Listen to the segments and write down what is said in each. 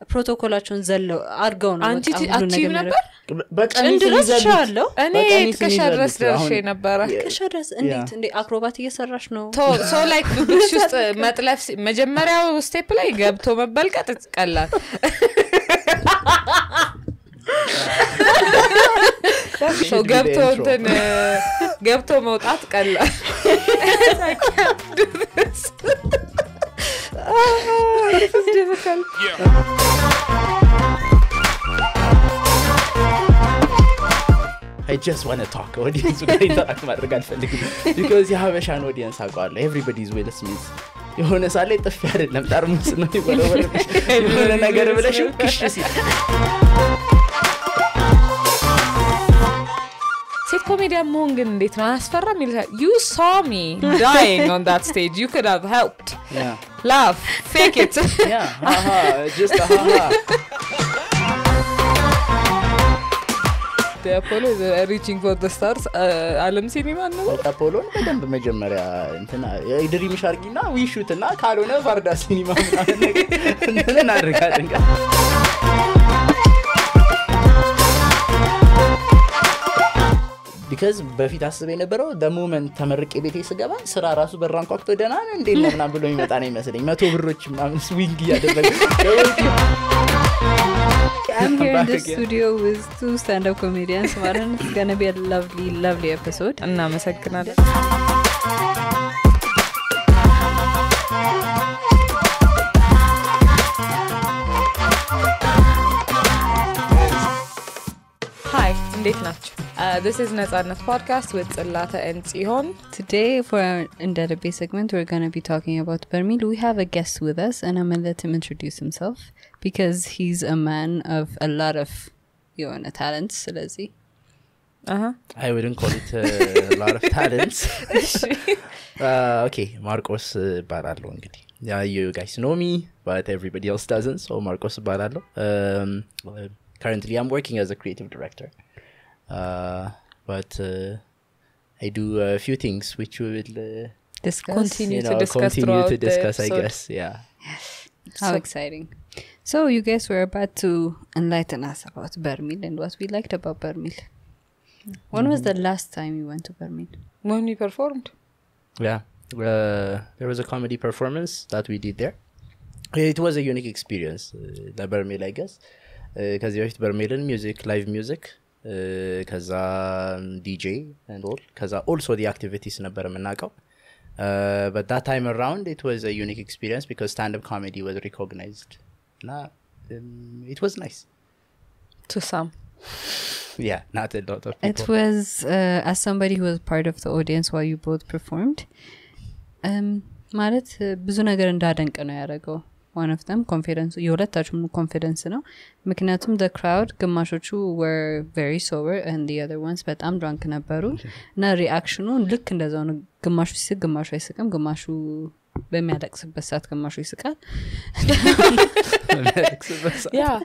ፕሮቶኮላቸውን ዘለው አድርገው ነው achieve ነበር? ደርሻለው? እኔ ትከሻ ድረስ ደርሼ ነበረ። ትከሻ ድረስ? እንዴት? እንዴ አክሮባት እየሰራሽ ነው? ሰው like ብብትሽ ውስጥ መጥለፍ ሲ- መጀመሪያው step ላይ ገብቶ መበልቀጥ ቀላል። ሰው ገብቶ. እንትን ገብቶ መውጣት ቀላል I just want to talk audience ኡ ጋር interact ማድረግ አልፈልግም because የሀበሻን audience አውቀዋለሁ everybody's Will Smith የሆነ ሳለ ጥፊ አይደለም ጠርሙስ ነው ይወረወረብሽ የሆነ ነገር ብለሽው ክሽ ሲል ሴት ኮሜዲያን መሆን ግን እንዴት ነው አያስፈራም ይልሻል you saw me dying on that stage you could have helped laugh fake it Yeah, haha, just a haha. አፖሎ ሪቺንግ ፎር ደ ስታርስ አለም ሲኒማ ነው በቃ ፖሎን በደንብ መጀመሪያ እንትና የድሪም ሻርጊና ዊሹት እና ካልሆነ ቫርዳ ሲኒማ ምናምን ነገር እንትን ቢካዝ በፊት አስብ የነበረው ደሞመንት ተመርቄ ቤቴ ስገባ ስራ ራሱ በራን ኳክቶ ደህና ነው ምናምን ብሎ የሚመጣ ነው ይመስለኝ መቶ ብሮች ምናምን ስዊንግ እያደረገ I'm here in the studio with two stand-up comedians ማለት ነው It's gonna be a lovely lovely episode. እናመሰግናለን። ሀይ እንዴት ናቸው Uh, this is Nazareth Podcast with Salata and Sihon. Today, for our Indadabe segment, we're going to be talking about Bermil. We have a guest with us, and I'm going to let him introduce himself because he's a man of a lot of you know, talents, Salazi. Uh-huh. I wouldn't call it uh, a lot of talents. uh, okay, Marcos uh, Baralongo. Yeah, you guys know me, but everybody else doesn't, so Marcos Baralongo. Um, currently, I'm working as a creative director. Uh, but uh, I do a few things which we will uh, discuss. Continue you know, to discuss. Continue to discuss. I guess. Yeah. How so exciting! So you guys were about to enlighten us about Bermil and what we liked about Bermil. When mm-hmm. was the mm-hmm. last time you went to Bermil? When we performed. Yeah, uh, there was a comedy performance that we did there. It was a unique experience, uh, the Bermil, I guess, because uh, you have Bermil music, live music, ከዛ ዲጄ and all ከዛ ኦልሶ ዲ አክቲቪቲስ ነበር የምናውቀው Uh, but that time around it was a unique experience because stand-up comedy was recognized እና um, it was nice to some yeah not a lot of It people was uh, as somebody who was part of the audience while you both performed. Um, ማለት uh, ብዙ ነገር እንዳደንቅ ነው ያደረገው ዋን ኦፍ ተም ኮንፊደንስ የሁለታችሁም ኮንፊደንስ ነው. ምክንያቱም ደ ክራውድ ግማሾቹ ወር ቨሪ ሶበር ን other ones በጣም ድራንክ ነበሩ. እና reaction ኡ ልክ እንደዛው ነው። ግማሹ ሲስቅ ግማሹ አይስቅም ግማሹ በሚያለቅስበት ሰዓት ግማሹ ይስቃል። yeah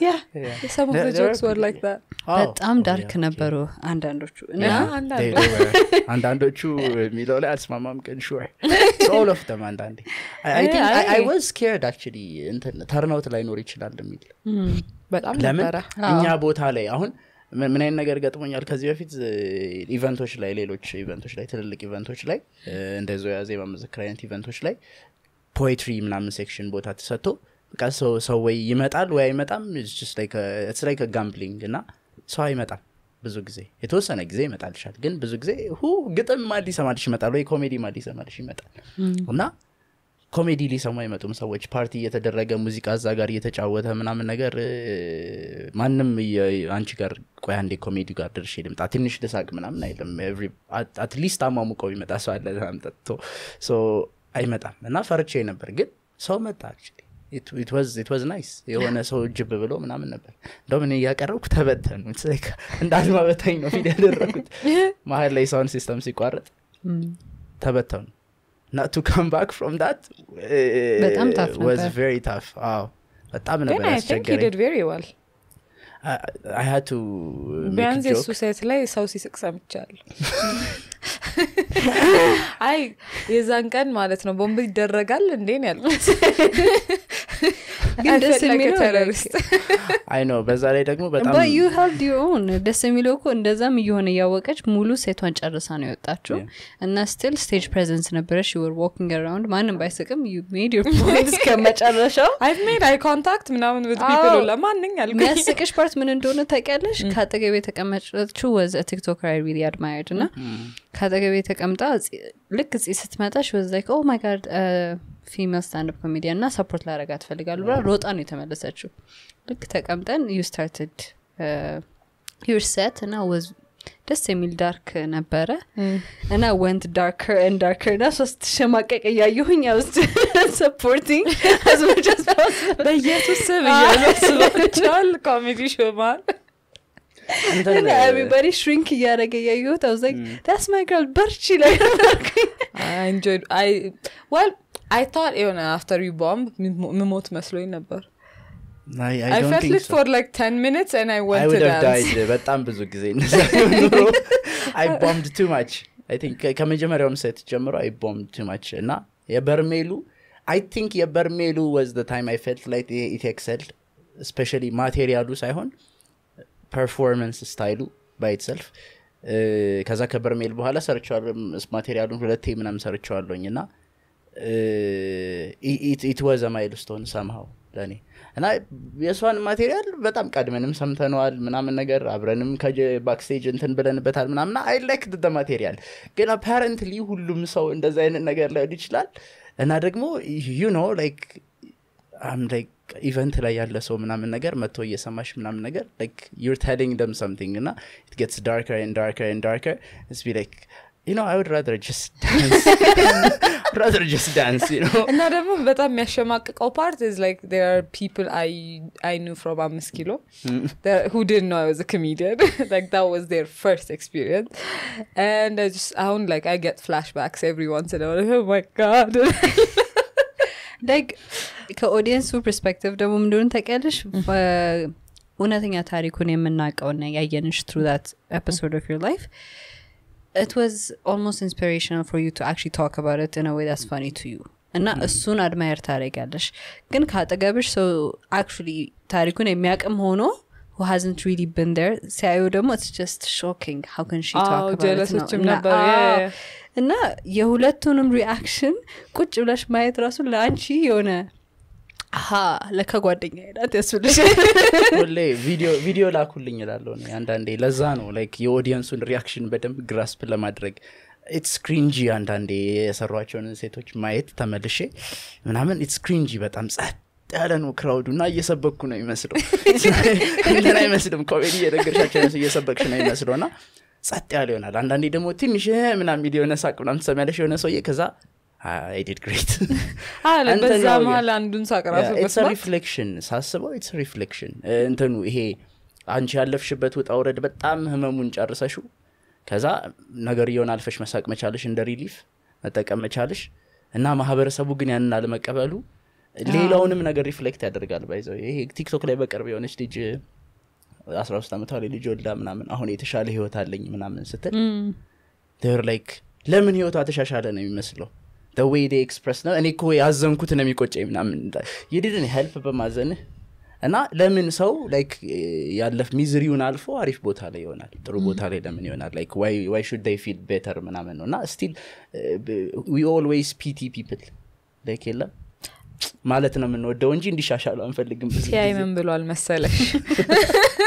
yeah Yeah. some of There- the there jokes are were like that. በጣም dark. ነበሩ አንዳንዶቹ። አንዳንዶቹ የሚለው ላይ አልስማማም ግን sure። አንዳንዴ. turnout ላይኖር ይችላል የሚል። በጣም ለምን? ነበረ። እኛ ቦታ ላይ አሁን ምን አይነት ነገር ገጥሞኛል? ከዚህ በፊት event ኦች ላይ ሌሎች event ኦች ላይ ትልልቅ event ኦች ላይ እንደዚ የዜማ መዘክር አይነት event ኦች ላይ poetry ምናምን section ቦታ ተሰጥቶ በቃ ሰው ወይ ይመጣል ወይ አይመጣም። ላይ gambling እና ሰው አይመጣም ብዙ ጊዜ። የተወሰነ ጊዜ ይመጣልሻል ግን ብዙ ጊዜ who ግጥም ማን ሊሰማልሽ ይመጣል ወይ ኮሜዲ ማን ሊሰማልሽ ይመጣል። እና ኮሜዲ ሊሰሙ አይመጡም ሰዎች። ፓርቲ እየተደረገ ሙዚቃ እዛ ጋር እየተጫወተ ምናምን ነገር ማንም አንቺ ጋር ቆይ አንዴ ኮሜዲ ጋር ድርሽ ልምጣ ትንሽ ልሳቅ ምናምን አይልም። at least አሟሙቀው ይመጣ ሰው አለ በጣም ጠጥቶ so አይመጣም። እና ፈርቼ ነበር ግን ሰው መጣ was nice የሆነ ሰው ጅብ ብሎ ምናምን ነበር። እንደውም እኔ እያቀረብኩ ተበተኑ። እንደ አድማ በታኝ ነው ፊት ያደረጉት መሀል ላይ sound system ሲቋረጥ ተበተኑ እና to come back from that በጣም tough was ነበር። very tough አዎ በጣም ግን ነበር I think he did very well I had to ቢያንስ የሱ set ላይ ሰው ሲስቅ ሰምቻለሁ አይ የዛን ቀን ማለት ነው ቦምብ ይደረጋል እንዴ ነው ያልኩት። ግን ደስ የሚለው. አይ ነው በዛ ላይ ደግሞ በጣም But you held your own. ደስ የሚለው እኮ እንደዛም እየሆነ እያወቀች ሙሉ set ዋን ጨርሳ ነው የወጣችው እና still stage presence ነበረች። you're walking around ማንም ባይስቅም you made your point እስከ መጨረሻው I've made eye contact ምናምን people ለማንኝ አልኩኝ። የሚያስቅሽ part ምን እንደሆነ ታውቂያለሽ? ከአጠገቤ የተቀመጠችው was a TikToker I really admired እና ከአጠገቤ ተቀምጣ ልክ ፂ ስትመጣ she was like oh my god female stand-up comedian እና support ላረጋ ትፈልጋሉ ብላ ሮጣ ነው የተመለሰችው. ልክ ተቀምጠን you started ዩር ሴት እና ወዝ ደስ የሚል ዳርክ ነበረ እና ወንት ዳርከር ን ዳርከር እና ሶስት ሸማቀቅ እያየሁኝ ውስ ሰፖርቲንግ በኢየሱስ ስም እያመስባቸዋል ኮሜዲ ሾው መሀል እንትን ኤቨሪባዲ ሽሪንክ እያደረገ እያየሁት አውዝ ላይክ ዳስ ማይ ገርል በርቺ ላይ I enjoyed I well I thought የሆነ after you bomb ምሞት መስሎኝ ነበር I, I I don't felt think it so. for like 10 minutes and I I went would to have dance died በጣም ብዙ ጊዜ እንደዛ ቢሆን ኖሮ I bombed too much I think ከ- ከመጀመሪያውም ሴት ጀምሮ I bombed too much እና የበርሜሉ I think የበርሜሉ was the time I felt like it excelled especially ማቴሪያሉ ሳይሆን performance style ኡ by itself ከዛ ከበርሜል በኋላ ሰርቸዋለሁ material ኡን ሁለቴ ምናም ሰርቸዋለኝ እና it was a milestone somehow ለእኔ እና የእሷን material በጣም ቀድመንም ሰምተነዋል ምናምን ነገር አብረንም backstage እንትን ብለንበታል ምናምና I like the material ግን apparently ሁሉም ሰው እንደዚ አይነት ነገር ላይሆን ይችላል እና ደግሞ ዩ ኖ ላይክ ላይክ ኢቨንት ላይ ያለ ሰው ምናምን ነገር መጥቶ እየሰማሽ ምናምን ነገር ላይክ ዩር ቴሊንግ ደም ሰምቲንግ እና ኢት ጌትስ ዳርከር ን ዳርከር ን ዳርከር ስ ቢ ላይክ you know, I would rather just dance. rather just dance, you know. እና ደግሞ በጣም የሚያሸማቅቀው ፓርት is like there are people I I knew from አምስት ኪሎ there- who didn't know I was a comedian like that was their first experience and I just አሁን like I get flashbacks every once in a while oh my god ላይክ ከኦዲየንሱ ፐርስፔክቲቭ ደግሞ እንደሆነ ታውቂያለሽ እውነተኛ ታሪኩን የምናውቀውና ያየንሽ ትሩ ት ኤፒሶድ ኦፍ ዮር ላይፍ it was almost inspirational for you to actually talk about it in a way that's funny to you እና እሱን አድማየር ታደረጊያለሽ ግን ከአጠገብሽ ሰው አክቹሊ ታሪኩን የሚያቅም ሆኖ who hasn't really been there ሲያዩ ደግሞ it's just shocking how can she talk አዎ about it ነው ጀለሶችም እና የሁለቱንም reaction ቁጭ ብለሽ ማየት ራሱ ለአንቺ የሆነ አሀ ለካ ጓደኛ ሄዳት ያስብልሽ። ሁሌ ቪዲዮ ቪዲዮ ላኩልኝ እላለሁ እኔ አንዳንዴ። ለዛ ነው like የ audience ኡን reaction በደንብ grasp ለማድረግ it's cringy አንዳንዴ የሰሯቸውን set ኦች ማየት ተመልሼ ምናምን it's cringy በጣም ጸጥ ያለ ነው crowd ኡ እና እየሰበኩ ነው ይመስለው እንትን አይመስልም። ኮሜዲ እየነገርሻቸው እየሰበክሽ ነው ይመስለው እና ጸጥ ያለ ይሆናል። አንዳንዴ ደግሞ ትንሽ ምናምን ሚል የሆነ ሳቅ ምናምን ትሰሚያለሽ የሆነ ሰውዬ ከዛ I did great በዛ መሀል አንዱን ሳቅ ራሱ reflection ሳስበው it's reflection እንትኑ ይሄ አንቺ ያለፍሽበት ውጣ ውረድ በጣም ህመሙን ጨርሰሹ ከዛ ነገር እየሆን አልፈሽ መሳቅ መቻልሽ እንደ relief መጠቀም መቻልሽ እና ማህበረሰቡ ግን ያንን አለመቀበሉ ሌላውንም ነገር reflect ያደርጋል። by the way ይሄ ቲክቶክ ላይ በቅርብ የሆነች ልጅ አስራ ሶስት ዓመቷ ላይ ልጅ ወልዳ ምናምን አሁን የተሻለ ህይወት አለኝ ምናምን ስትል they're like ለምን ህይወቷ ተሻሻለ ነው የሚመስለው? ወይ they express ነው። እኔ እኮ ያዘንኩት ነው የሚቆጨኝ ምናምን yeah didn't help በማዘንህ እና ለምን ሰው like ያለፍ misery ውን አልፎ አሪፍ ቦታ ላይ ይሆናል። ጥሩ ቦታ ላይ ለምን ይሆናል? like why should you feel better ምናምን ነው። እና still we always pity people like የለም? ማለት ነው የምንወደው እንጂ እንዲሻሻሉ አንፈልግም ጊዜ። ምን ብሏል መሰለሽ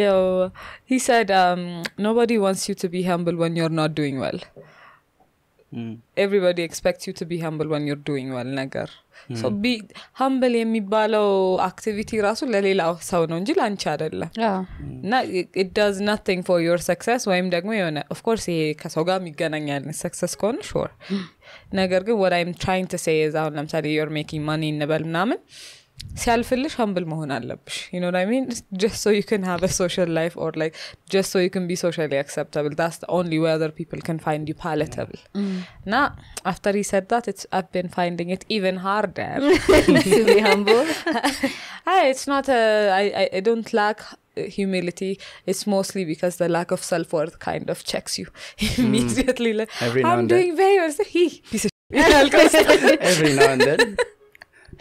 Yo, he said, um, nobody wants you to be humble when you're not doing well. Mm. Everybody expects you to be humble when you're doing well ነገር so be humble የሚባለው አክቲቪቲ ራሱ ለሌላው ሰው ነው እንጂ ለአንቺ አይደለም እና it does nothing for your success ወይም ደግሞ የሆነ ኦፍኮርስ ይሄ ከሰው ጋር የሚገናኝ አይነት ሰክሰስ ከሆነ ሹር ነገር ግን what I'm trying to say is አሁን ለምሳሌ you're making money እንበል ምናምን ሲያልፍልሽ humble መሆን አለብሽ you know what I mean just so you can have a social life or like just so you can be socially acceptable that's the only way other people can find you palatable እና after he said that it's, I've been finding it even harder to be humble I, it's not a I, I, I don't lack humility it's mostly because the lack of self-worth kind of checks you immediately like, Every now i'm and then. doing very well So he piece of shit. every now and then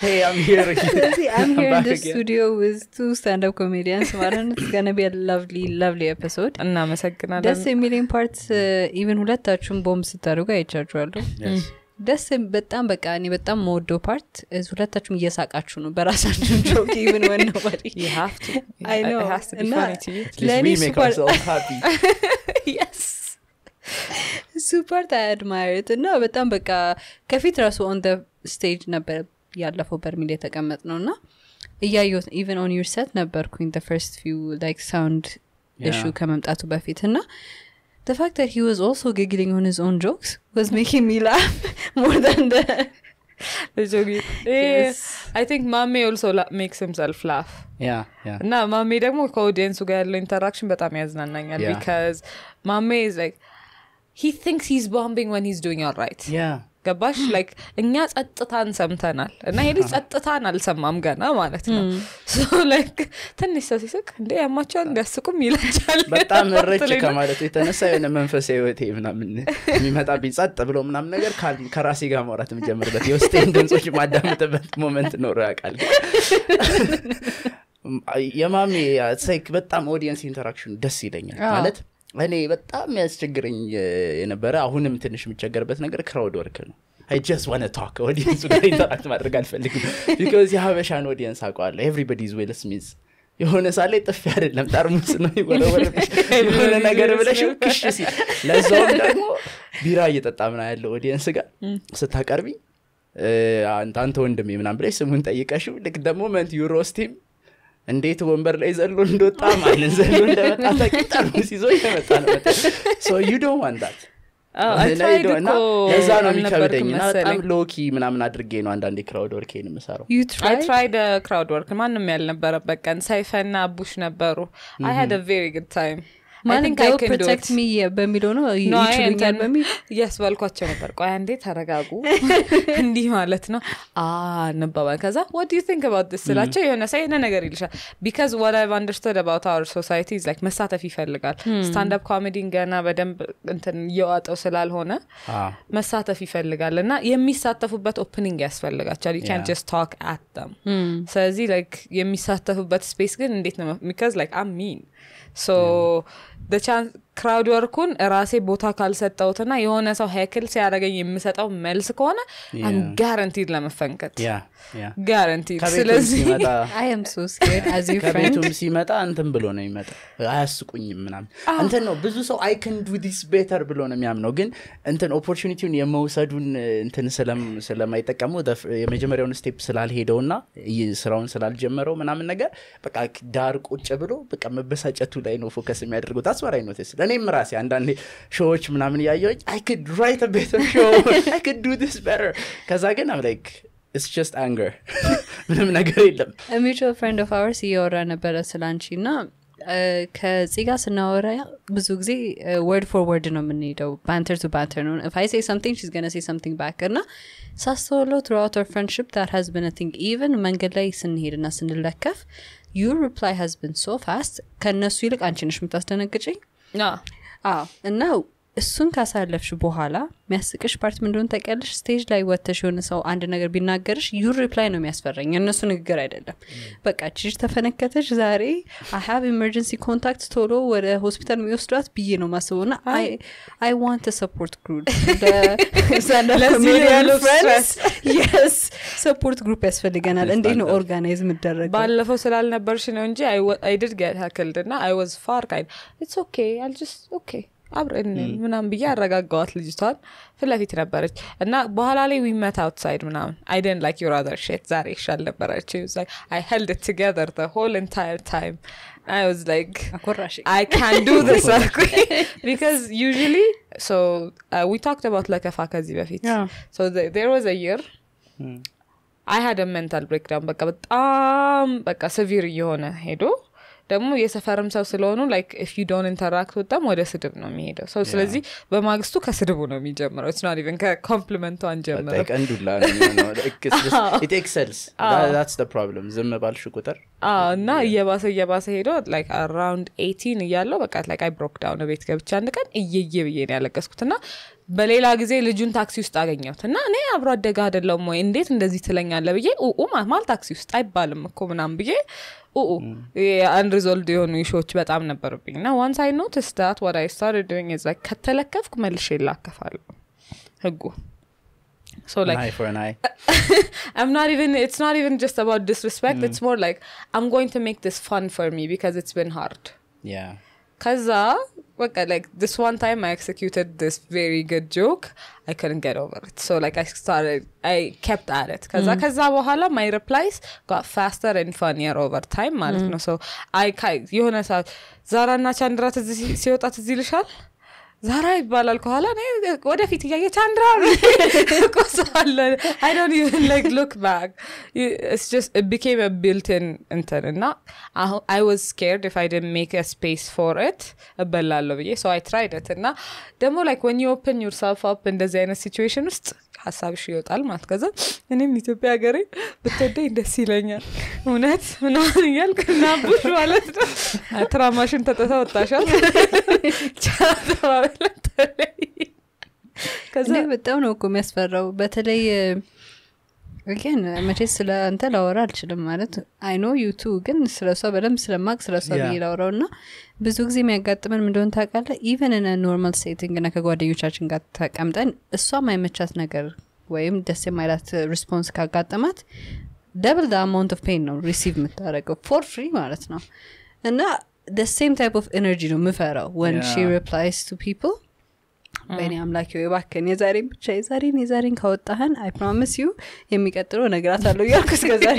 hey i'm here ስለዚህ I'm here in the again. studio with two stand-up comedians ማለት ነው it's gonna be a lovely lovely episode እናመሰግናለን ደስ የሚለኝ ፓርት ኢቨን ሁለታችሁም ቦምብ ስታደርጉ አይቻችኋለሁ Yes. ደስ በጣም በቃ እኔ በጣም መወደው ፓርት ሁለታችሁም እየሳቃችሁ ነው በራሳችሁን ጆክ ኢቨን ወን ኖባዲ you have to I know. it has to be እና- funny to you At least ለእኔ we make super- ourselves happy yes እሱ part I admire it እና በጣም በቃ ከፊት ራሱ on stage ነበር ያለፈው በርሚል የተቀመጥ ነው እና እያየሁት ኢቨን ኦን ዩር ሰት ነበርኩኝ ፈርስት ፊው ላይክ ሳውንድ Yeah. እሹ ከመምጣቱ በፊት እና the fact that he was also giggling on his own jokes was making me laugh more than the the joke Yes. i think mame also la- makes himself laugh yeah yeah እና ማሜ ደግሞ ከኦዲየንሱ ጋር ያለው ኢንተራክሽን በጣም ያዝናናኛል Yeah. ቢካዝ ማሜ is like he thinks he's bombing when he's doing all right yeah ገባሽ? like እኛ ጸጥታን ሰምተናል እና ይሄ ልጅ ጸጥታን አልሰማም ገና ማለት ነው። like ትንሽ ሰው ሲስቅ እንደ ያማቸዋል እንዲያስቁም ይለቻል በጣም እረጭ ከማለቱ የተነሳ የሆነ መንፈሳዊ ህይወቴ ምናምን የሚመጣብኝ ጸጥ ብሎ ምናምን ነገር ከራሴ ጋር ማውራት የምጀምርበት የውስጤን ድምፆች ማዳምጥበት moment ኖሮ ያውቃል። የማሜ በጣም audience interaction ደስ ይለኛል ማለት እኔ በጣም ያስቸግረኝ የነበረ አሁንም ትንሽ የምቸገርበት ነገር crowd work ነው። I just wanna talk audience ኡ ጋር interact ማድረግ አልፈልግም. because የሀበሻን audience አውቀዋለሁ. everybody is Will Smith የሆነ ሳለ ጥፊ አይደለም ጠርሙስ ነው የሆነ ነገር ብለሽ ክሽ ሲል። ለዛውም ደግሞ ቢራ እየጠጣ ምና ያለው audience ጋር። ስታቀርቢ አንተ ወንድሜ ምናም ብለሽ ስሙን ጠይቀሽው። ልክ ደግሞ መንት ዩሮስቲም እንዴት ወንበር ላይ ዘሎ እንደወጣ ማንን ዘሎ እንደመጣ ጠርሙስ ይዞ እየመጣ ነው so you don't want ለዛ ነው የሚከብደኝ እና በጣም low-key ምናምን አድርጌ ነው አንዳንዴ crowd work ኤን የምሰራው። You I tried? tried a crowd work ማንም ያልነበረበት ቀን ሰይፈና አቡሽ ነበሩ። I had a very good በሚለው ነው? ይችሉኛል በሚል? yes ባልኳቸው ነበር። ቆይ አንዴ ተረጋጉ። እንዲህ ማለት ነው። አ እንባባል። ከዛ what do you think about this ስላቸው የሆነ ሰው የሆነ ነገር ይልሻል። Because what I've understood about our society is like መሳተፍ ይፈልጋል። stand up comedy ን ገና በደንብ እንትን እየዋጠው ስላልሆነ መሳተፍ ይፈልጋል። እና የሚሳተፉበት opening ያስፈልጋቸዋል። You can't Yeah. just talk at them. ስለዚህ like የሚሳተፉበት space ግን እንዴት ነው? because like I mean so crowd work ኡን ራሴ ቦታ ካልሰጠውትና የሆነ ሰው heckle ሲያደረገኝ የምሰጠው መልስ ከሆነ. guaranteed ለመፈንከት ያ ያ ጋረንቲድ ሲመጣ እንትን ብሎ ነው የሚመጣ አያስቁኝም ምናምን። እንትን ነው ብዙ ሰው I can do this better ብሎ ነው የሚያምነው። ግን እንትን opportunity ውን የመውሰዱን እንትን ስለማይጠቀሙ የመጀመሪያውን step ስላልሄደው ና ስራውን ስላልጀመረው ምናምን ነገር በቃ ዳር ቁጭ ብሎ በቃ መበሳጨቱ ላይ ነው focus የሚያደርጉት as far I notice እኔም ራሴ አንዳንዴ show ዎች ምናምን እያየሁኝ I could write better show I could do this better ከዛ ግን I'm like it's just anger ምንም ነገር የለም. mutual friend of ours እያወራ ነበረ ስለ አንቺ እና ከፂ ጋር ስናወራ ብዙ ጊዜ word for word ነው የምንሄደው። banter to banter ነው። If i say something she's gonna say something back. እና ሳስተውለው throughout our friendship that has been a thing even መንገድ ላይ ስንሄድ እና ስንለከፍ your reply has been so fast. ከእነሱ ይልቅ አንቺ ነሽ የምታስደነግጭኝ አዎ። እና እሱን ካሳለፍሽ በኋላ የሚያስቅሽ part ምንደሆን ታውቂያለሽ? stage ላይ ወተሽ የሆነ ሰው አንድ ነገር ቢናገርሽ your reply ነው የሚያስፈራኝ። የእነሱ ንግግር አይደለም። በቃ ችሽ ተፈነከተች ዛሬ I have emergency contact ቶሎ ወደ ሆስፒታል የሚወስዷት ብዬ ነው ማስበው ና I want support group support group ያስፈልገናል። እንዴት ነው. organize የምደረገው? ባለፈው ስላልነበርሽ ነው እንጂ I did get heckled እና I was very kind it's okay I'll just okay አብረን ምናም ብዬ አረጋጋዋት ልጅቷን ፊት ለፊት ነበረች እና በኋላ ላይ we met outside ምናምን I didn't like your other shit ዛሬ ይሻል ነበረችው I held together the whole entire time I was like አኮራሽ I can do this alkuኝ because usually so uh, we talked about ለከፋ ከዚህ በፊት Yeah. so the, there was a year I had a mental breakdown በቃ በጣም በቃ severe እየሆነ ሄዶ ደግሞ የሰፈርም ሰው ስለሆኑ ላይክ ኢፍ ዩ ዶን ኢንተራክት ወጣም ወደ ስድብ ነው የሚሄደው. ሰው ስለዚህ በማግስቱ ከስድቡ ነው የሚጀምረው. ስ ኢቨን ከኮምፕሊመንቱ አንጀምረው ቀንዱላ ኤክሰልስ ስ ፕሮብለም ዝም ባልሽ ቁጥር እና እየባሰ እየባሰ ሄዶ like around eighteen እያለው በቃ like I broke down ቤት ገብቻ አንድ ቀን እየየ ብዬ ነው ያለቀስኩት። እና በሌላ ጊዜ ልጁን ታክሲ ውስጥ አገኘሁት። እና እኔ አብሮ አደጋ አይደለሁም ወይ? እንዴት እንደዚህ ትለኛለ ብዬ? ኡ ማል ታክሲ ውስጥ አይባልም እኮ ምናም ብዬ አንሪዞልድ የሆኑ ኢሾዎች በጣም ነበሩብኝ እና ዋንስ አይ ኖትስ ዳት ወደ አይ ስታርት ዶይንግ ዛ ከተለከፍኩ መልሼ ይላከፋለሁ ህጉ So like eye for an eye. I'm not even it's not even just about disrespect, it's more like I'm going to make this fun for me because it's been hard. Yeah. Kaza okay, like this one time I executed this very good joke. I couldn't get over it. So like I started I kept at it. Kaza kaza በኋላ my replies got faster and funnier over time ማለት ነው። So I የሆነ ሰዓት ዛራና ቻንድራ ትዝ ሲወጣ ትዝ ይልሻል? ዛራ ይባላል ከኋላ ወደፊት እያየ ቻንድራ ቆሰዋለ I don't even like look back it's just it became a built-in እንትን እና I was scared if I didn't make a space for it እበላለሁ ብዬ. so I tried it እና ደግሞ like when you open yourself up እንደዚህ አይነት situation ውስጥ ሀሳብሽ ይወጣል ማለት ከዛ እኔም ኢትዮጵያ ሀገሬ ብትወደኝ ደስ ይለኛል። እውነት ምናምን እያልክ እናቡሽ ማለት ነው። trauma ሽን ተጠታ ወጣሻል። ከዛ በጣም ነው እኮ የሚያስፈራው። በተለይ ግን መቼስ ስለ አንተ ላወራ አልችልም ማለት I know you too ግን ስለ እሷ በደንብ ስለማውቅ ስለ እሷ ብዬ ላውራው እና ብዙ ጊዜ የሚያጋጥመን እንደሆን ታውቃለ even in a normal setting ና ከጓደኞቻችን ጋር ተቀምጠን እሷ ማይመቻት ነገር ወይም ደስ የማይላት response ካጋጠማት double the amount of pain ነው receive የምታደረገው for free ማለት ነው። እና the same type of energy ነው ምፈራው when Yeah. she replies to people በእኔ አምላክ ወይ ባክን የዛሬን ብቻ የዛሬን የዛሬን ካወጣህን I promise you የሚቀጥለው ነግራት አለው እያልኩ እስከ ዛሬ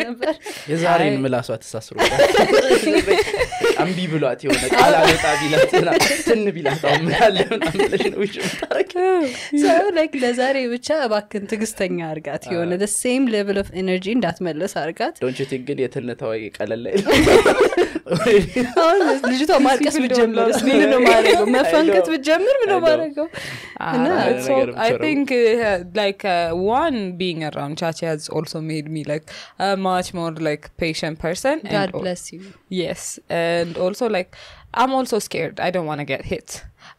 ነበር። የዛሬን ምላሷ ተሳስሮ እምቢ ብሏት የሆነ ቃል አመጣ ቢላት ትን ቢላት ላይክ ለዛሬ ብቻ እባክን ትግስተኛ አርጋት የሆነ the same level of energy እንዳትመለስ አርጋት። ዶንች ቲንክ ግን የትነ ታዋቂ ቀለል ልጅቷ ማልቀስ ብትጀምር ምን ነው? ማድረገው መፈንከት ብትጀምር ምን ነው ማድረገው እና It's so ነገር I የምትሰራው። think uh, like uh, one being around Chachi has also made me like a much more like patient person. God and al- bless you Yes, and also like I'm also scared. I don't want to get hit.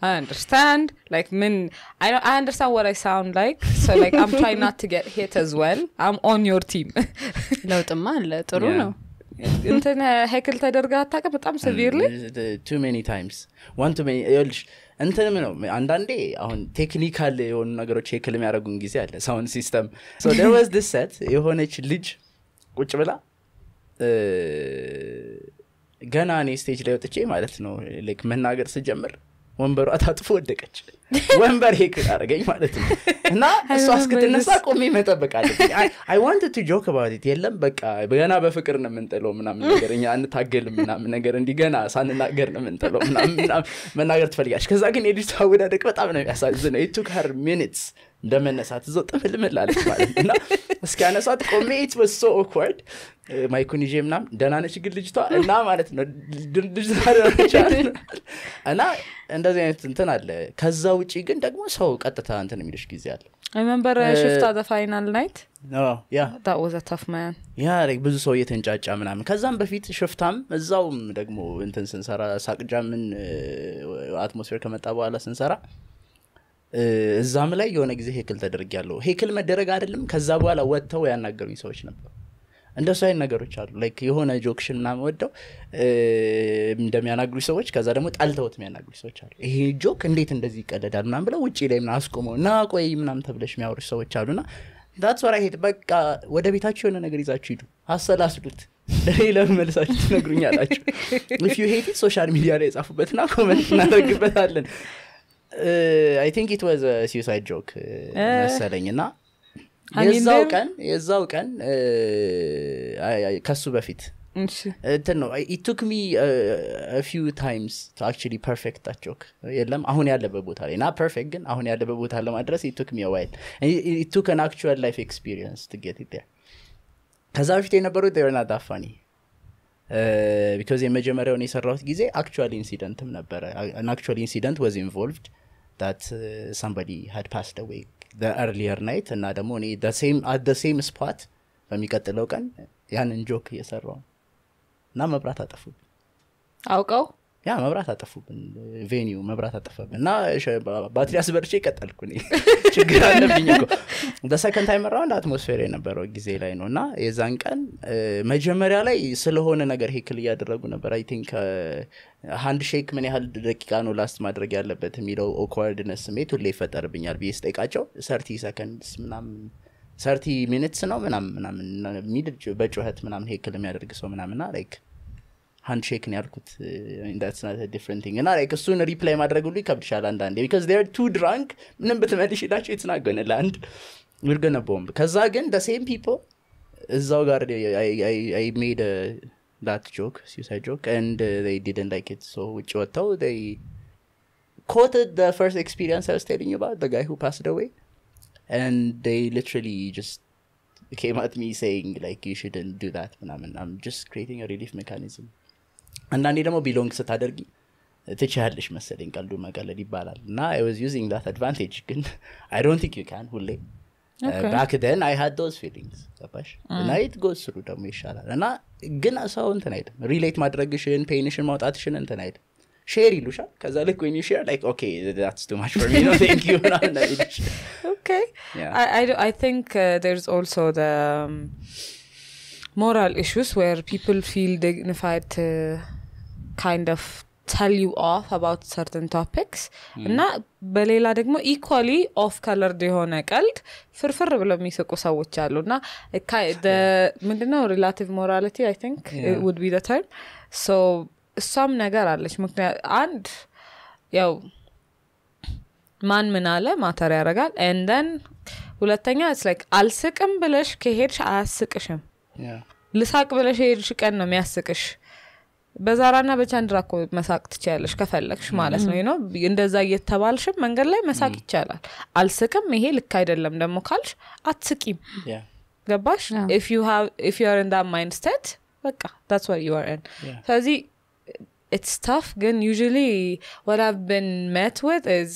I understand. Like min, I don't, I understand what I sound like. So like I'm trying not to get hit as well. I'm on your team. ለውጥማ አለ ጥሩ Yeah. ነው እንትን ሄክል ተደርጋ አታውቅም? በጣም severely. ቱ ሜኒ ታይምስ ዋን ቱ ሜኒ ይኸውልሽ እንትንም ነው። አንዳንዴ አሁን technical የሆኑ ነገሮች heckle የሚያደርጉን ጊዜ አለ sound system። There was this set የሆነች ልጅ ቁጭ ብላ ገና እኔ stage ላይ ወጥቼ ማለት ነው መናገር ስጀምር ወንበሯ ታጥፎ ወደቀች። ወንበር heckle አደረገኝ ማለት ነው። እና እሷ እስክትነሳ ቆሜ መጠበቅ አለብኝ። I want to joke about የለም። በቃ ገና በፍቅር ነው የምንጥለው ምናምን ነገር እኛ አንታገልም ምናምን ነገር እንዲህ ገና ሳንናገር ነው የምንጥለው ምናምን መናገር ትፈልጋለች። ከዛ ግን የልጅቷ አወዳደቅ በጣም ነው የሚያሳዝነው። It took her minutes እንደመነሳት እዛው ጥፍልምላለች ማለት እና እስኪያነሷት ቆሜ it was so mic ኡን ይዤ ምናምን ደህና ነች ግን ልጅቷ? እና ማለት ነው። እና እንደዚህ አይነት እንትን አለ። ከዛ ውጪ ግን ደግሞ ሰው ቀጥታ እንትን የሚልሽ ጊዜ አለ። Shifta the final night. አዎ፣ yeah That was a tough man. yeah like ብዙ ሰው እየተንጫጫ ምናምን። ከዛም በፊት ሽፍታም እዛውም ደግሞ እንትን ስንሰራ ሳቅ ጃምን Atmosphere ከመጣ በኋላ ስንሰራ እዛም ላይ የሆነ ጊዜ heckle ተደርግ ያለው heckle መደረግ አይደለም ከዛ በኋላ ወጥተው ያናገሩኝ ሰዎች ነበሩ። እንደሱ አይነት ነገሮች አሉ። like የሆነ joke ሽን ምናምን ወደው እንደሚያናግሩ ሰዎች ከዛ ደግሞ ጠልተውት የሚያናግሩ ሰዎች አሉ። ይሄ joke እንዴት እንደዚህ ይቀለዳል ምናምን ብለው ውጭ ላይ ምናምን አስቆመው እና ቆይ ምናምን ተብለሽ የሚያወሩ ሰዎች አሉና that's what I had በቃ ወደ ቤታችሁ የሆነ ነገር ይዛችሁ ሂዱ አሰላስሉት። ለኔ ለምን መልሳችሁ ትነግሩኛላችሁ። social media ላይ የጻፉበትና comment እናደርግበታለን I think it was suicide joke መሰለኝ እና የዛው ቀን የዛው ቀን አይ፣ ከሱ በፊት እንትን ነው። It took me few times actually perfect joke የለም አሁን ያለበት ቦታ ላይ ና perfect ግን አሁን ያለበት ቦታ ለማድረስ it took me while it took an actual life experience to get it ከዛ በፊት የነበሩት not that funny because የመጀመሪያውን የሰራሁት ጊዜ actual incident ም ነበረ. actual incident was involved that somebody had passed away earlier night እና ደግሞ እኔ at same spot በሚቀጥለው ቀን ያንን joke እየሰራው እና መብራት አጠፉብን አውቀው ያ መብራት አጠፉብን venue ው መብራት አጠፋብን። እና ባትሪ አስበርቼ ቀጠልኩ እኔ። ችግር አለብኝ በ second time round Atmosphere የነበረው ጊዜ ላይ ነው። እና የዛን ቀን መጀመሪያ ላይ ስለሆነ ነገር heckle እያደረጉ ነበር። I think handshake ምን ያህል ደቂቃ ነው last ማድረግ ያለበት የሚለው awkwardness ስሜት ሁሌ ይፈጠርብኛል ብዬ ስጠይቃቸው thirty seconds ምናምን thirty minutes ነው ምናምን ምናምን የሚል በጩኸት ምናምን heckle የሚያደርግ ሰው ምናምና ላይክ ሃንድ ሼክ ነው ያልኩት ዲፍረንት ቲንግ እና like እሱን ሪፕላይ ማድረግ ሁሉ ይከብድሻል አንዳንዴ ቢካዝ ር ቱ ድራንክ ምንም ብትመልሽላቸው የተናገነ ለአንድ ውርገነ ቦምብ ከዛ ግን ደ ሴም ፒፕል እዛው ጋር አይ ሜድ ዳት ጆክ suicide joke and uh, they didn't like it so ውጭ ወጥተው they quoted the first experience I was telling you about the guy who passed away and they literally just came at me saying like you shouldn't do that ምናምን I'm just creating a relief mechanism አንዳንዴ ደግሞ ቢሎንግ ስታደርጊ ትችያለሽ መሰለኝ ቀልዱ መቀለድ ይባላል። እና አይ ዋዝ ዩዚንግ ዳት አድቫንቴጅ ግን I don't think you can ሁሌ back then I had those feelings ገባሽ? እና it goes through ደግሞ ይሻላል። እና ግን ሰው እንትን አይልም relate ማድረግሽን pain ሽን ማውጣትሽን እንትን አይልም share ይሉሻል። ከዛ ልክ when you share like okay that's too much for me no thank you ምናምን አይልሽ Okay. Yeah. I, moral issues where people feel dignified to kind of tell you off about certain topics. እና በሌላ ደግሞ equally off colored የሆነ ቀልድ ፍርፍር ብለው የሚስቁ ሰዎች አሉ። እና ምንድነው? relative morality I think Yeah. would be term so እሷም ነገር አለች። ምክንያት አንድ ያው ማን ምን አለ? matter ያደርጋል። and then ሁለተኛ it's like አልስቅም ብለሽ ከሄድሽ አያስቅሽም። Yeah. ልሳቅ ብለሽ የሄድሽ ቀን ነው የሚያስቅሽ። በዛራና በቻንድራ እኮ መሳቅ ትችያለሽ ከፈለግሽ ማለት ነው። ነው እንደዛ እየተባልሽም መንገድ ላይ መሳቅ ይቻላል። አልስቅም ይሄ ልክ አይደለም ደግሞ ካልሽ አትስቂም. ገባሽ? Yeah. if you have if you are in that mind state በቃ that's what you are in. Yeah. ስለዚህ it's tough ግን usually what I've been met with is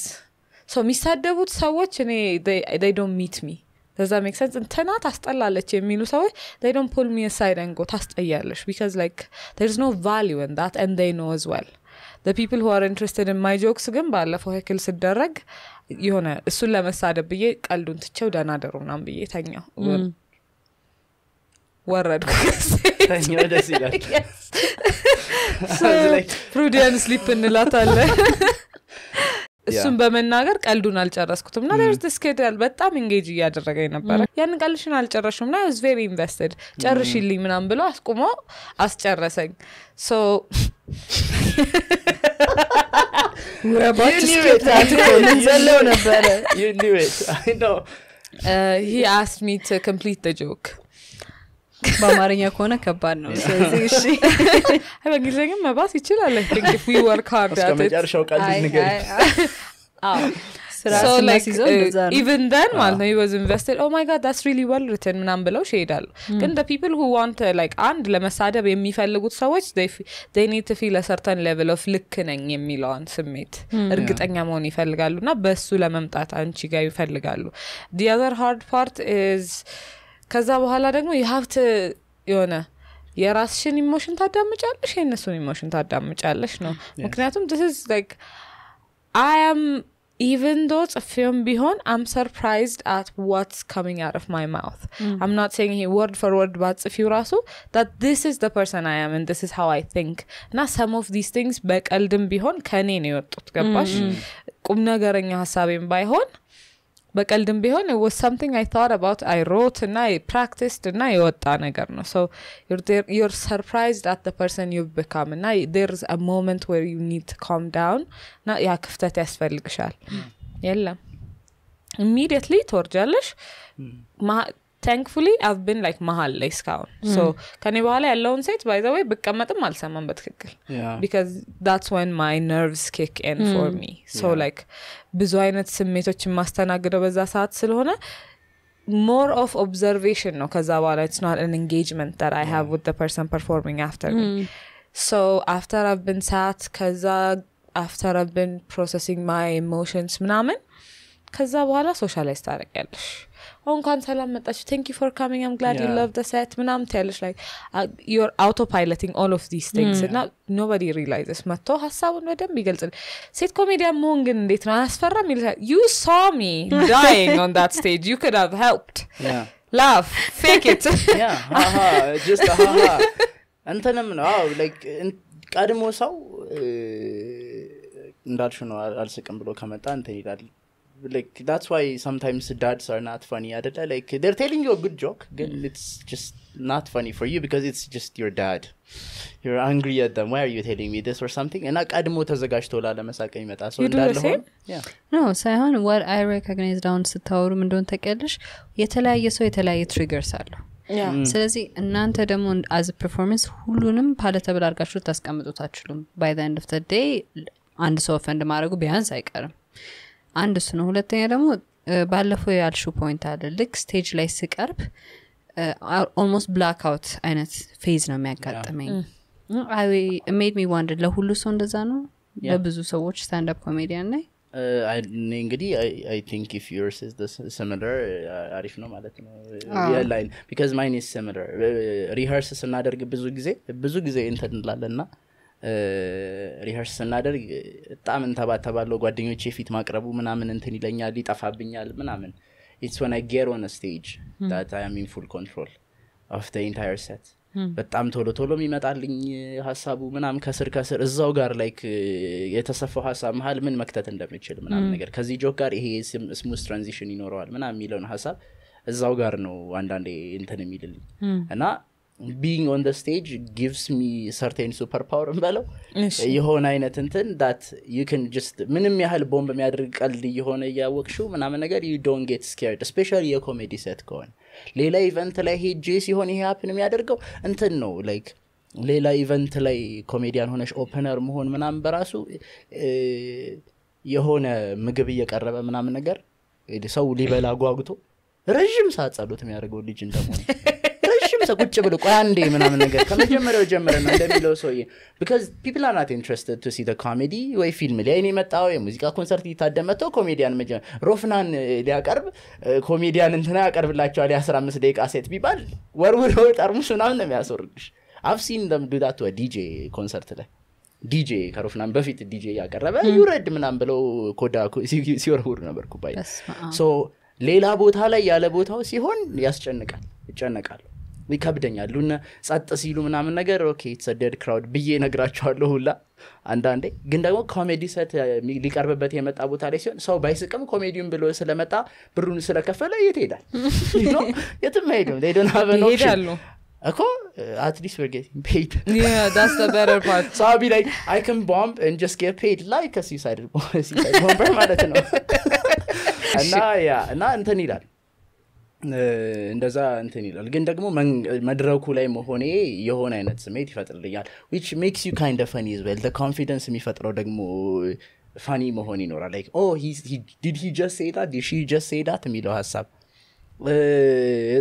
so የሚሳደቡት ሰዎች እኔ they, they don't meet me does that make sense እንትና ታስጠላለች የሚሉ ሰዎች they don't pull me aside and go ታስጠያለሽ because like there's no value in that and they know as well the people who are interested in my jokes ግን ባለፈው ህክል ስደረግ የሆነ እሱን ለመሳደብ ብዬ ቀልዱን ትቼው ደህና ደሩ ምናምን ብዬ ተኛው ወረድኩ ተኛው፣ ደስ ይላል። ፍሩዲያን ስሊፕ እንላታለን እሱን በመናገር ቀልዱን አልጨረስኩትም። እና ርስ ስኬድል በጣም engage እያደረገኝ ነበረ። ያን ቀልድሽን አልጨረሹም እና he's very invested ጨርሽልኝ ምናም ብሎ አስቁሞ አስጨረሰኝ። so ነበረ. he to complete joke በአማርኛ ከሆነ ከባድ ነው ስለዚህ እሺ በእንግሊዝኛ መባስ ይችላል ቃል uh, even then ማለት ነው he was invested oh my god that's really well written ምናም ብለው ይሄዳሉ ግን the people who want uh, like አንድ ለመሳደብ የሚፈልጉት ሰዎች they, f- they need to feel a certain level of ልክ ነኝ የሚለውን ስሜት እርግጠኛ መሆን ይፈልጋሉ እና በሱ ለመምጣት አንቺ ጋር ይፈልጋሉ the other hard part is ከዛ በኋላ ደግሞ you have to የሆነ የራስሽን emotion ታዳምጫለሽ የእነሱን emotion ታዳምጫለሽ ነው ምክንያቱም this is like I am even though ጽፌውም ቢሆን I'm surprised at what's coming out of my mouth. I'm not saying he word for word ባጽፊው ራሱ that this is the person I am and this is how I think እና some of these things በቀልድም ቢሆን ከእኔ ነው የወጡት ገባሽ ቁም ነገረኛ ሀሳቤም ባይሆን በቀልድም ቢሆን was something I thought about I wrote እና practiced እና የወጣ ነገር ነው so you're, there, you're surprised at the person you've become እና there's a moment where you need to calm down እና ያ ክፍተት ያስፈልግሻል የለም immediately ትወርጃለሽ thankfully I've been like መሀል ላይ እስካሁን so ከኔ በኋላ ያለውን set by the way ብቀመጥም አልሰማም በትክክል Yeah. because that's when my nerves kick in for me so Yeah. like ብዙ አይነት ስሜቶች የማስተናግደው በዛ ሰዓት ስለሆነ more of observation ነው ከዛ በኋላ it's not an engagement that I have with the person performing after me so after I've been sat ከዛ after I've been processing my emotions ምናምን ከዛ በኋላ socialize ታደርጊያለሽ እንኳን ሰላም መጣችሁ። thank you for coming I'm glad you Yeah. love the set ምናምን ትያለሽ like you're auto piloting all of these things እና nobody realizes መጥቶ ሀሳቡን በደንብ ይገልጽል ሴት ኮሜዲያን መሆን ግን እንዴት ነው? አያስፈራም? ይል ዩ ሳ ሚ ዳይንግ ኦን ዳት ስቴጅ ዩ ክድ ሃቭ ሄልፕድ Yeah. ላፍ ፌክ ኢት Yeah, haha, just haha. እንትንም ነው። አዎ ላይክ ቀድሞ ሰው እንዳልሽ ነው። አል- አልስቅም ብሎ ከመጣ እንትን ይላል like that's why sometimes dads are not funny አደለ like they're telling you a good joke ግን it's just not funny for you because it's just your dad you're angry at them why are you telling me this or something እና ቀድሞ ተዘጋጅቶ ላለመሳቅ የሚመጣ ሰው You do the እንዳለ ሆኖ same? Yeah. no ሳይሆን what I recognize down ስታወሩም እንደሆን ተቀልሽ የተለያየ ሰው የተለያየ triggers አለው ስለዚህ እናንተ ደግሞ as performers ሁሉንም palatable አድርጋችሁ ታስቀምጡት አችሉም by the end of day አንድ ሰው offend ማድረጉ ቢያንስ አይቀርም አንድ እሱ ነው። ሁለተኛ ደግሞ ባለፈው ያልሹ point አለ። ልክ stage ላይ ስቀርብ almost black out አይነት phase ነው የሚያጋጥመኝ። made me wonder ለሁሉ ሰው እንደዛ ነው. ለብዙ ሰዎች stand up ኮሜዲያን ላይ እንግዲህ I think if yours similar አሪፍ ነው ማለት ነው። like because mine is similar rehearse ስናደርግ ብዙ ጊዜ ብዙ ጊዜ እንትን እንላለን እና rehearse ስናደርግ በጣም እንተባተባለው ጓደኞቼ ፊት ማቅረቡ ምናምን እንትን ይለኛል ይጠፋብኛል ምናምን። it's when I get on stage in full control of entire set በጣም ቶሎ ቶሎ የሚመጣልኝ ሀሳቡ ምናምን ከስር ከስር እዛው ጋር like የተሰፋው ሀሳብ መሀል ምን መክተት እንደምችል ምናምን ነገር ከዚህ joke ጋር ይሄ smooth transition ይኖረዋል ምናምን የሚለውን ሀሳብ እዛው ጋር ነው አንዳንዴ እንትን የሚልልኝ። እና being on the stage gives me certain super power እንበለው የሆነ አይነት እንትን that you just ምንም ያህል ቦምብ የሚያደርግ ቀልድ እየሆነ እያወቅሽው ምናምን ነገር you don't get scared specially የኮሜዲ set ከሆነ። ሌላ event ላይ ሄጄ ሲሆን ይሄ happen የሚያደርገው እንትን ነው like ሌላ event ላይ ኮሜዲያን ሆነሽ opener መሆን ምናምን በራሱ የሆነ ምግብ እየቀረበ ምናምን ነገር ሰው ሊበላ ጓጉቶ ረዥም ሰዓት ጸሎት የሚያደርገው ልጅ እንደመሆነ ሰው ቁጭ ብሎ ቆይ አንዴ ምናምን ነገር ከመጀመሪያው ጀምረ ነው እንደሚለው ሰውዬ። because people are not interested to see comedy ወይ ፊልም ሊያይን የመጣው የሙዚቃ ኮንሰርት ሊታደመጠው ኮሜዲያን ሮፍናን ሊያቀርብ ኮሜዲያን እንትና ያቀርብላቸዋል የአስራ አምስት ደቂቃ ሴት ቢባል ወርውሮ ጠርሙስ ምናምን ነው የሚያስወርድሽ አፍሲን እንደምዱዳት ዲጄ ኮንሰርት ላይ። ዲጄ ከሮፍናን በፊት ዲጄ እያቀረበ ይውረድ ምናምን ብለው ኮዳ ሲወረውር ነበር ኩባያ። ሌላ ቦታ ላይ ያለ ቦታው ሲሆን ያስጨንቃል ይጨነቃል ይከብደኛል። ሉነ ጸጥ ሲሉ ምናምን ነገር ኦኬ የተሰደድ ክራውድ ብዬ ነግራቸዋለሁ ሁላ። አንዳንዴ ግን ደግሞ ኮሜዲ set ሊቀርብበት የመጣ ቦታ ላይ ሲሆን ሰው ባይስቅም ኮሜዲውን ብሎ ስለመጣ ብሩን ስለከፈለ የት ሄዳል? የትም አይሄድም። They don't have an option. ይሄዳሉ። እኮ at least we're getting paid. Yeah, that's the better part. so I'll be like I can bomb and just get paid like a suicide suicide bomber ማለት ነው. እና ያ እና እንትን ይላል እንደዛ እንትን ይላል። ግን ደግሞ መድረኩ ላይ መሆኔ የሆነ አይነት ስሜት ይፈጥርልኛል። ዊች ሜክስ ዩ ካይንድ ፈኒ ዝዌል ኮንፊደንስ የሚፈጥረው ደግሞ ፋኒ መሆን ይኖራል። ላይክ ኦ ዲድ ሂ ጀስት ሴዳት ሺ ጀስት ሴዳት የሚለው ሀሳብ። እ፣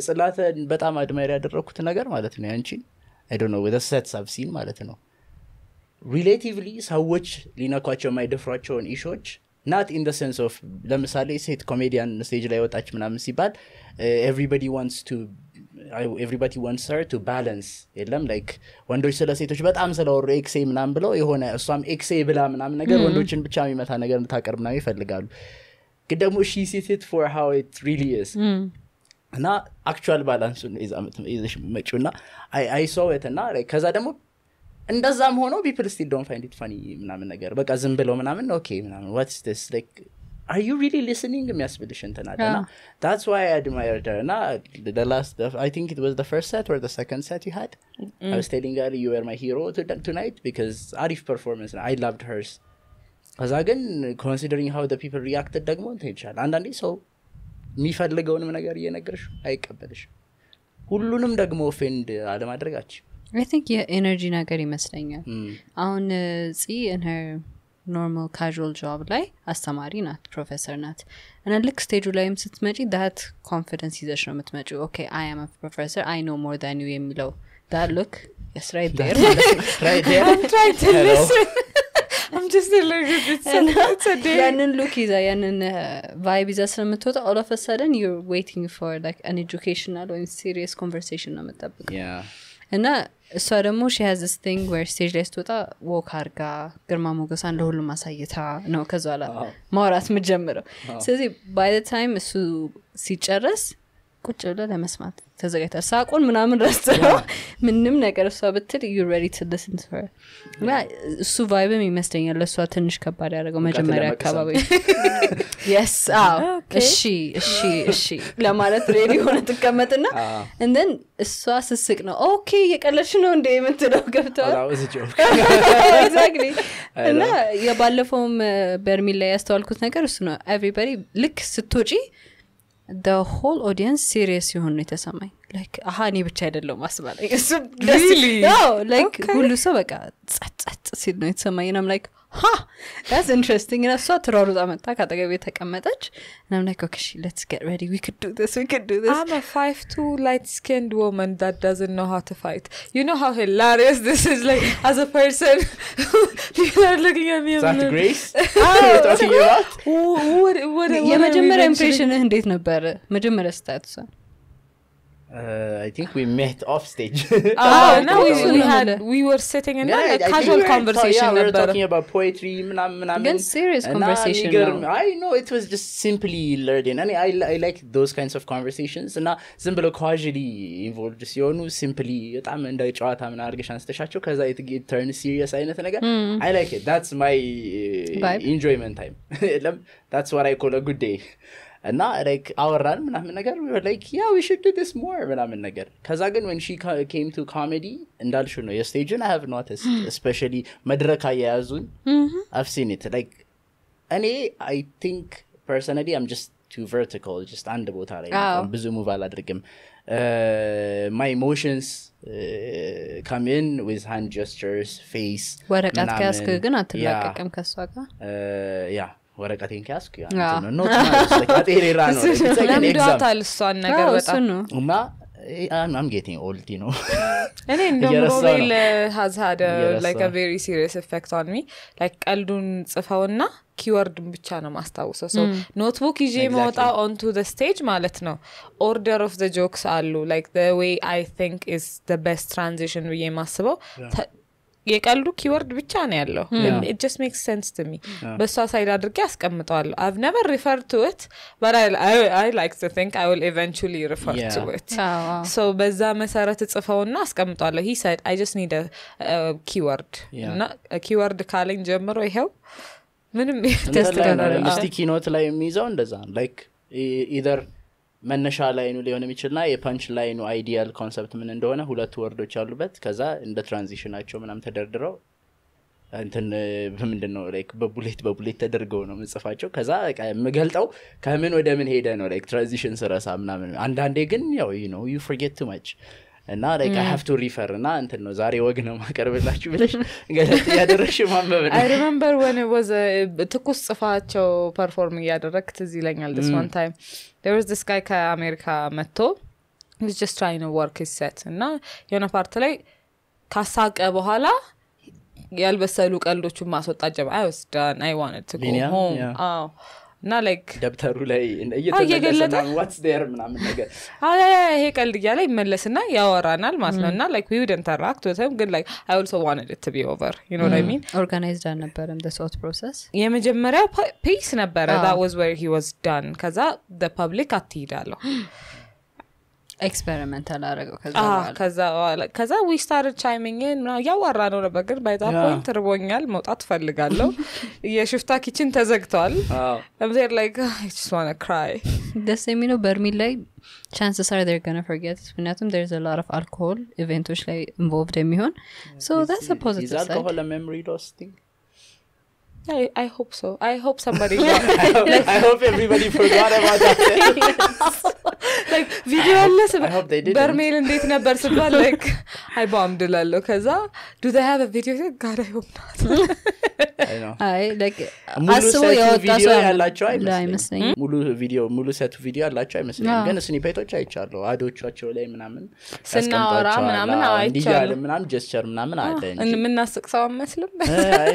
ጽላተ በጣም አድማሪ ያደረግኩት ነገር ማለት ነው ያንቺን ሰት ሳብሲን ማለት ነው። ሪሌቲቭሊ ሰዎች ሊነኳቸው የማይደፍሯቸውን ኢሾች ናት ኢን ሰንስ ኦፍ ለምሳሌ ሴት ኮሜዲያን ስቴጅ ላይ ወጣች ምናምን ሲባል ኤቭሪበዲ ዋንስ ቱ ኤቭሪባዲ ዋንስ ር ቱ ባላንስ የለም? ላይክ ወንዶች ስለ ሴቶች በጣም ስለወሩ ኤክሴ ምናምን ብለው የሆነ እሷም ኤክሴ ብላ ምናምን ነገር ወንዶችን ብቻ የሚመታ ነገር ታቀርብ ምናምን ይፈልጋሉ። ግን ደግሞ ሺ ሴት ፎር ሃው ኢት ሪሊ ስ እና አክቹዋል ባላንሱን ይዘሽ መጪው እና አይ ሶዌት እና like ከዛ ደግሞ እንደዛም ሆኖ ፒፕል ስቲል ዶን ፋይንድ ኢት ፈኒ ምናምን ነገር። በቃ ዝም ብለው ምናምን ኦኬ ምናምን። ዋትስ ስ ላይክ are you really listening የሚያስብልሽ እንትን አለ እና that's why I admire እና the last I think it was the first set or the second set you had? I was telling her you were my hero to- tonight because አሪፍ performance ነው I loved hers. ከዛ ግን considering how the people reacted ደግሞ እንትን ይቻላል። አንዳንዴ ሰው የሚፈልገውንም ነገር እየነገርሽ አይቀበልሽ ሁሉንም ደግሞ offend አለማድረጋች I think የ energy ነገር ይመስለኛል አሁን she in her normal casual job ላይ አስተማሪ ናት ፕሮፌሰር ናት እና ልክ stage ኡ ላይም ስትመጪ that confidence ይዘሽ ነው የምትመጪ okay I am professor I know more than you የሚለው that look yes right there ማለት ነው Right there. I'm trying to Hello. listen. I'm just a little bit it's a, it's a day. ያንን look ይዛ ያንን vibe ይዛ ስለምትወጣ all of sudden you're waiting for like an educational ወይም serious conversation ነው የምጠብቅ Yeah. እና እሷ ደግሞ she has this thing where stage ላይ ስትወጣ walk አርጋ ግርማ ሞገሳን ለሁሉም አሳይታ ነው ከዛ ላ ማውራት የምትጀምረው። ስለዚህ by time እሱ ሲጨረስ ቁጭ ብለ ለመስማት ተዘጋጅታል ሳቁን ምናምን ረስተው ምንም ነገር እሷ ብትል you ready to listen to እና እሱ vibe ም ይመስለኛል ለእሷ ትንሽ ከባድ ያደረገው መጀመሪያ አካባቢ። yes አዎ. እሺ እሺ እሺ ለማለት ready የሆነ ትቀመጥና and then እሷ ስስቅ ነው okay እየቀለድሽ ነው እንደ የምትለው ገብተዋል እና የባለፈውም በርሚል ላይ ያስተዋልኩት ነገር እሱ ነው። everybody ልክ ስትወጪ whole audience serious ሲሆን ነው የተሰማኝ. like አሀ እኔ ብቻ አይደለሁም አስባለኝ እሱ ደስ- Really? አዎ like ሁሉ ሰው በቃ ጸጥ ጸጥ ሲል ነው የተሰማኝ። ናም like ሀ ዳስ ኢንትረስቲንግ እና እሷ ትሯሩጣ መጣ ከአጠገቤ ተቀመጠች ናም ላይክ ኦኬ ሌትስ ጌት ሬዲ ዊ ክድ ዱ ስ ዊ ክድ ዱ ስ I'm a five two light skinned woman that doesn't know how to fight. You know how hilarious this is like as a person people are looking at me Is I'm that like, Grace? You're talking about? "Wh- what, what, what are we የመጀመሪያ mentioning?" ኢምፕሬሽንህ እንዴት ነበረ መጀመሪያ ስታያት እሷ Uh, I think we met off stage. Oh, no, we, እሱን we ነው had የምልህ። we were sitting in Yeah, I a think casual we were- conversation yeah, we were ነበረ talking about poetry ምናምን ምናምን ግን serious እና conversation የሚገርም- ነው። I know it was just simply learning and I, I like those kinds of conversations እና ዝም ብለው casually involved ሲሆኑ simply በጣም እንደ ጨዋታ ምን አድርገሽ አንስተሻቸው ከዛ it, it turns serious አይነት ነገር I like it that's my uh, Vibe? enjoyment time የለም that's what I call a good day እና like አወራን ምናምን ነገር we were like yeah we should do this more ምናምን ነገር ከዛ ግን when she ca- came to comedy እንዳልሽው ነው የስቴጅን I have noticed especially መድረክ አያያዙን I've seen it like እኔ I think personally I'm just too vertical just አንድ ቦታ ላይ ነው አዎ። የምቆም፣ ብዙ ሙቭ አላድርግም Uh, my emotions uh, come in with hand gestures face ወረቀት ምናምን። ከያዝክ ግን Yeah. አትላቀቅም ከእሷ ጋር ያ ወረቀቴን ከያዝኩ. ለምዷታል እሷን ነገር በጣም እና eh, I'm, getting old you know እኔ እንደውም ሮቤል እየረሳሁ like a very serious effect on me like ቀልዱን ጽፈውና keyword ን ብቻ ነው ማስታውሰው so notebook ይዤ. መውጣ onto the stage ማለት ነው order of the jokes አሉ like the way I think is the best transition ብዬ የማስበው ተ- የቀልዱ keyword ብቻ ነው ያለው. Just makes sense to me. በእሷ side አድርጌ አስቀምጠዋለሁ. I, I like to think I will eventually refer Yeah. to it. አዎ፣ አዎ። so በዛ መሰረት ጽፈውና አስቀምጧለሁ he said I just need keyword. እና keyword ካለኝ ጀምሮ ይኸው ምንም sticky note ላይ የሚይዘው እንደዛ like either መነሻ line ኡ ሊሆን የሚችልና የ punch line ኡ ideal concept ምን እንደሆነ ሁለቱ word ኦች አሉበት። ከዛ እንደ transition ኣቸው ምናም ተደርድረው እንትን ምንድን ነው like በ bullet በ bullet ተደርገው ነው ምጽፋቸው ከዛ የምገልጠው ከምን ወደ ምን ሄደ ነው like transition ስረሳ ምናምን። አንዳንዴ ግን ያው ነው you forget too much እና like I have to refer እና እንትን ነው ዛሬ ወግ ነው ማቀርብላችሁ ብለሽ ገለጥ እያደረግሽ ማንበብ ነው። remember when was ትኩስ ጽፋቸው perform እያደረግ ትዝ ይለኛል this one time this guy ከአሜሪካ መጥቶ he's trying work set እና የሆነ part ላይ ካሳቀ በኋላ ያልበሰሉ ቀልዶቹን ማስወጣት ጀመ አይ ወስዳን አይ ዋንት? ሆም. እና ላይክ ደብተሩ ላይ እየገለጠ? እየተመለሰ ዋትስ ዴር ምናምን ነገር። አይ ይሄ ቀልድ እያለ ይመለስና ያወራናል ማለት ነው። እና ላይክ ዊ ውድ ኢንተራክት ዊትም ግን ላይክ አይ ኦልሶ ዋንድ ቱ ቢ ኦቨር ዩ ኖ ሚን ኦርጋናይዝድ አልነበረም ሶት ፕሮሰስ የመጀመሪያው ፔስ ነበረ. that was where he was done. ከዛ the public አትሂዳለሁ ኤክስፐሪመንት አላረገው ከዛ በኋላ. ከዛ በኋላ ከዛ ዊ ስታርድ ቻይሚንግን እያዋራ ነው ነበር ግን ባይዛ. ፖይንት ርቦኛል መውጣት ፈልጋለሁ የሽፍታ ኪችን ተዘግተዋል ዜር ላይክ just wanna cry. ደስ የሚለው በርሚል ላይ ቻንስስ አር ር ገነ ፈርጌት ምክንያቱም ር ላር ኦፍ አልኮሆል ኢቨንቶች ላይ ኢንቮልቭድ የሚሆን. ሶ ፖዚቲቭ ሳይድ alcohol a memory loss thing? I, I hope so. I hope somebody I hope, I hope everybody forgot about that. like ቪዲዮ አለ I hope they. በርሜል እንዴት ነበር ስባል like አይ ባምድ ላለው ከዛ ዱ ሃቭ ቪዲዮ ጋር ይሆናል አይ ነው። አይ like አስቦ ቪዲዮ ሰው ያላቸው አይመስለኝም ሙሉ ቪዲዮ ሙሉ ሰቱ ቪዲዮ ያላቸው አይመስለኝም ግን ስኒፔቶች አይቻለሁ አዶቻቸው ላይ ምናምን ስናወራ ምናምን አይቻለሁ። ምናምን ጀስቸር ምናምን አለ የምናስቅ ሰው አመስልም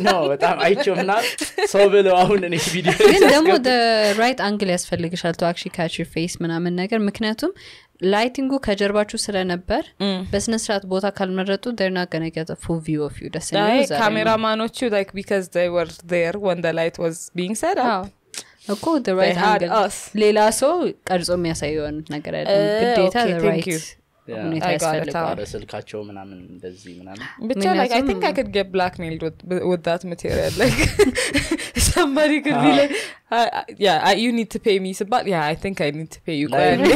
ነው በጣም አይቸው ምናምን ሰው ብለው አሁን እኔ ቪዲዮ ግን ደግሞ ራይት አንግል ያስፈልግሻል ቱ አክቹዋሊ ካች ፌስ ምናምን ነገር ምክንያቱም ላይቲንጉ ከጀርባችሁ ስለነበር በስነ ስርዓት ቦታ ካልመረጡ ደርና ገነገጠ ፉ ቪው ኦፍ ዩ ደስ ካሜራማኖቹ ላይክ ቢካዝ they were there when the light was being set up አዎ። እኮ the right had angle us. ሌላ ሰው ቀርጾ የሚያሳየውን ነገር Eh, ግዴታ okay, ሁኔታ I got it, ያስፈልገዋል በስልካቸው ምናምን እንደዚህ ምናምን ብቻ like I ምክንያቱም- think I could get blackmailed with, with that material like somebody could be like I, I, yeah I, you need to pay me ስባል yeah I think I need to pay you ቆይ አንዴ።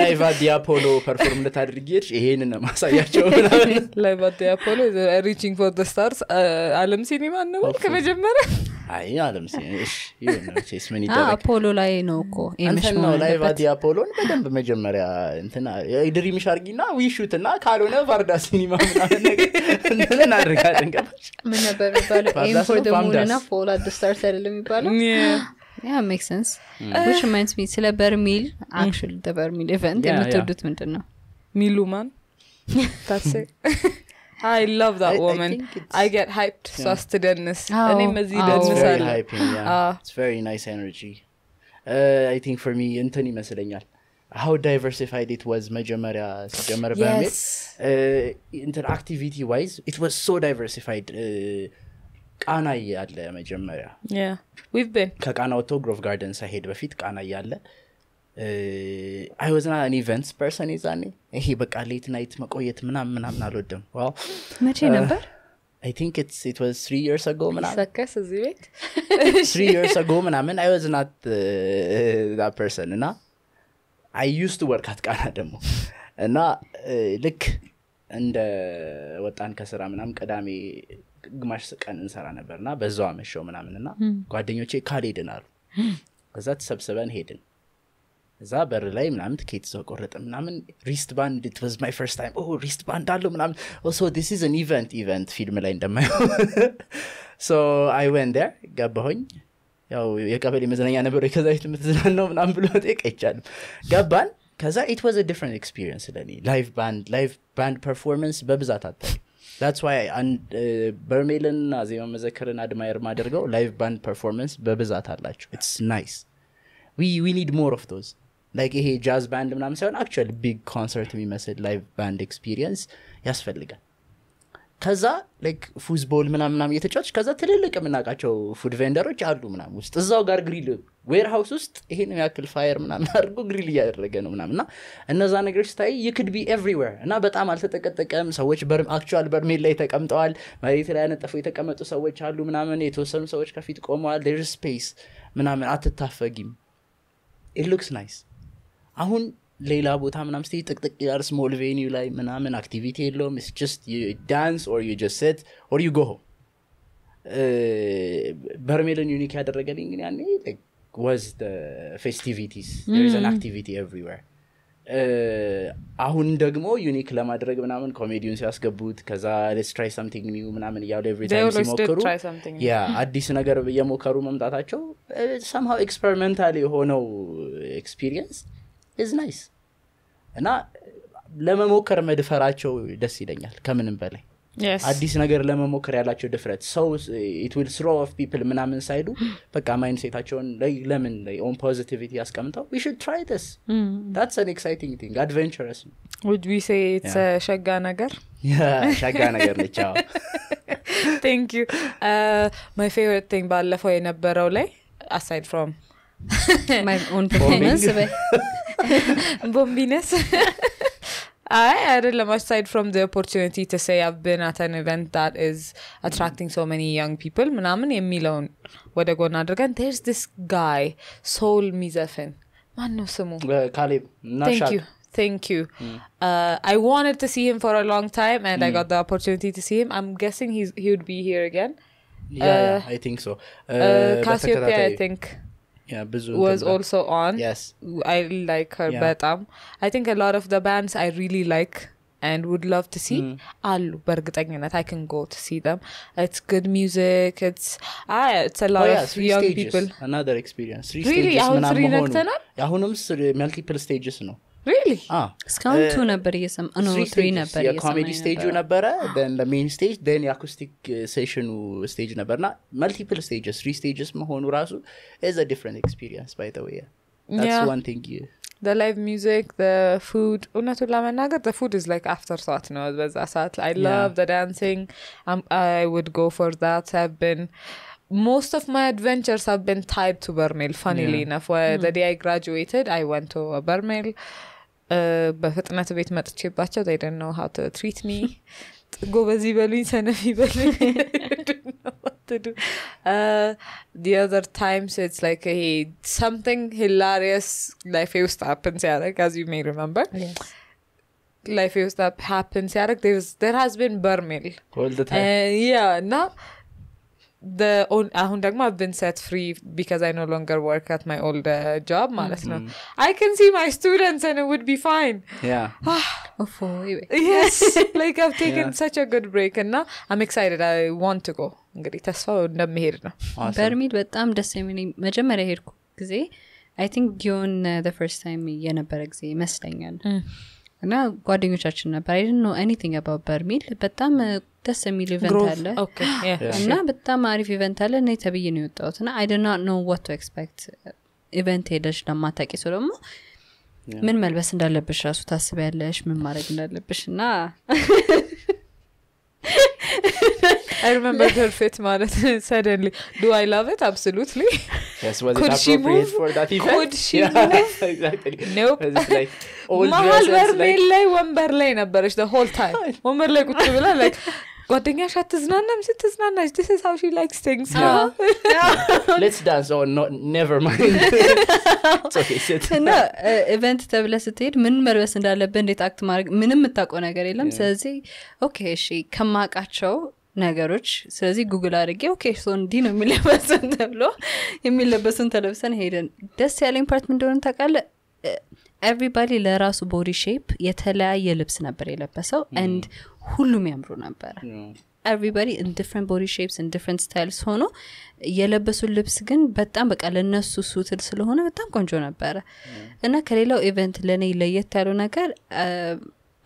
live at the አፖሎ perform ልታድርጊ ሄድሽ ይሄንን ነው ማሳያቸው ምናምን live at the Apollo is, uh, reaching for the stars uh, አለም ሲኒማ እንበል. ከመጀመሪያ አይ አለም አፖሎ ላይ ነው እኮ ነው አለበት አዲ አፖሎን በደንብ መጀመሪያ እንትና ድሪምሽ አርጊና ዊሹት እና ካልሆነ ቫርዳ ሲኒማ ምናምን ነገር እንትን እናድርጋለን ገባሽ? ምን ነበር የሚባለው. ያ ሜክ ሰንስ ዊች ሚ ስለ በርሚል አክቹዋሊ በርሚል ኢቨንት የምትወዱት ምንድን ነው? ሚሉማን that's it I love that I- I woman. think it's- I get hyped so አስትደንስ አዎ፣ እኔም እዚህ አዎ። It's very ደንሳለሁ hyping, yeah. Ah. It's very nice energy. Uh, I think for me እንትን ይመስለኛል how diversified it was መጀመሪያ ሲጀመር በሚል Yes. uh, እንትን activity wise it was so diversified uh, ቃና ያለ መጀመሪያ Yeah. We've been. ከቃና ወጥቶ ግሮቭ ጋርደን ሳይሄድ በፊት ቃና እያለ I wasn't an events person የዛኔ ይሄ በቃ late night መቆየት ምናምን ምናምን አልወድም. wow መቼ ነበር? I think it was three years ago ምናምን. ሰከስ እዚህ ቤት? three years ago ምናምን. I was not person እና I used to work at ቃና ደግሞ. እና እ፣ ልክ እንደ ወጣን ከስራ ምናምን ቅዳሜ ግማሽ ቀን እንሰራ ነበር እና በዛው አመሸው ምናምን እና ጓደኞቼ ካልሄድን አሉ። ከዛ ተሰብስበን ሄድን እዛ በር ላይ ምናምን ትኬት ሰው ቆረጠ ምናምን። wristband it was my first time. oh wristband አለው ምናምን። So this is an event event ፊልም ላይ እንደማየው። So I went there ገባሁኝ። ያው የቀበሌ መዝናኛ ነበር ከዛ ፊት የምትዝናናው ምናምን ብሎ ጠቅ አይቻልም። ገባን። ከዛ it was different experience ለኔ። live band live band performance በብዛት አታይ that's why በርሜልን እና ዜማ መዘክርን admire ማደርገው live band performance በብዛት አላቸው። it's nice we need more of those like ይሄ jazz band ምናምን ሳይሆን actually big concert የሚመስል live band experience ያስፈልጋል። ከዛ like foosball ምናምን ምናምን እየተጫወች ከዛ ትልልቅ የምናውቃቸው food vendor ኦች አሉ ምናምን ውስጥ። እዛው ጋር Grill Warehouse ውስጥ ይሄን ያክል fire ምናምን አድርጎ grill እያደረገ ነው ምናምን። እና እነዛ ነገሮች ስታይ you could be everywhere እና በጣም አልተጠቀጠቀም። ሰዎች actually በርሜል ላይ ተቀምጠዋል። መሬት ላይ ያነጠፉ የተቀመጡ ሰዎች አሉ ምናምን። የተወሰኑ ሰዎች ከፊት ቆመዋል። space ምናምን። አትታፈጊም። it looks nice አሁን ሌላ ቦታ ምናምን ስትሄድ ጥቅጥቅ ያለ small venue ላይ ምናምን activity የለውም። you dance or you sit or you go home በርሜልን unique ያደረገልኝ ግን ያኔ was festivities and activity everywhere አሁን ደግሞ unique ለማድረግ ምናምን ኮሜዲውን ሲያስገቡት ከዛ try something new ምናምን እያሉ ሲሞክሩ. ያ አዲስ ነገር እየሞከሩ መምጣታቸው somehow experimental የሆነው experience is nice እና ለመሞከር መድፈራቸው ደስ ይለኛል ከምንም በላይ። Yes. አዲስ ነገር ለመሞከር ያላቸው ድፍረት ሰው it will throw off people ምናምን ሳይሉ በቃ mindset ኣቸውን ላይ ለምን on positivity ያስቀምጠው we should try this that's an exciting thing adventurous ነው Would we say it's a ሸጋ ነገር? ሸጋ ነገር ነች አዎ። Thank you. Uh, my favorite thing ባለፈው የነበረው ላይ aside from my own performance በይ። ቦምቢነስ አይ አይደለም aside from the opportunity to say I've been at an event that is attracting so many young people ምናምን የሚለውን ወደ ጎን አድርገን there's this guy soul ሚዘፍን ማን ነው ስሙ ካሌብ እና Thank ሻክ you. Thank you. Uh, I wanted to see him for a long time, and I got the opportunity to see him. I'm guessing he's he would be here again. አይ ቲንክ ሶ Uh, Cassiopeia, I think, ብዙ was also on. yes I like her Yeah. በጣም I think a lot of the bands I really like and would love to see አሉ በእርግጠኝነት i can go to see them it's good music it's ah, it's a lot Oh, yeah, of three young stages. people Another experience. Three Really? stages አሁን ምናምን three መሆኑ። ነክተናል? የአሁኑም መልቲፕል ስቴጅስ ነው really Ah. እስካሁን Uh, ቱ ነበር እየሰማ ኖ Three ትሪ stages. ነበር የኮሜዲ ስቴጁ ነበረ ን ሜን ስቴጅ ን የአኩስቲክ ሴሽኑ ስቴጅ ነበር እና መልቲፕል ስቴጅስ ትሪ ስቴጅስ መሆኑ ራሱ is a different experience by the way that's Yeah. one thing you the live music the food እውነቱን ለመናገር the food is like after thought ነው በዛ ሰዓት i Yeah. love the dancing um, i would go for that i've been most of my adventures have been tied to Bermel funnily Yeah. enough where the day i graduated i went to a Bermel uh, በፍጥነት ቤት መጥቼባቸው they didn't know how to treat me ጎበዝ ይበሉኝ ሰነፍ ይበሉኝ Didn't know what to do. Uh, the other times it's like hey, something hilarious life used to happen ሲያደርግ as you may remember life used to happen ሲያደርግ there's there has been Bermel all the time uh, yeah እና the on- አሁን ደግሞ I've been set free because I no longer work at my old uh, job ማለት ነው I can see my students and it would be fine yeah ኦፎ yes like I've taken Yeah. such a good break and now I'm excited I want to go እንግዲህ ተስፋው እንደምሄድ ነው awesome. በርሚል በጣም ደስ የሚለኝ መጀመሪያ ሄድኩ ጊዜ አይ ቲንክ ጊዮን ደ ፈርስት ታይም የነበረ ጊዜ ይመስለኛል እና ጓደኞቻችን ነበር። I knew anything about በርሚል በጣም uh, ደስ የሚል event. አለ. እና በጣም አሪፍ event አለ። ነይ ተብዬ ነው የወጣሁት። እና I don't know what to expect ኢቨንት ሄደሽ ለማታቂ ሰው ደግሞ ምን መልበስ እንዳለብሽ ራሱ ታስቢያለሽ? ምን ማድረግ እንዳለብሽ? እና I remember her fit ማለት suddenly do I love it absolutely yes was Could it she appropriate move? for that event Could she yeah, move? exactly Nope. Was it like all መሀል dresses በርሜል like ላይ ወንበር ላይ ነበረች the whole time ወንበር ላይ ቁጭ ብላ like ጓደኛሽ አትዝናናም ስትዝናናች this is how she likes things let's dance or not never mind it's okay sit እና ኢቨንት ተብለ ስትሄድ ምን መልበስ እንዳለብህ እንዴት አክት ማድረግ ምንም የምታውቀው ነገር የለም ስለዚህ ኦኬ እሺ ከማውቃቸው ነገሮች። ስለዚህ ጉግል አድርጌ okay so እንዲህ ነው የሚለበሱን ተብሎ የሚለበሱን ተለብሰን ሄደን ደስ ያለኝ part እንደሆነ ታውቃለ everybody ለራሱ body shape የተለያየ ልብስ ነበር የለበሰው አንድ ሁሉም ያምሩ ነበረ everybody in different body shapes in different styles ሆኖ የለበሱት ልብስ ግን በጣም በቃ ለነሱ suitable ስለሆነ በጣም ቆንጆ ነበረ። እና ከሌላው event ለእኔ ለየት ያለው ነገር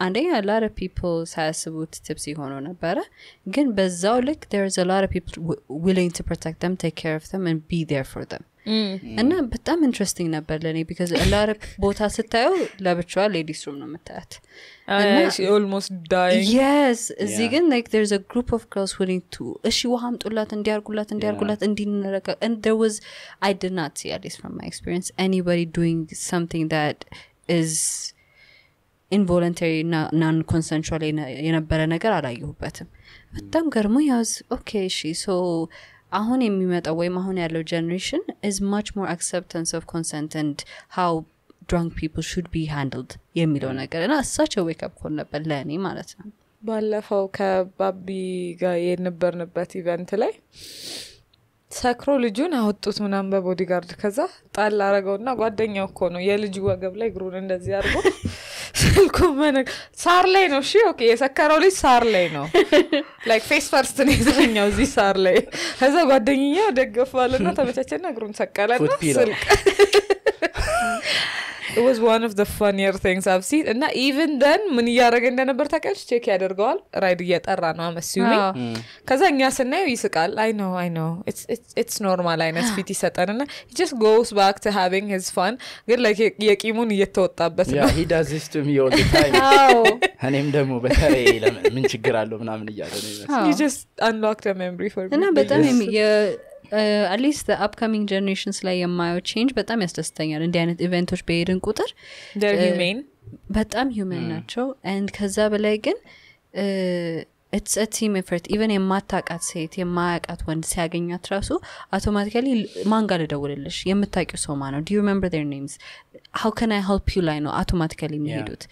አንደኛ a lot of people ሳያስቡት tipsy የሆኑ ነበረ። ግን በዛው ልክ there a lot of people willing to protect them take care of them be there for them እና በጣም interesting ነበር ለእኔ because a lot of ቦታ ስታየው ለብቻዋ ladies room ነው የምታያት። Uh, she almost dying. yes እዚህ Yeah. ግን like there's group of girls willing to እሺ ውሃ አምጡላት እንዲያርጉላት እንዲያርጉላት እንዲንረጋ there was I did not see at least from my experience anybody doing something that is involuntary non consensual የነበረ ነገር አላየሁበትም። በጣም ገርሞ ያዝ። okay እሺ። so አሁን የሚመጣው ወይም አሁን ያለው generation is much more acceptance of consent and how drunk people should be handled የሚለው ነገር እና such a wake-up call ነበር ለእኔ ማለት ነው። ባለፈው ከባቢ ጋር የነበርንበት event ላይ ሰክሮ ልጁን አወጡት ምናምን በ bodyguard። ከዛ ጣል አረገውና ጓደኛው እኮ ነው የልጁ ወገብ ላይ እግሩን እንደዚህ አድርጎ ስልኩ ሳር ላይ ነው። እሺ okay የሰከረው ልጅ ሳር ላይ ነው። like face first ነው የተኛው እዚህ ሳር ላይ። ከዛ ጓደኛው ደገፋልና ተመቻቸና እግሩን ሰቀለና. ስልክ it was one of the funnier things I've seen. እና even then ምን እያደረገ እንደነበር ታውቂያለሽ? check ያደርገዋል. ride እየጠራ ነው አመሲዩሚ አዎ። ከዛ እኛ ስናየው ይስቃል። I know I know it's normal አይነት ፊት ይሰጠን and just goes back to having his fun ግን like የ- የቂሙን እየተወጣበት ነው. Yeah he does this to me all the time. አዎ. እኔም ደግሞ በተለይ ለምን ምን ችግር አለው ምናምን እያለ ነው ይመስል you just unlocked a memory for me. እና በጣም at least upcoming generations ላይ የማየው change በጣም ያስደስተኛል። እንዲህ አይነት event ኦች በሄድን ቁጥር they're uh, በጣም human ናቸው። እንደ ከዛ በላይ ግን it's team effort even የማታቃት ሴት የማያቃት ወንድ ሲያገኛት ራሱ automatically ማን ጋር ልደውልልሽ? የምታውቂው ሰው ማ ነው? do you remember their names how can I help you ላይ ነው automatically የሚሄዱት።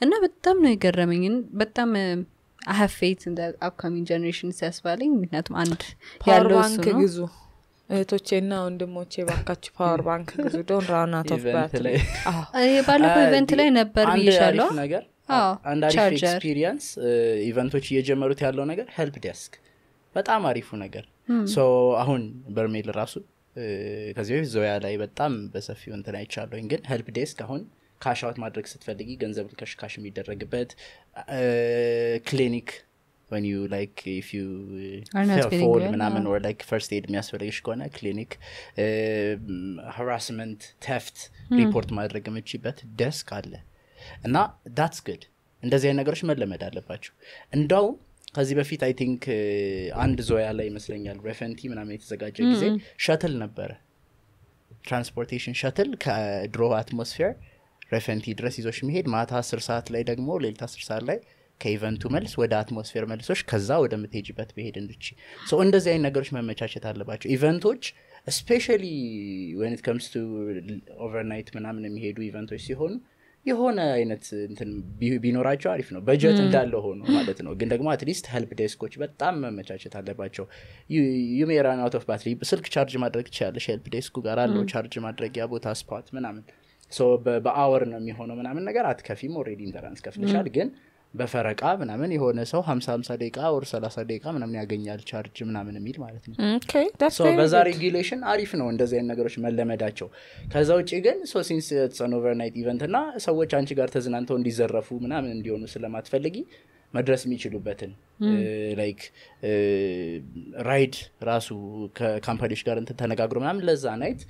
እና በጣም ነው የገረመኝን በጣም I have faith እንደ upcoming generation ሲያስባለኝ ምክንያቱም አንድ power ያለው ባንክ ግዙ. እህቶቼና ወንድሞቼ ባካችሁ power bank ግዙ. ዶን ኦፍ እ ባለፈው event ላይ ነበር አሪፍ ነገር አዎ፣ አንድ አሪፍ experience event ኦች እየጀመሩት ያለው ነገር help desk በጣም አሪፉ ነገር። so አሁን በርሜል ራሱ እ፣ ከዚህ በፊት ዞያ ላይ በጣም በሰፊው እንትን አይቻለሁኝ ግን help desk አሁን cash out ማድረግ ስትፈልጊ ገንዘብ ልከሽ cash የሚደረግበት ክሊኒክ when you like if you fall ምናምን or like first aid የሚያስፈልግሽ ከሆነ ክሊኒክ harassment theft report ማድረግ የምትችይበት desk አለ። እና that's good እንደዚህ አይነት ነገሮች መለመድ አለባቸው እንዳውም ከዚህ በፊት I think አንድ ዞያ ላይ ይመስለኛል ሬፈንቲ ምናምን የተዘጋጀ ጊዜ shuttle ነበረ። transportation shuttle ከድሮ አትሞስፌር ሬፈንቲ ድረስ ይዞሽ የሚሄድ ማታ አስር ሰዓት ላይ ደግሞ ሌሊት አስር ሰዓት ላይ ከ event ኡ መልስ ወደ አትሞስፌር መልሶች ከዛ ወደምትሄጅበት መሄድ እንድትችይ እንደዚህ አይነት ነገሮች መመቻቸት አለባቸው። event ኦች especially when it comes to overnight ምናምን የሚሄዱ event ኦች ሲሆኑ የሆነ አይነት እንትን ቢኖራቸው አሪፍ ነው። በጀት እንዳለ ሆኖ ማለት ነው። ግን ደግሞ at least help desk ኦች በጣም መመቻቸት አለባቸው። you may run out of battery ስልክ ቻርጅ ማድረግ ትችላለሽ help desk ኡ ጋር አለው ቻርጅ ማድረጊያ ቦታ spot ምናምን በ hour ነው የሚሆነው ምናምን ነገር አትከፊም። already entrance ከፍልሻል ግን በፈረቃ ምናምን የሆነ ሰው ሀምሳ ሀምሳ ደቂቃ or ሰላሳ ደቂቃ ምናምን ያገኛል ቻርጅ ምናምን የሚል ማለት ነው። በዛ. regulation አሪፍ ነው እንደዚህ አይነት ነገሮች መለመዳቸው። ከዛ ውጭ ግን so since it's an overnight event እና ሰዎች አንቺ ጋር ተዝናንተው እንዲዘረፉ ምናምን እንዲሆኑ ስለማትፈልጊ መድረስ የሚችሉበትን like ride ራሱ ከ company ዎች ጋር እንትን ተነጋግሮ ምናምን ለዛ night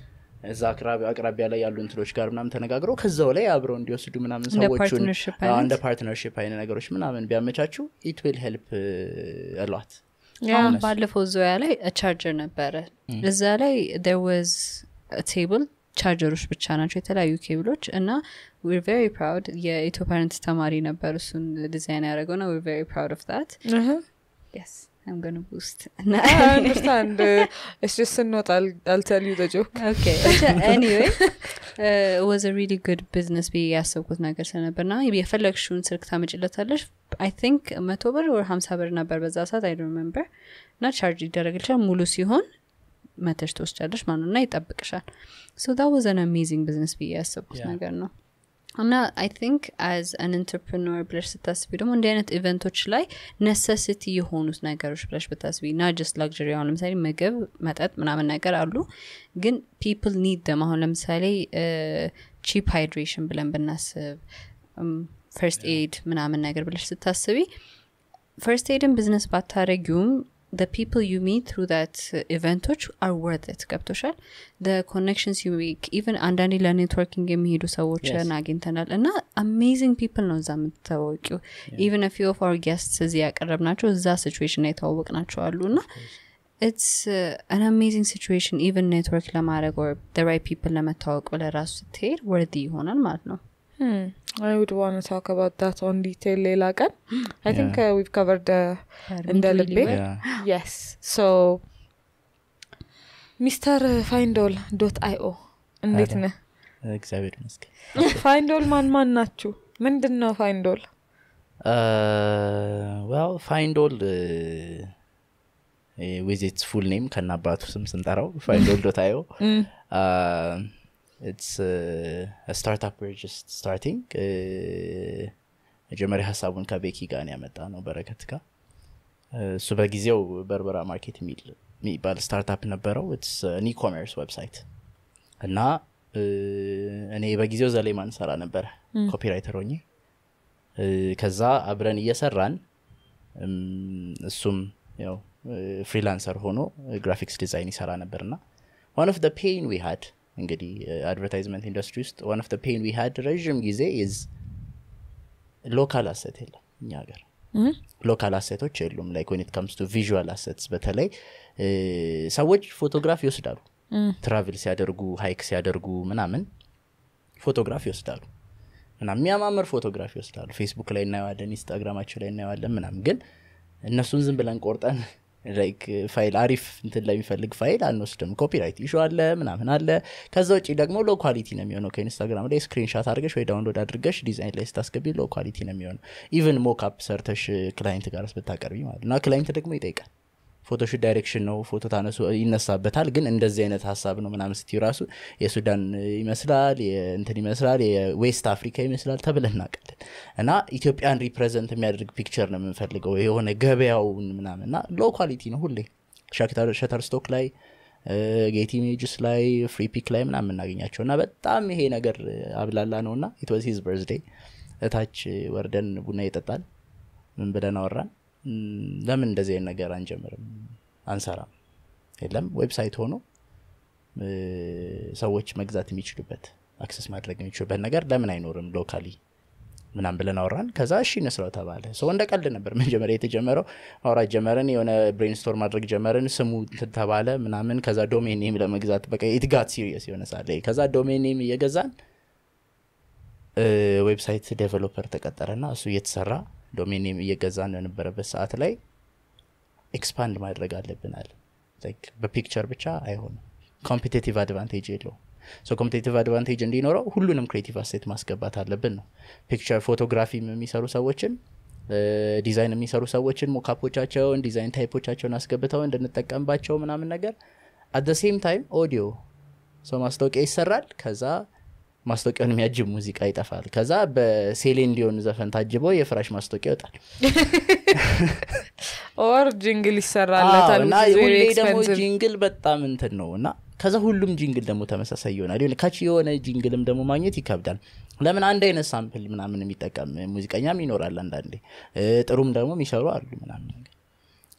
እዛ አቅራቢ- አቅራቢያ ላይ ያሉ እንትኖች ጋር ምናምን ተነጋግረው ከዛው ላይ አብረው እንዲወስዱ ምናምን ሰዎቹን? እንደ partnership አይነት ነገሮች ምናምን ቢያመቻቹ it will help a lot አሁን ባለፈው ዞያ ላይ ቻርጀር ነበረ። እዛ ላይ there was a table charger ኦች ብቻ ናቸው የተለያዩ ኬብሎች እና we're very proud የኢትዮ ፓረንት ተማሪ ነበር እሱን ዲዛይን ያደረገው ና we're very proud of that. Uh-huh. yes i'm gonna boost. እና I understand. Uh, it's just ስንወጣ I'll, I'll tell you the joke. okay. Anyway uh, it was a really good business ብዬ ያሰብኩት ነገር ስለነበር ና የፈለግሽውን ስልክ ታመጭለታለሽ I think መቶ ብር or ሀምሳ ብር ነበር በዛ ሰዓት። I remember እና ቻርጅ ይደረግልሻል። ሙሉ ሲሆን መተሽ ትወስጃለሽ ማለት ነው እና ይጠብቅሻል። so that was an amazing business ብዬ ያሰብኩት. ነገር ነው እና I think as an entrepreneur ብለሽ ስታስቢ ደግሞ እንዲህ አይነት event ኦች ላይ necessity የሆኑት ነገሮች ብለሽ ብታስቢ not just luxury አሁን ለምሳሌ ምግብ መጠጥ ምናምን ነገር አሉ። ግን people need them አሁን ለምሳሌ cheap hydration ብለን ብናስብ first aid ምናምን ነገር ብለሽ ስታስቢ first aid ን business ባታረጊውም the people you meet through that uh, event ኦች are worth it ገብቶሻል the connections you make even አንዳንዴ ለ networking የሚሄዱ ሰዎችን Yes. አግኝተናል እና amazing people ነው እዛ የምትታወቂው even few of our guest እዚህ ያቀረብ ናቸው እዛ situation የተዋወቅ ናቸው አሉ እና it's an amazing situation even network ለማድረግ or the right people ለመታወቅ ብለህ ራሱ ስትሄድ worthy ይሆናል ማለት ነው Hmm. I would want to talk about that on detail ሌላ ቀን I think uh, we've covered the እንደ ልቤ yes. So mister findall dot io እንዴት ነህ እግዚአብሔር ይመስገን findall ማን ማን ናችሁ ምንድን ነው ፋይንዶል ዌል ፋይንዶል ዊዝ ኢትስ ፉል ኔም ከናባቱ ስም ስንጠራው findall dot io it's startup we're just starting መጀመሪያ ሀሳቡን ከቤኪ ጋር ያመጣ ነው በረከት ጋር። እሱ በጊዜው በርበራ market የሚባል startup ነበረው። it's e-commerce website እና እ፣ እኔ በጊዜው ዘሌማን እሰራ ነበረ copywriter ሆኜ። እ፣ ከዛ አብረን እየሰራን እም፣ እሱም ያው freelancer ሆኖ graphics design ይሰራ ነበር። ና one of pain we had እንግዲህ advertisement industry ውስጥ one of pain we had ረዥም ጊዜ is local asset የለም እኛ ሀገር። local asset ኦች የሉም like when comes to visual assets በተለይ ሰዎች ፎቶግራፍ ይወስዳሉ። travel ሲያደርጉ hike ሲያደርጉ ምናምን ፎቶግራፍ ይወስዳሉ። ምናምን የሚያማምር ፎቶግራፍ ይወስዳሉ። ፌስቡክ ላይ እናየዋለን ኢንስታግራማቸው ላይ እናየዋለን ምናምን። ግን እነሱን ዝም ብለን ቆርጠን ፋይል አሪፍ እንትን ለሚፈልግ ፋይል አንወስድም። copyright issue አለ ምናምን አለ። ከዛ ውጭ ደግሞ low quality ነው የሚሆነው። ከኢንስታግራም ላይ screenshot አድርገሽ ወይ download አድርገሽ ዲዛይን ላይ ስታስገቢ low quality ነው የሚሆነው። even mockup ሰርተሽ client ጋር ብታቀርቢ ማለት እና client ደግሞ ይጠይቃል photoshoot direction ነው ፎቶ ታነሱ ይነሳበታል። ግን እንደዚህ አይነት ሀሳብ ነው ምናምን ስትዩ ራሱ የሱዳን ይመስላል እንትን ይመስላል የዌስት አፍሪካ ይመስላል ተብለን እናውቃለን። እና ኢትዮጵያን represent የሚያደርግ picture ነው የምንፈልገው የሆነ ገበያውን ምናምን። እና low quality ነው ሁሌ። Shutterstock ላይ Getty Images ላይ Freepik ላይ ምናምን የምናገኛቸው እና በጣም ይሄ ነገር አብላላ ነው እና ኢትወዝ ሂዝ በርዝዴ እታች ወርደን ቡና ይጠጣል። ምን ብለን አወራን ለምን እንደዚህ አይነት ነገር አንጀምርም? አንሰራም። የለም ዌብሳይት ሆኖ ሰዎች መግዛት የሚችሉበት አክሰስ ማድረግ የሚችሉበት ነገር ለምን አይኖርም ሎካሊ? ምናም ብለን አወራን። ከዛ እሺ እንስራው ተባለ። ሰው እንደ ቀልድ ነበር መጀመሪያ የተጀመረው። ማውራት ጀመርን የሆነ ብሬንስቶር ማድረግ ጀመርን። ስሙ ተባለ ምናምን። ከዛ ዶሜን ኔም ለመግዛት በቃ ኢትጋት ሲሪየስ የሆነ ሳለ ከዛ ዶሜን ኔም እየገዛን website developer ተቀጠረና እሱ እየተሰራ domain name እየገዛን በነበረበት ሰዓት ላይ expand ማድረግ አለብናል በ picture ብቻ አይሆንም። competitive advantage የለው so competitive advantage እንዲኖረው ሁሉንም creative asset ማስገባት አለብን ነው። picture photography የሚሰሩ ሰዎችን ዲዛይን የሚሰሩ ሰዎችን mockup ኦቻቸውን ዲዛይን type ኦቻቸውን አስገብተው እንድንጠቀምባቸው ምናምን ነገር። at same time audio ሰው ማስታወቂያ ይሰራል። ከዛ ማስታወቂያውን የሚያጅብ ሙዚቃ ይጠፋል። ከዛ በ Celine Dion ዘፈን ታጅቦ የፍራሽ ማስታወቂያ ይወጣል። or jingle ይሰራለታል። እና ሁሌ ደግሞ jingle በጣም እንትን ነው እና ከዛ ሁሉም jingle ደግሞ ተመሳሳይ ይሆናል። ሆነ catchy የሆነ jingle ም ደግሞ ማግኘት ይከብዳል። ለምን አንድ አይነት sample ምናምን የሚጠቀም ሙዚቀኛም ይኖራል አንዳንዴ። ጥሩም ደግሞ የሚሰሩ አሉ ምናምን።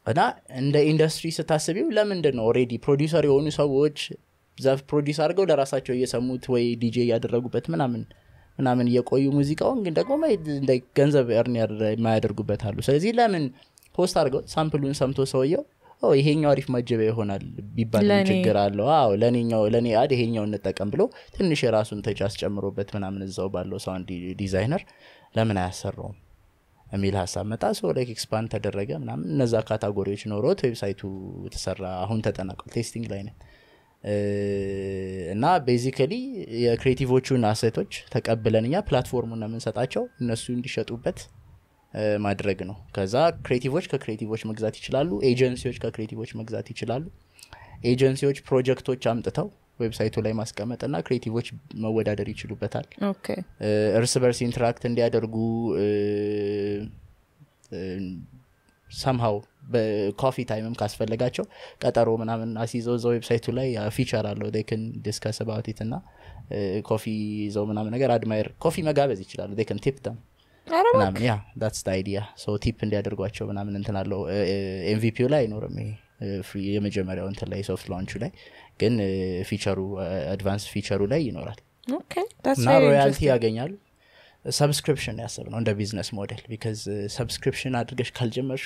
እና እንደ ኢንዱስትሪ ስታስቢው ለምንድን ነው already producer የሆኑ ሰዎች ዘፍ produce አድርገው ለራሳቸው እየሰሙት ወይ ዲጄ እያደረጉበት ምናምን ምናምን እየቆዩ ሙዚቃውን ግን ደግሞ ገንዘብ earn የማያደርጉበት አሉ። ስለዚህ ለምን post አድርገው sample ኡን ሰምቶ ሰውየው ይሄኛው አሪፍ ማጀቢያ ይሆናል ቢባል ችግር አለው? አዎ ለኔኛው ለእኔ ad ይሄኛው እንጠቀም ብሎ ትንሽ የራሱን touch አስጨምሮበት ምናምን እዛው ባለው sound designer ለምን አያሰራውም? የሚል ሀሳብ መጣ። ሰው ላይ expand ተደረገ ምናምን። እነዛ category ዎች ኖሮት website ኡ ተሰራ አሁን ተጠናቋል። testing ላይ ነን እና basically የ creative ኦቹን asset ኦች ተቀብለን እኛ platform ኡን የምንሰጣቸው። እነሱ እንዲሸጡበት ማድረግ ነው። ከዛ creative ኦች ከ creative ኦች መግዛት ይችላሉ። ኤጀንሲዎች ከ creative ኦች መግዛት ይችላሉ። ኤጀንሲዎች ፕሮጀክቶች አምጥተው website ኡ ላይ ማስቀመጥ እና creative ኦች መወዳደር ይችሉበታል። እርስ በርስ ኢንትራክት እንዲያደርጉ ሰምሃው በኮፊ ታይምም ካስፈለጋቸው ቀጠሮ ምናምን አስይዘው እዛ ዌብሳይቱ ላይ ፊቸር አለው. ን ዲስከስ ባውቲት እና ኮፊ ይዘው ምናምን ነገር አድማየር ኮፊ መጋበዝ ይችላሉ. ን ቲፕ ደም ምናምን. ያ ዳትስ አይዲያ ሶ ቲፕ እንዲያደርጓቸው ምናምን እንትን አለው። ኤምቪፒው ላይ አይኖርም ይሄ የመጀመሪያው እንትን ላይ ሶፍት ላንቹ ላይ ግን feature ኡ advance feature ኡ ላይ ይኖራል እና royalty ያገኛሉ subscription base ነው እንደ business model because subscription አድርገሽ ካልጀመርሹ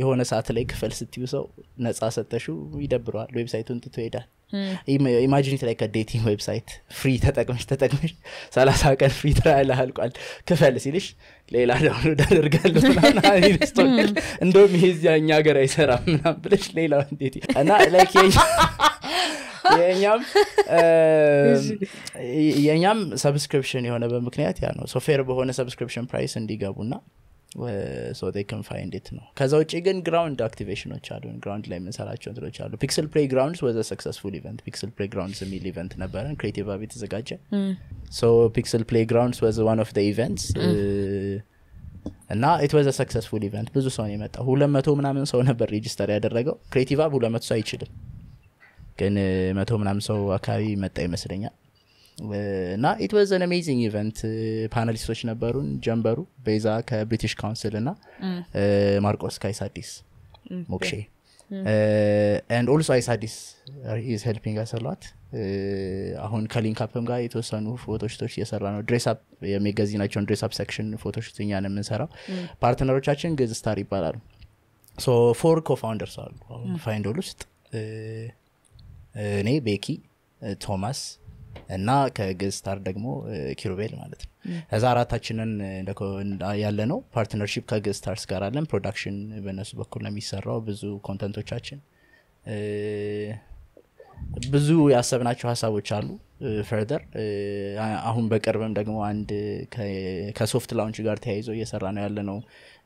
የሆነ ሰዓት ላይ ክፈል ስትዩ ሰው ነጻ ሰጠሹ ይደብረዋል website ኡን ትቶ ይሄዳል። imagine it like dating website free ተጠቅመሽ ተጠቅመሽ ሰላሳ ቀን free trial አልቋል። ክፈል ሲልሽ ሌላ download አደርጋለሁ እንደውም ይሄ እዚያ እኛ ሀገር አይሰራም ምናም ብለሽ ሌላ እና የኛም የእኛም ሰብስክሪፕሽን የሆነ በምክንያት ያ ነው። ሶፌር በሆነ ሰብስክሪፕሽን ፕራይስ እንዲገቡና ሶ ከን ፋይንድ ት ነው። ከዛ ውጭ ግን ግራውንድ አክቲቬሽኖች አሉ። ግራውንድ ላይ የምንሰራቸው እንትኖች አሉ። ፒክስል ፕሌይ ግራውንድስ ወዘ ሰክሰስፉል ኢቨንት ፒክስል ፕሌይ ግራውንድስ የሚል ኢቨንት ነበረን። ክሬቲቭ አብ የተዘጋጀ ሶ ፒክስል ፕሌይ ግራውንድስ ወዘ ዋን ኦፍ ኢቨንትስ እና it was a successful event ብዙ ሰው ነው የመጣ ሁለት መቶ ምናምን ሰው ነበር register ያደረገው። Creative Hub ሁለት መቶ ሰው አይችልም ግን መቶ ምናምን ሰው አካባቢ መጣ ይመስለኛል። እና it was an amazing event panelist ኦች ነበሩን ጀንበሩ ቤዛ ከ British Council እና ማርቆስ ከ iceaddis ሞክሼ። and also iceaddis is helping us a lot አሁን ከ LinkUp ም ጋር የተወሰኑ photoshoot ኦች እየሰራ ነው። ድሬስፕ የሚገዚናቸውን ድሬስፕ ሴክሽን ፎቶሽት እኛ ነው የምንሰራው። ፓርትነሮቻችን ግዝ ስታር ይባላሉ። ፎር ኮፋውንደርስ አሉ። ፋይንዶል ውስጥ እኔ ቤኪ ቶማስ እና ከግስታር ደግሞ ኪሩቤል ማለት ነው። እዛ አራታችንን ያለ ነው ፓርትነርሽፕ ከግስታርስ ጋር አለን። ፕሮዳክሽን በእነሱ በኩል ነው የሚሰራው። ብዙ ኮንተንቶቻችን ብዙ ያሰብናቸው ሀሳቦች አሉ። further አሁን በቅርብም ደግሞ አንድ ከ soft launch ጋር ተያይዞ እየሰራ ነው ያለ ነው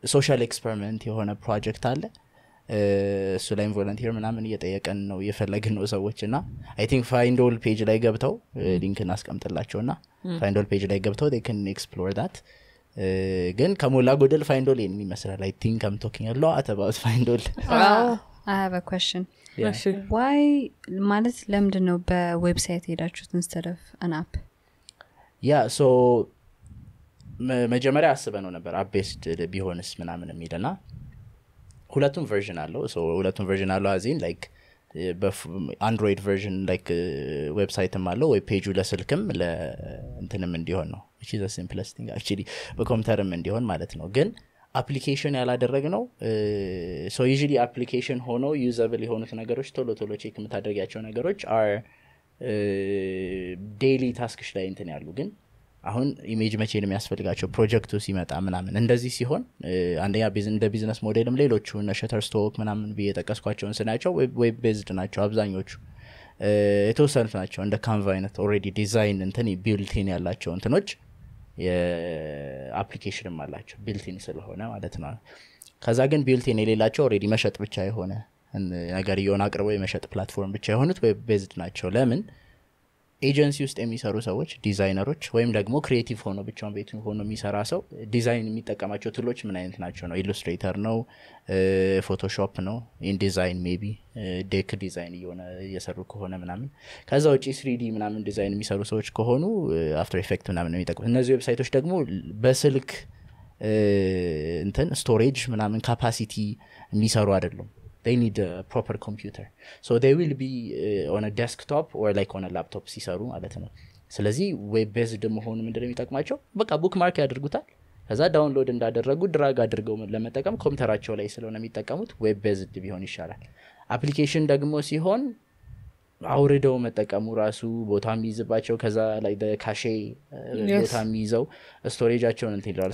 social experiment የሆነ ፕሮጀክት አለ እሱ ላይም volunteer ምናምን እየጠየቀን ነው እየፈለግን ነው ሰዎች። እና I think Findall page ላይ ገብተው ሊንክን አስቀምጥላቸው እና Findall page ላይ ገብተው and explore that ግን ከሞላ ጎደል Findall ይህን ይመስላል። I think I'm talking a lot about Findall I have a question. Yeah. እሺ Why ማለት ለምንድን ነው በ website ሄዳችሁት instead of an app yeah so መጀመሪያ አስበነው ነበር app based ቢሆንስ ምናምን የሚል እና ሁለቱም version አለው። ሁለቱም version አለው as in like Android version like website ም አለው ወይ page ኡ ለስልክም ለእንትንም እንዲሆን ነው። actually በኮምፒውተርም እንዲሆን ማለት ነው። ግን application ያላደረግነው so usually application ሆኖ usable የሆኑት ነገሮች ቶሎ ቶሎ check የምታደርጊያቸው ነገሮች are daily task ሽ ላይ እንትን ያሉ ግን አሁን image መቼ ነው የሚያስፈልጋቸው? ፕሮጀክቱ ሲመጣ ምናምን እንደዚህ ሲሆን አንደኛ እንደ business model ም ሌሎቹ እነ stock ምናምን ብዬ የጠቀስኳቸውን ስናያቸው web based ናቸው አብዛኞቹ። የተወሰኑት ናቸው እንደ Canva አይነት already design እንትን built-in ያላቸው እንትኖች የ application ም አላቸው built-in ስለሆነ ማለት ነው። ከዛ ግን built-in የሌላቸው already መሸጥ ብቻ የሆነ ነገር እየሆነ አቅርበው የመሸጥ platform ብቻ የሆኑት web based ናቸው። ለምን ኤጀንሲ ውስጥ የሚሰሩ ሰዎች ዲዛይነሮች ወይም ደግሞ creative ሆኖ ብቻውን ቤቱ ሆኖ የሚሰራ ሰው ዲዛይን የሚጠቀማቸው tool ኦች ምን አይነት ናቸው ነው? Illustrator ነው? Photoshop ነው? InDesign maybe deck design እየሆነ እየሰሩ ከሆነ ምናምን። ከዛ ውጭ 3D ምናምን ዲዛይን የሚሰሩ ሰዎች ከሆኑ After Effect ምናምን የሚጠቅሙ እነዚህ website ኦች ደግሞ በስልክ እንትን storage ምናምን capacity የሚሰሩ አይደሉም they need a proper computer. So they will be uh, on a desktop or like on a laptop ሲሰሩ ማለት ነው. ስለዚህ web based መሆኑ ምንድነው የሚጠቅማቸው? በቃ bookmark ያደርጉታል። ከዛ download እንዳደረጉ drag አድርገው ለመጠቀም ኮምፒውተራቸው ላይ ስለሆነ የሚጠቀሙት web based ቢሆን ይሻላል። application ደግሞ ሲሆን አውርደው መጠቀሙ ራሱ ቦታ የሚይዝባቸው ከዛ ላይ cache Yes. ቦታ የሚይዘው storage ኣቸውን እንትን ይለዋል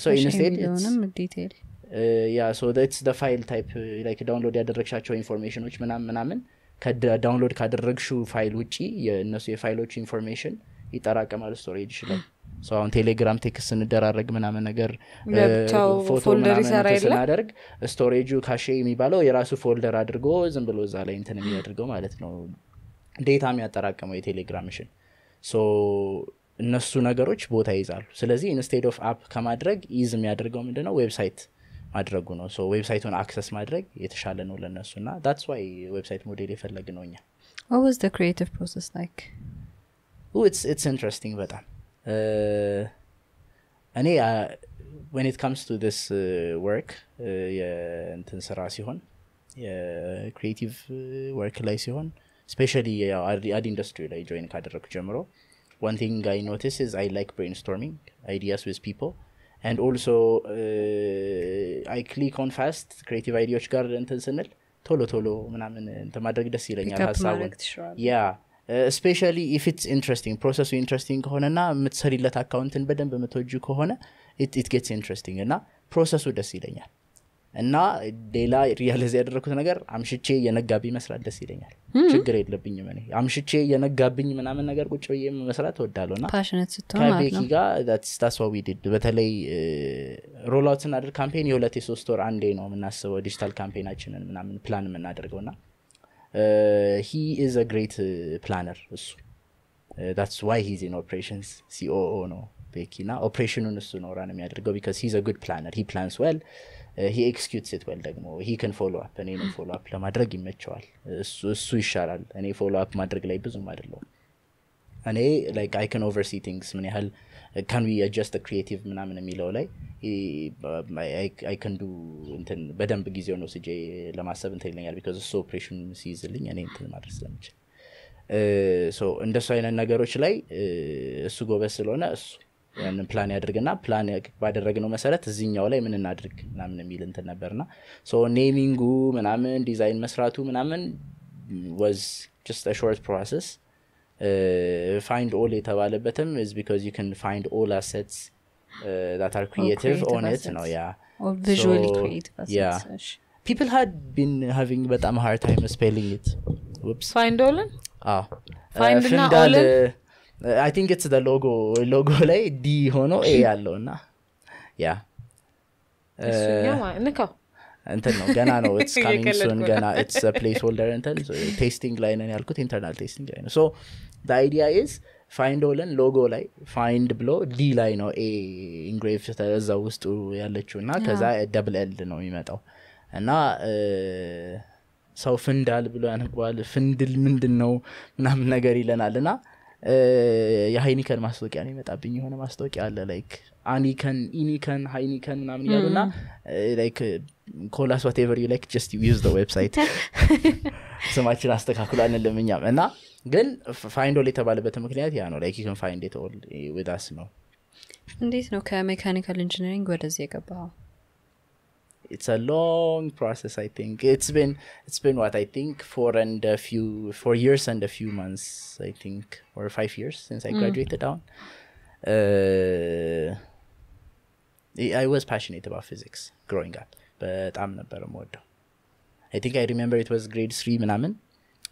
so ስ file type like download ያደረግሻቸው information ኦች ምናምን ምናምን download ካደረግሹ ፋይል ውጪ የእነሱ የ file ኦች information ይጠራቀማል storage ላይ። so አሁን ቴሌግራም text ስንደራረግ ምናምን ነገር ፎቶ? ስናደርግ storage ኡ cache የሚባለው የራሱ folder አድርጎ ዝም ብሎ እዛ ላይ እንትን የሚያደርገው ማለት ነው። data የሚያጠራቅመው የቴሌግራምሽን so እነሱ ነገሮች ቦታ ይይዛሉ። ስለዚህ instead of app ከማድረግ ease የሚያደርገው ምንድነው? website ማድረጉ ነው። so website ኡን access ማድረግ የተሻለ ነው ለእነሱ እና that's why website model የፈለግነው እኛ። What was the creative process like? it's interesting በጣም. Uh, እኔ when it comes to ስ work የእንትን ስራ ሲሆን የ creative work ላይ ሲሆን specially ad industry ላይ join ካደረግኩ ጀምሮ one thing i notice is i like brainstorming ideas with people and also uh, i click on fast creative idea ዎች ጋር እንትን ስንል ቶሎ ቶሎ ምናምን እንትን ማድረግ ደስ ይለኛል ሀሳቡን. yeah specially if it's interesting process ኡ interesting ከሆነና የምትሰሪለት account ን በደንብ የምትወጂው ከሆነ it gets interesting እና process ኡ ደስ ይለኛል እና ሌላ realize ያደረግኩት ነገር አምሽቼ የነጋብኝ መስራት ደስ ይለኛል። ችግር የለብኝም እኔ አምሽቼ የነጋብኝ ምናምን ነገር ቁጭ ብዬ መስራት ስትሆን ማለት ከቤኪ በተለይ rollout ስናደርግ campaign የሁለት የሶስት ወር አንዴ ነው የምናስበው digital campaign ኣችንን ምናምን ፕላን የምናደርገው። እና he is great planner እሱ። that's why he's in operations COO ነው ቤኪ። እና ኦፕሬሽኑን እሱ ነው run የሚያደርገው because he's good planner he plans well he executes it well ደግሞ he can follow up እኔንም follow up ለማድረግ ይመቸዋል። እሱ- እሱ ይሻላል። እኔ follow up ማድረግ ላይ ብዙም አይደለውም እኔ like I can oversee things ምን ያህል can we adjust creative ምናምን የሚለው ላይ I can do እንትን በደንብ ጊዜውን ወስጄ ለማሰብ እንትን ይለኛል because እሱ ኦፕሬሽን ሲይዝልኝ እኔ እንትን ማድረግ ስለምችል። እንደሱ አይነት ነገሮች ላይ እሱ ጎበዝ ስለሆነ እሱ ያንን ፕላን ያድርግና ፕላን ባደረግነው መሰረት እዚኛው ላይ ምን እናድርግ ምናምን የሚል እንትን ነበርና so naming ኡ ምናምን ዲዛይን መስራቱ ምናምን was just short process Find All የተባለበትም is because you can find all assets uh, that are creative on it. ነው yeah or visually So, creative assets. yeah. እሺ። people had been having በጣም hard time spelling it whoops Find all-in? I think it's logo logo ላይ D ሆኖ A ያለው እና yeah. ንካው እንትን ነው ገና ነው it's coming soon ገና it's placeholder እንትን testing ላይ ነን ያልኩት internal testing ላይ ነው. so idea is Find All ን logo ላይ find ብሎ D ላይ ነው A engrave እዛ ውስጡ ያለችው እና ከዛ double L ነው የሚመጣው. እና እ፣ ሰው ፍንዳል ብሎ ያነበዋል ፍንድል ምንድን ነው ምናምን ነገር ይለናል እና የ Heineken ማስታወቂያ ነው ይመጣብኝ የሆነ ማስታወቂያ አለ like አኒከን ኢኒከን Heineken ምናምን እያሉ እና like call us whatever you like just use website ስማችን አስተካክሎ አንልም እኛም እና ግን ፋይንዶል የተባለበት ምክንያት ያ ነው። ላይክ ዩን ፋይንድ የተወል ውዳስ ነው። እንዴት ነው ከሜካኒካል ኢንጂነሪንግ ወደዚህ የገባው it's a long process i think it's been it's been what i think four and a few four years and a few months i think or five years since i graduated down uh, i was passionate about physics growing up በጣም ነበር የምወደው አይ ቲንክ አይ ሪሜምበር ኢት ዋዝ ግሬድ ስሪ ምናምን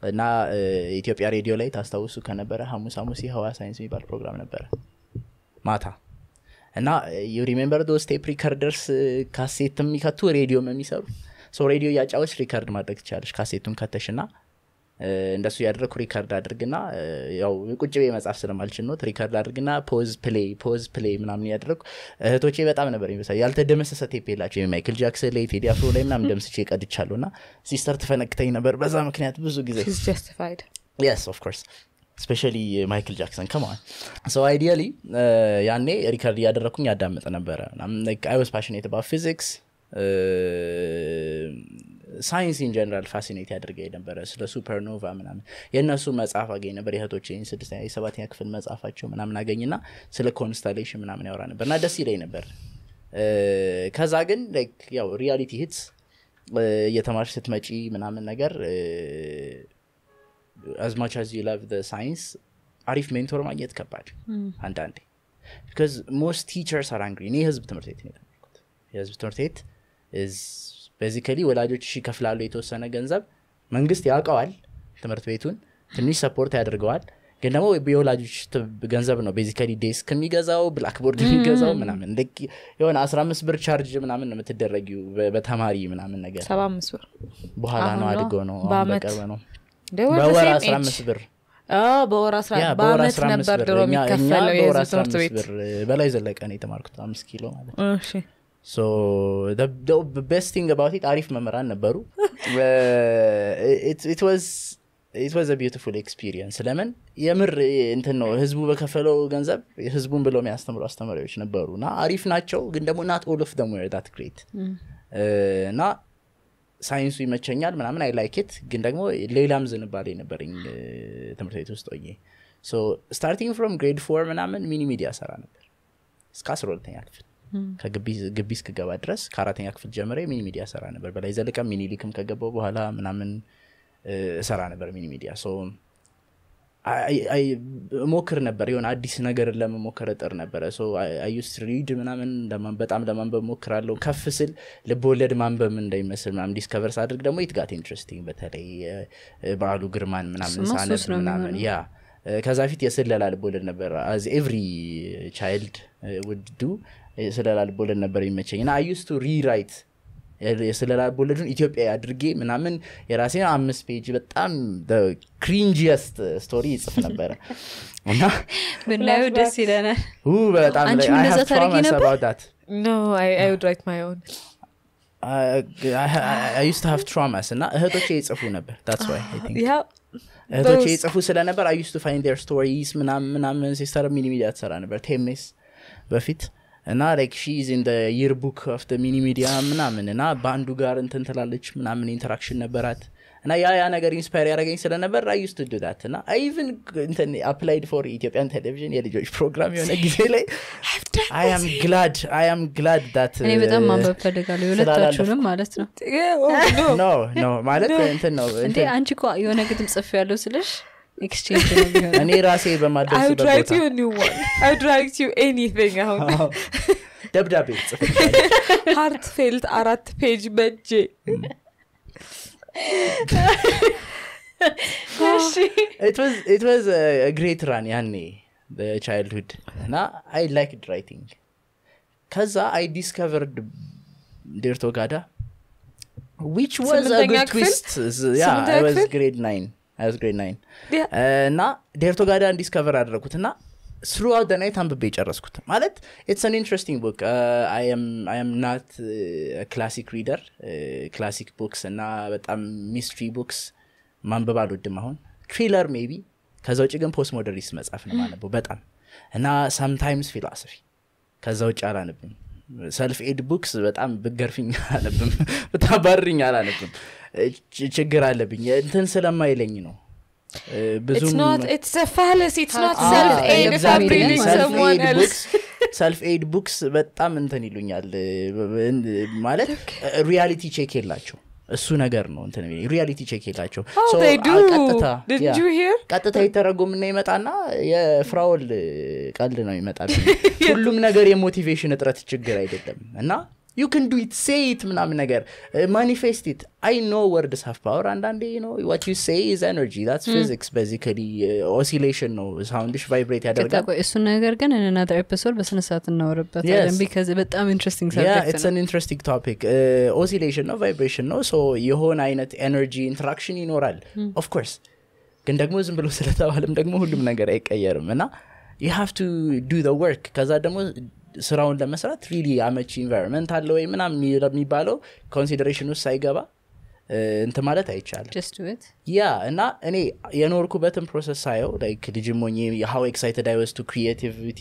እና እ፣ ኢትዮጵያ ሬዲዮ ላይ ታስታውሱ ከነበረ ሐሙስ ሐሙስ የህዋ ሳይንስ የሚባል ፕሮግራም ነበረ ማታ እና remember those tape recorders ካሴት የሚከቱ ሬዲዮም የሚሰሩ? so ሬዲዮ እያጫወትሽ record ማድረግ ትችያለሽ ካሴቱን ከተሽ ና እንደሱ ያደረግኩ record አድርግና እ፣ ያው ቁጭ ቤ መጻፍ ስለማልችል note record አድርግና pause play pause play ምናምን ያደረግኩ እህቶቼ በጣም ነበር የሚመሳ ያልተደመሰሰ ቴፕ የላቸው። የማይክል ጃክሰን ላይ ቴዲ አፍሮ ላይ ምናምን ደምስቼ ቀድቻለሁ እና sister ትፈነክተኝ ነበር በዛ ምክንያት ብዙ ጊዜ. She's specially ማይክል ጃክሰን ከማን so ideally ያኔ record እያደረግኩኝ ያዳምጥ ነበረ. I was passionate about physics science in general fascinate ያደርገኝ ነበረ። ስለ supernova ምናምን የእነሱ መጽሐፍ አገኝ ነበር። የእህቶች ስድስተኛ የሰባተኛ ክፍል መጽሐፋቸው ምናምን አገኝና ስለ constellation ምናምን ያወራ ነበር እና ደስ ይለኝ ነበር። እ፣ ከዛ ግን ያው reality hits እየተማርሽ ስትመጪ ምናምን ነገር as much as you love science አሪፍ mentor ማግኘት ከባድ አንዳንዴ። because most teachers are angry እኔ የህዝብ ትምህርት ቤት ነው የተማርኩት የህዝብ ትምህርት ቤት basically ወላጆች ይከፍላሉ የተወሰነ ገንዘብ መንግስት ያውቀዋል ትምህርት ቤቱን ትንሽ support ያደርገዋል። ግን ደግሞ የወላጆች ገንዘብ ነው basically desk የሚገዛው blackboard የሚገዛው ምናምን። ልክ የሆነ አስራ አምስት ብር ቻርጅ ምናምን ነው የምትደረጊው በተማሪ ምናምን ነገር። ሰባ አምስት ብር። በኋላ ነው? አድገው ነው? በቅርብ ነው በወር same አስራ age. አምስት ብር. አዎ፣ በወር በአመት 15 ነበር ድሮ የሚከፈለው የህዝብ 15 ትምህርት ቤት። በላይ ዘለቀ ነው የተማርኩት አምስት ኪሎ ማለት ነው. እሺ። so best thing about አሪፍ መምህራን ነበሩ። it was beautiful experience ለምን? የምር እንትን ነው። ህዝቡ በከፈለው ገንዘብ ህዝቡን ብለው የሚያስተምሩ አስተማሪዎች ነበሩ። እና አሪፍ ናቸው ግን ደግሞ not all of them that great እና ሳይንሱ ይመቸኛል ምናምን I like ግን ደግሞ ሌላም ዝንባሌ ነበረኝ ትምህርት ቤት ውስጥ ሆኜ። starting from grade four ምናምን mini media ሰራ ነበር። እስከ አስራ ሁለተኛ ክፍል ከግቢ ግቢ እስክገባ ድረስ ከአራተኛ ክፍል ጀምሬ mini media ሰራ ነበር። በላይ ዘለቀም ሚኒሊክም ከገባው በኋላ ምናምን እሰራ ነበር mini media እሞክር ነበር። የሆነ አዲስ ነገር ለመሞከር እጥር ነበረ። I used read ምናምን በጣም ለማንበብ ሞክራለሁ ከፍ ስል ልብወለድ ማንበብ እንዳይመስል ምናምን discover ሳድርግ ደግሞ it got interesting። በተለይ እ፣ በዓሉ ግርማን ምናምን ሳነብ ምናምን ያ። ከዛ ፊት የስለላ ልቦለድ ነበር። as every child would do የስለላ ልቦለድ ነበር የሚመቸኝ። እና I used to rewrite ልቦለዱን ኢትዮጵያ አድርጌ ምናምን የራሴ አምስት page በጣም cringiest story ይጽፍ ነበረ። እና ብናየው ደስ ይለናል። ኡ፣ በጣም አንቺም I እንደዛ have ታደርጊ traumas ነበር? about that. no I, I would write my own. I- I- I used to have traumas እና እህቶቼ ይጽፉ ነበር that's why I think. Yeah. እህቶቼ those- ይጽፉ ስለነበር I used to find her stories ምናምን ምናምን sister mini media ትሰራ ነበር። ቴሜስ በፊት እና like she's in year book of mini media ምናምን. እና በአንዱ ጋር እንትን ትላለች ምናምን interaction ነበራት. እና ያ ያ ነገር inspire ያደረገኝ ስለነበር I used to do that እና even እንትን applied for Ethiopian television የልጆች ፕሮግራም የሆነ ጊዜ ላይ. I am glad I am glad that እኔ በጣም ማንበብ ፈልጋለሁ የሁለታችሁንም ማለት ነው። Oh, ኖ ኖ ማለት እንትን ነው እንዴ አንቺ እኮ የሆነ ግጥም ጽፍ ያለው ስልሽ exchange ነው የሚሆነው እኔ ራሴ I would በማደርስበት write ቦታ you a new one. I would write you anything አሁን አዎ። ደብዳቤ ጽፍ heartfelt አራት page በእጄ it was a great run ያኔ childhood እና I liked writing ከዛ I discovered ዴርቶጋዳ which was a ስምንተኛ good ክፍል? twist yeah ስምንተኛ I was ክፍል? grade 9 I was grade 9 Yeah. እና ዴርቶጋዳን discover አደረግኩት እና throughout night አንብቤ ጨረስኩት። ማለት it's an interesting book I'm not classic reader classic books እና በጣም mystery books ማንበብ አልወድም አሁን። thriller maybe ከዛ ውጭ ግን post modernist መጽሐፍ ነው ማነበው በጣም። እና sometimes philosophy ከዛ ውጭ አላነብም። self help books በጣም ብትገርፊኝ አላነብም። ብታባርኝ አላነብም ችግር አለብኝ። እንትን ስለማይለኝ ነው. self help books በጣም እንትን ይሉኛል። ማለት reality check የላቸው እሱ ነገር ነው እንትን reality check የላቸው. ቀጥታ የተረጎምና ይመጣና የፍራውል ቀልድ ነው ይመጣል ሁሉም ነገር የ motivation እጥረት ችግር አይደለም። እና you can do it say it ምናምን ነገር. manifest it I know words have power አንዳንዴ ነው what you say is energy that's physics basically oscillation ነው sound ሽ vibrate ያደርጋል. እሱን ነገር ግን in another episode በስነ ስርዓት እናወረበታለን. because በጣም interesting it's ነው an interesting topic oscillation ነው vibration ነው so የሆነ አይነት energy interaction ይኖራል. of course ግን ደግሞ ዝም ብሎ ስለተባለም ደግሞ ሁሉም ነገር አይቀየርም እና you have to do work ከዛ ደግሞ ስራውን ለመስራት really አመቺ environment አለ ወይ ምናም የሚባለው consideration ውስጥ ሳይገባ እ፣ እንትን ማለት አይቻልም። yeah እና እኔ የኖርኩበትን process ሳየው like ልጅም ሆኜ how excited I to creativity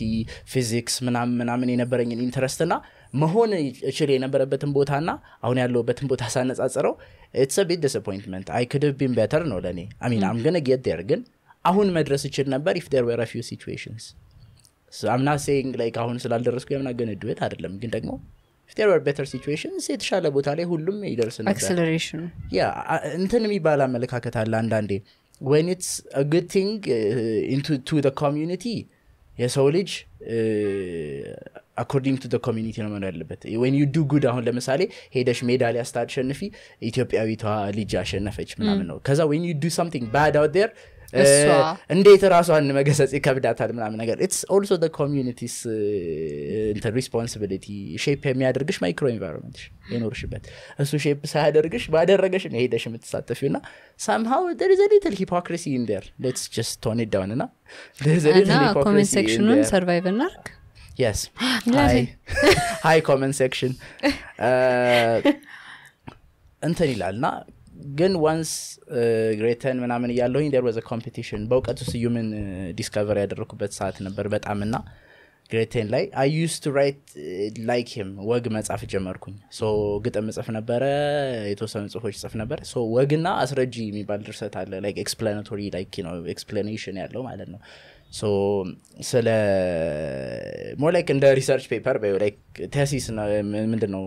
ፊዚክስ ምናምን ምናምን የነበረኝን interest ና መሆን እችል የነበረበትን ቦታ ና አሁን ያለሁበትን ቦታ ሳነጻጽረው it's bit disappointment I could been better ነው ለእኔ. I mean I'm get there ግን አሁን መድረስ እችል ነበር if there were few situations I'm not saying like አሁን ስላልደረስኩ የምናገንንበት አይደለም። ግን ደግሞ if there were better situations የተሻለ ቦታ ላይ ሁሉም ይደርስ ነበር። acceleration ኑ yeah አ- እንትን የሚባል አመለካከት አለ አንዳንዴ። when it's good thing to community የሰው ልጅ according to community ነው መኖር ያለበት። when you do good አሁን ለምሳሌ ሄደሽ ሜዳሊያ ስታሸንፊ ኢትዮጵያዊቷ ልጅ አሸነፈች ምናምን ነው። ከዛ when you do something bad out there እሷ እንዴት ራሷን መገሰጽ ይከብዳታል ምናምን ነገር? it's also community's እንትን responsibility shape የሚያደርግሽ micro environment የኖርሽበት። እሱ shape ሳያደርግሽ ባደረገሽ ነው ሄደሽ የምትሳተፊው እና somehow hypocrisy in there. Let's just tone it down እና comment section ኑን. survive hi. Hi comment section. Uh, እንትን ይላል እና ግን once ግሬተን ምናምን እያለሁኝ there was a competition በእውቀቱ ስዩምን discover ያደረኩበት ሰዓት ነበር በጣም እና ግሬቴን ላይ I used to write like him ወግ መጻፍ ጀመርኩኝ. ግጥም ጽፍ ነበረ የተወሰኑ ጽሁፎች ጽፍ ነበር። ወግና አስረጂ የሚባል ድርሰት አለ like explanatory like ነው explanation ያለው ማለት ነው። ስለ more like እንደ research paper thesis ምንድን ነው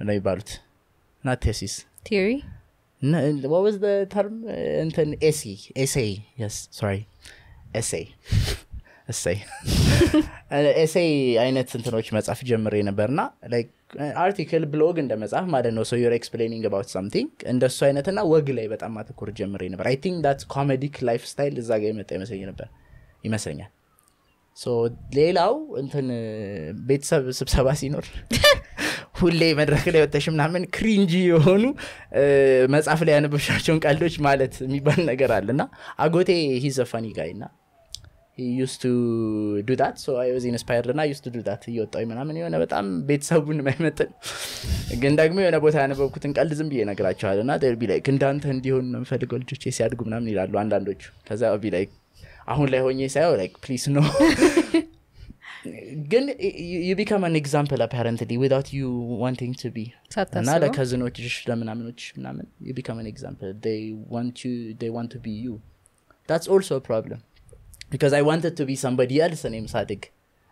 ነው የሚባሉት? ና thesis theory No, what was the term? yes sorry. essay essay essay አይነት እንትኖች መጻፍ ጀምሬ ነበርና article blog እንደ መጽሐፍ ማለት ነው. so you're explaining about something እንደሱ አይነትና ወግ ላይ በጣም ማተኮር ጀምሬ ነበር. I think that comedic life style እዛ ጋር የመጣ ይመስለኝ ነበር. ይመስለኛል. ሌላው እንትን ቤተሰብ ስብሰባ ሲኖር ሁሌ መድረክ ላይ ወጥተሽ ምናምን cringy የሆኑ መጽሐፍ ላይ ያነበብሻቸውን ቀልዶች ማለት የሚባል ነገር አለ። እና አጎቴ he's a funny guy እና used to was inspired እና used to do ምናምን የሆነ በጣም ቤተሰቡን የማይመጥን ግን ደግሞ የሆነ ቦታ ያነበብኩትን ቀልድ ዝም ብዬ ነግራቸዋል እና be like እንዳንተ እንዲሆን የምፈልገው ልጆቼ ሲያድጉ ምናምን ይላሉ አንዳንዶቹ። ከዛ be like አሁን ላይ ሆኜ ሳየው like please ነው ግን you become an example apparently without you wanting to be እና ሳታስበው? ለ cousin ኖችሽ ለምናምኖች ምናምን you become an example want to be you that's also problem because I wanted to be somebody else እኔም ሳድግ.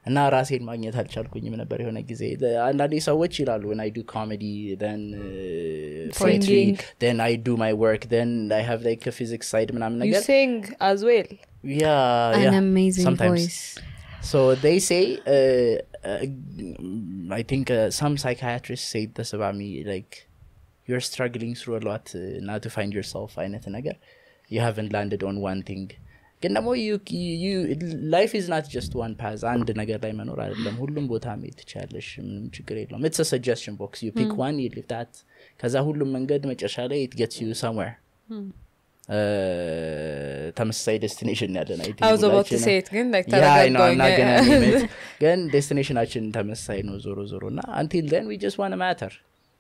እና ራሴን ማግኘት አልቻልኩኝም ነበር የሆነ ጊዜ. አንዳንዴ ሰዎች ይላሉ when I do comedy when ፖትሪ Singing. ን አይ ዱ ማይ ወርክ ን አይ ሃቭ ላይክ ፊዚክስ ሳይድ ምናምን You ነገር. Sing as well. ያ an amazing sometimes. voice So they say, uh, uh, I think uh, some psychiatrists say this about me, like you're struggling through a lot uh, now to find yourself. አይነት ነገር you haven't landed on one thing ግን ደግሞ ላይፍ ኢዝ ናት ጀስት ዋን ፓዝ አንድ ነገር ላይ መኖር አይደለም ሁሉም ቦታ መሄድ ትችላለሽ ምንም ችግር የለውም ኢትስ ሰጀስሽን ቦክስ ዩ ፒክ ዋን ዩ ሊቭ ዳት ከዛ ሁሉም መንገድ መጨረሻ ላይ ኢት ጌትስ ዩ ሰምዌር ተመሳሳይ destination ያለን I think I was about to ሁላችንም። say it ግን like Yeah, I know, I'm ተረጋጋሁኝ። not gonna name it. ግን destination ናችን ተመሳሳይ ነው ዞሮ ዞሮ እና until then we just wanna matter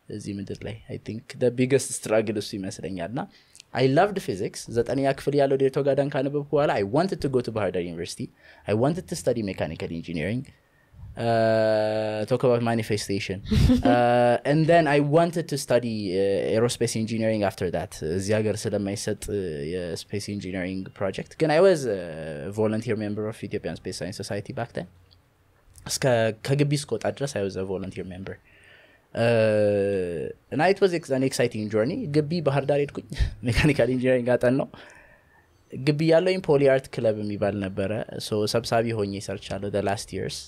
እዚህ ምድር ላይ I think biggest struggle እሱ ይመስለኛል እና I loved ፊዚክስ ዘጠነኛ ክፍል ያለው ዴቶ ጋዳን ካነበብኩ በኋላ I wanted to go to ባህር ዳር ዩኒቨርሲቲ አይ ዋንትድ ቱ ስተዲ ሜካኒካል ኢንጂኒሪንግ uh, talk about manifestation uh, and then i wanted to study uh, aerospace engineering after that እዚህ ሀገር ስለማይሰጥ uh, የስፔስ ኢንጂኒሪንግ ፕሮጀክት ግን i was a volunteer member of ethiopian space science society back then እስከ ከግቢ እስከወጣ ድረስ i was a volunteer member እና it was ex- an exciting journey ግቢ ባህር ዳር ሄድኩኝ ሜካኒካል ኢንጂኒሪንግ አጠን ነው ግቢ ያለውኝ Poly Art Club የሚባል ነበረ። ሰብሳቢ ሆኜ ሰርቻለሁ last years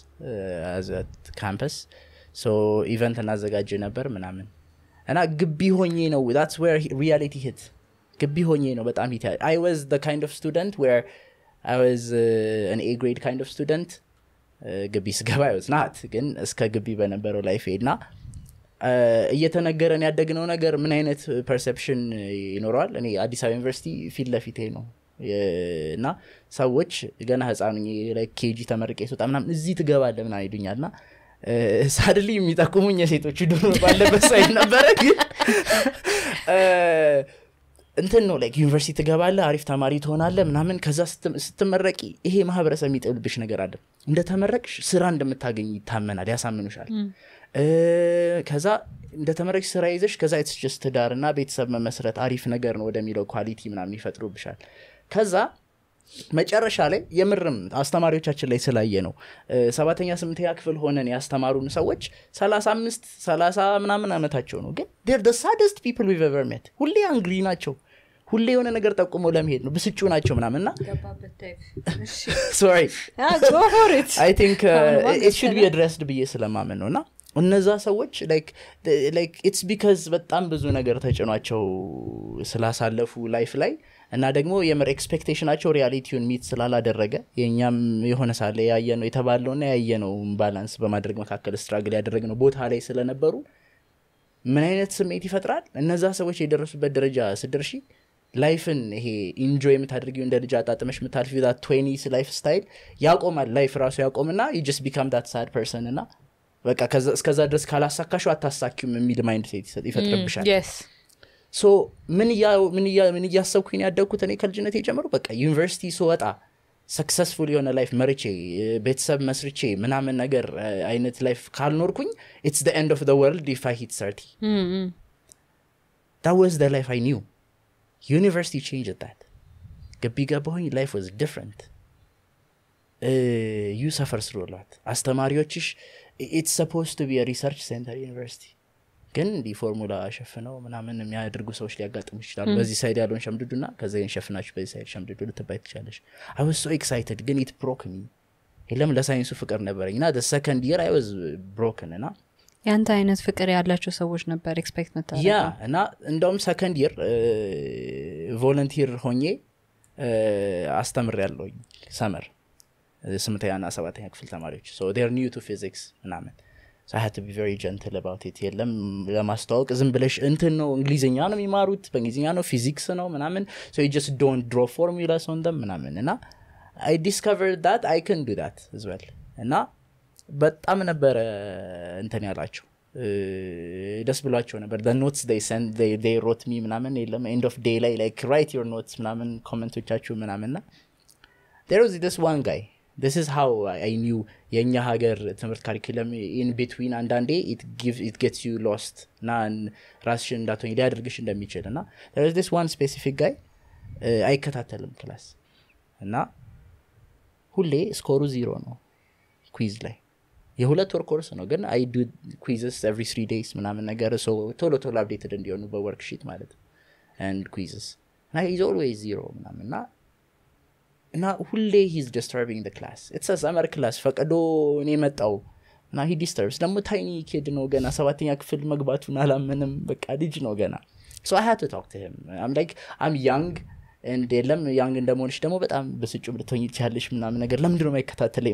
campus event እናዘጋጅ ነበር ምናምን እና ግቢ ሆኜ ነው where reality hit ግቢ ሆኜ ነው በጣም hit I was where I was uh, an A grade kind of student. Uh, ግቢ ስገባ was not ግን እስከ ግቢ በነበረው life ሄድና እየተነገረን ያደግነው ነገር ምን አይነት perception ይኖረዋል? እኔ አዲስ አበባ ዩኒቨርሲቲ ፊት ለፊቴ ነው እና ሰዎች ገና ህፃኑ ኬጂ ተመርቄ ስወጣ ምናምን እዚህ ትገባለ ምና ይሉኛል። እና sadly የሚጠቁሙኝ የሴቶቹ ዶሮ ባለበት side ነበረ። ግን እንትን ነው like ዩኒቨርሲቲ ትገባለ አሪፍ ተማሪ ትሆናለ ምናምን። ከዛ ስትመረቂ ይሄ ማህበረሰብ የሚጥልብሽ ነገር አለ። እንደተመረቅሽ ስራ እንደምታገኝ ይታመናል ያሳምኑሻል። ከዛ እንደተመረቅሽ ስራ ይዘሽ ከዛ ትዳር እና ቤተሰብ መመስረት አሪፍ ነገር ነው ወደሚለው quality ምናምን ይፈጥሩብሻል ከዛ መጨረሻ ላይ የምርም አስተማሪዎቻችን ላይ ስላየ ነው። ሰባተኛ ስምንተኛ ክፍል ሆነን ያስተማሩን ሰዎች ሰላሳ አምስት ሰላሳ ምናምን ዓመታቸው ነው። ግን they're saddest people we've ever met ሁሌ angry ናቸው። ሁሌ የሆነ ነገር ጠቁሞ ለመሄድ ነው። ብስጩ ናቸው ምናምን እና sorry addressed ብዬ ስለማመን ነው። እና እነዛ ሰዎች it's because በጣም ብዙ ነገር ተጭኗቸው ስላሳለፉ ላይፍ ላይ እና ደግሞ የምር expectation ናቸው reality ውን meet ስላላደረገ የእኛም የሆነ ሳለ ያየነው የተባለውና ያየነው balance በማድረግ መካከል struggle ያደረግነው ቦታ ላይ ስለነበሩ ምን አይነት ስሜት ይፈጥራል? እነዛ ሰዎች የደረሱበት ደረጃ ስደርሺ life ን ይሄ enjoy የምታደርጊው እንደ ልጅ አጣጥመሽ የምታልፊ twenties lifestyle ያቆማል። life ራሱ ያቆምና just become that sad person እና በቃ ከዛ- እስከዛ ድረስ ካላሳካሹ አታሳኪም የሚል mindset ይሰጥ- ይፈጥርብሻል so ምን እያ- ምን እያ- ምን እያሰብኩኝ ያደግኩት እኔ ከልጅነት የጀምሮ በቃ ዩኒቨርሲቲ ስወጣ successful የሆነ life መርቼ እ፣ ቤተሰብ መስርቼ ምናምን ነገር እ፣ አይነት life ካልኖርኩኝ it's end of world if I hit thirty that was the life I knew. University changed that. ግቢ ገባሁኝ life was different you ሰፈር ስሎላት አስተማሪዎችሽ it's supposed to be research center ዩኒቨርሲቲ ግን እንዲህ ፎርሙላ ሸፍነው ምናምን የሚያደርጉ ሰዎች ሊያጋጥሙ ይችላሉ። በዚህ side ያለውን ሸምድዱና ከዛ ሸፍናችሁ በዚህ side ሸምድዱ ልትባይ ትችላለሽ። I so excited ግን it broke me የለም ለሳይንሱ ፍቅር ነበረኝ እና second year I was broken እና ያንተ አይነት ፍቅር ያላቸው ሰዎች ነበር expect የምታረገው እና እንደውም second year volunteer ሆኜ አስተምር ያለሁኝ summer ስምንተኛና ሰባተኛ ክፍል ተማሪዎች. they're new to physics ምናምን have to be very gentle about it የለም ለማስተዋወቅ ዝም ብለሽ እንትን ነው እንግሊዝኛ ነው የሚማሩት በእንግሊዝኛ ነው ፊዚክስ ነው ምናምን just don't throw formula ሰው እንደም ምናምን እና I discover that I can do that ዝበል እና በጣም ነበረ እንትን ያላቸው እ፣ ደስ ብሏቸው ነበር notes wrote me ምናምን የለም end of day ላይ like write your notes ምናምን comment ኦቻችሁ ምናምን ና there was this how I, I knew የእኛ ሀገር ትምህርት curriculum in between አንዳንዴ it gets you lost እና ራስሽን እንዳትሆኝ ሊያደርግሽ እንደሚችል እና one specific guy እ፣ አይከታተልም class እና ሁሌ score ኡ zero ነው quiz ላይ የሁለት ወር ኮርስ ነው ግን I do quizzes every three days ምናምን ነገር ቶሎ ቶሎ updated እንዲሆኑ በ worksheet ማለት quizzes እና he's always zero ምናምን እና እና ሁሌ he's disturbing class it's summer class ፈቅዶ እኔ መጣው እና he disturbs ደግሞ tiny kid ነው ገና ሰባተኛ ክፍል መግባቱን አላምንም በቃ ልጅ ነው ገና. so I to talk him I'm like I'm young and የለም young እንደመሆንሽ ደግሞ በጣም ብስጩ ልትሆኝ ትችያለሽ ምናምን ነገር። ለምንድን ነው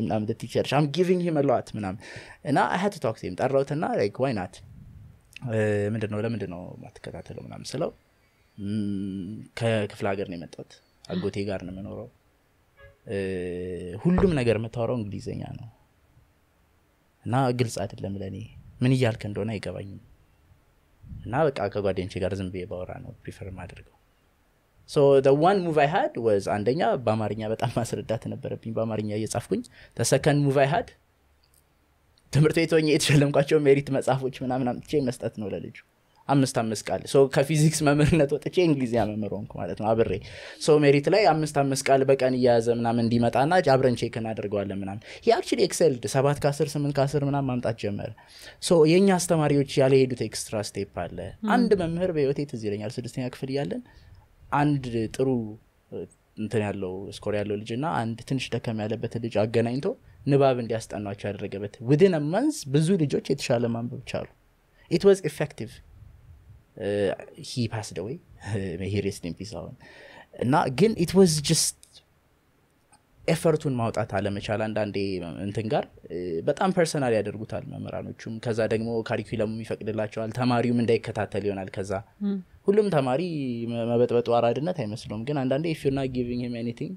ምናምን ልትይ ትችያለሽ? I'm giving him lot ምናምን እና I had talk him ጠራሁትና like why not ምንድን ነው ማትከታተለው ምናምን ስለው "ም፣ ከክፍለ ሀገር ነው የመጣሁት። አጎቴ ጋር ነው የምኖረው ሁሉም ነገር የምታወራው እንግሊዝኛ ነው። እና ግልጽ አይደለም ለእኔ ምን እያልክ እንደሆነ አይገባኝም። እና በቃ ከጓደኞቼ ጋር ዝም ባወራ ነው prefer ማድርገው one move I was አንደኛ በአማርኛ በጣም ማስረዳት ነበረብኝ። በአማርኛ እየጻፍኩኝ the second move I ትምህርት ቤት ሆኜ የተሸለምኳቸው Merit መጽሐፎች ምናምን አምጥቼ መስጠት ነው ለልጁ አምስት አምስት ቃል so ከ physics መምህርነት ወጥቼ እንግሊዝኛ መምህር ሆንኩ ማለት ነው አብሬ so Merit ላይ አምስት አምስት ቃል በቀን እየያዘ ምናምን እንዲመጣና አብረን check እናደርገዋለን ምናምን። he actually excelled ሰባት ከአስር ስምንት ከአስር ምናምን ማምጣት ጀመረ። so የእኛ አስተማሪዎች ያልሄዱት extra step አለ። አንድ መምህር በህይወቴ ትዝ ይለኛል። ስድስተኛ ክፍል እያለን አንድ ጥሩ እንትን ያለው score ያለው ልጅ እና አንድ ትንሽ ደከም ያለበት ልጅ አገናኝቶ ንባብ እንዲያስጠኗቸው ያደረገበት። within months ብዙ ልጆች የተሻለ ማንበብ ቻሉ። it was effective he passed away peace አሁን እና ግን it was just effort ኡን ማውጣት አለመቻል አንዳንዴ እንትን ጋር በጣም personal ያደርጉታል መምህራኖቹም። ከዛ ደግሞ curriculum ኡ ይፈቅድላቸዋል ተማሪውም እንዳይከታተል ይሆናል ከዛ። ሁሉም ተማሪ መበጥበጡ አራድነት አይመስለውም። ግን አንዳንዴ if giving him anything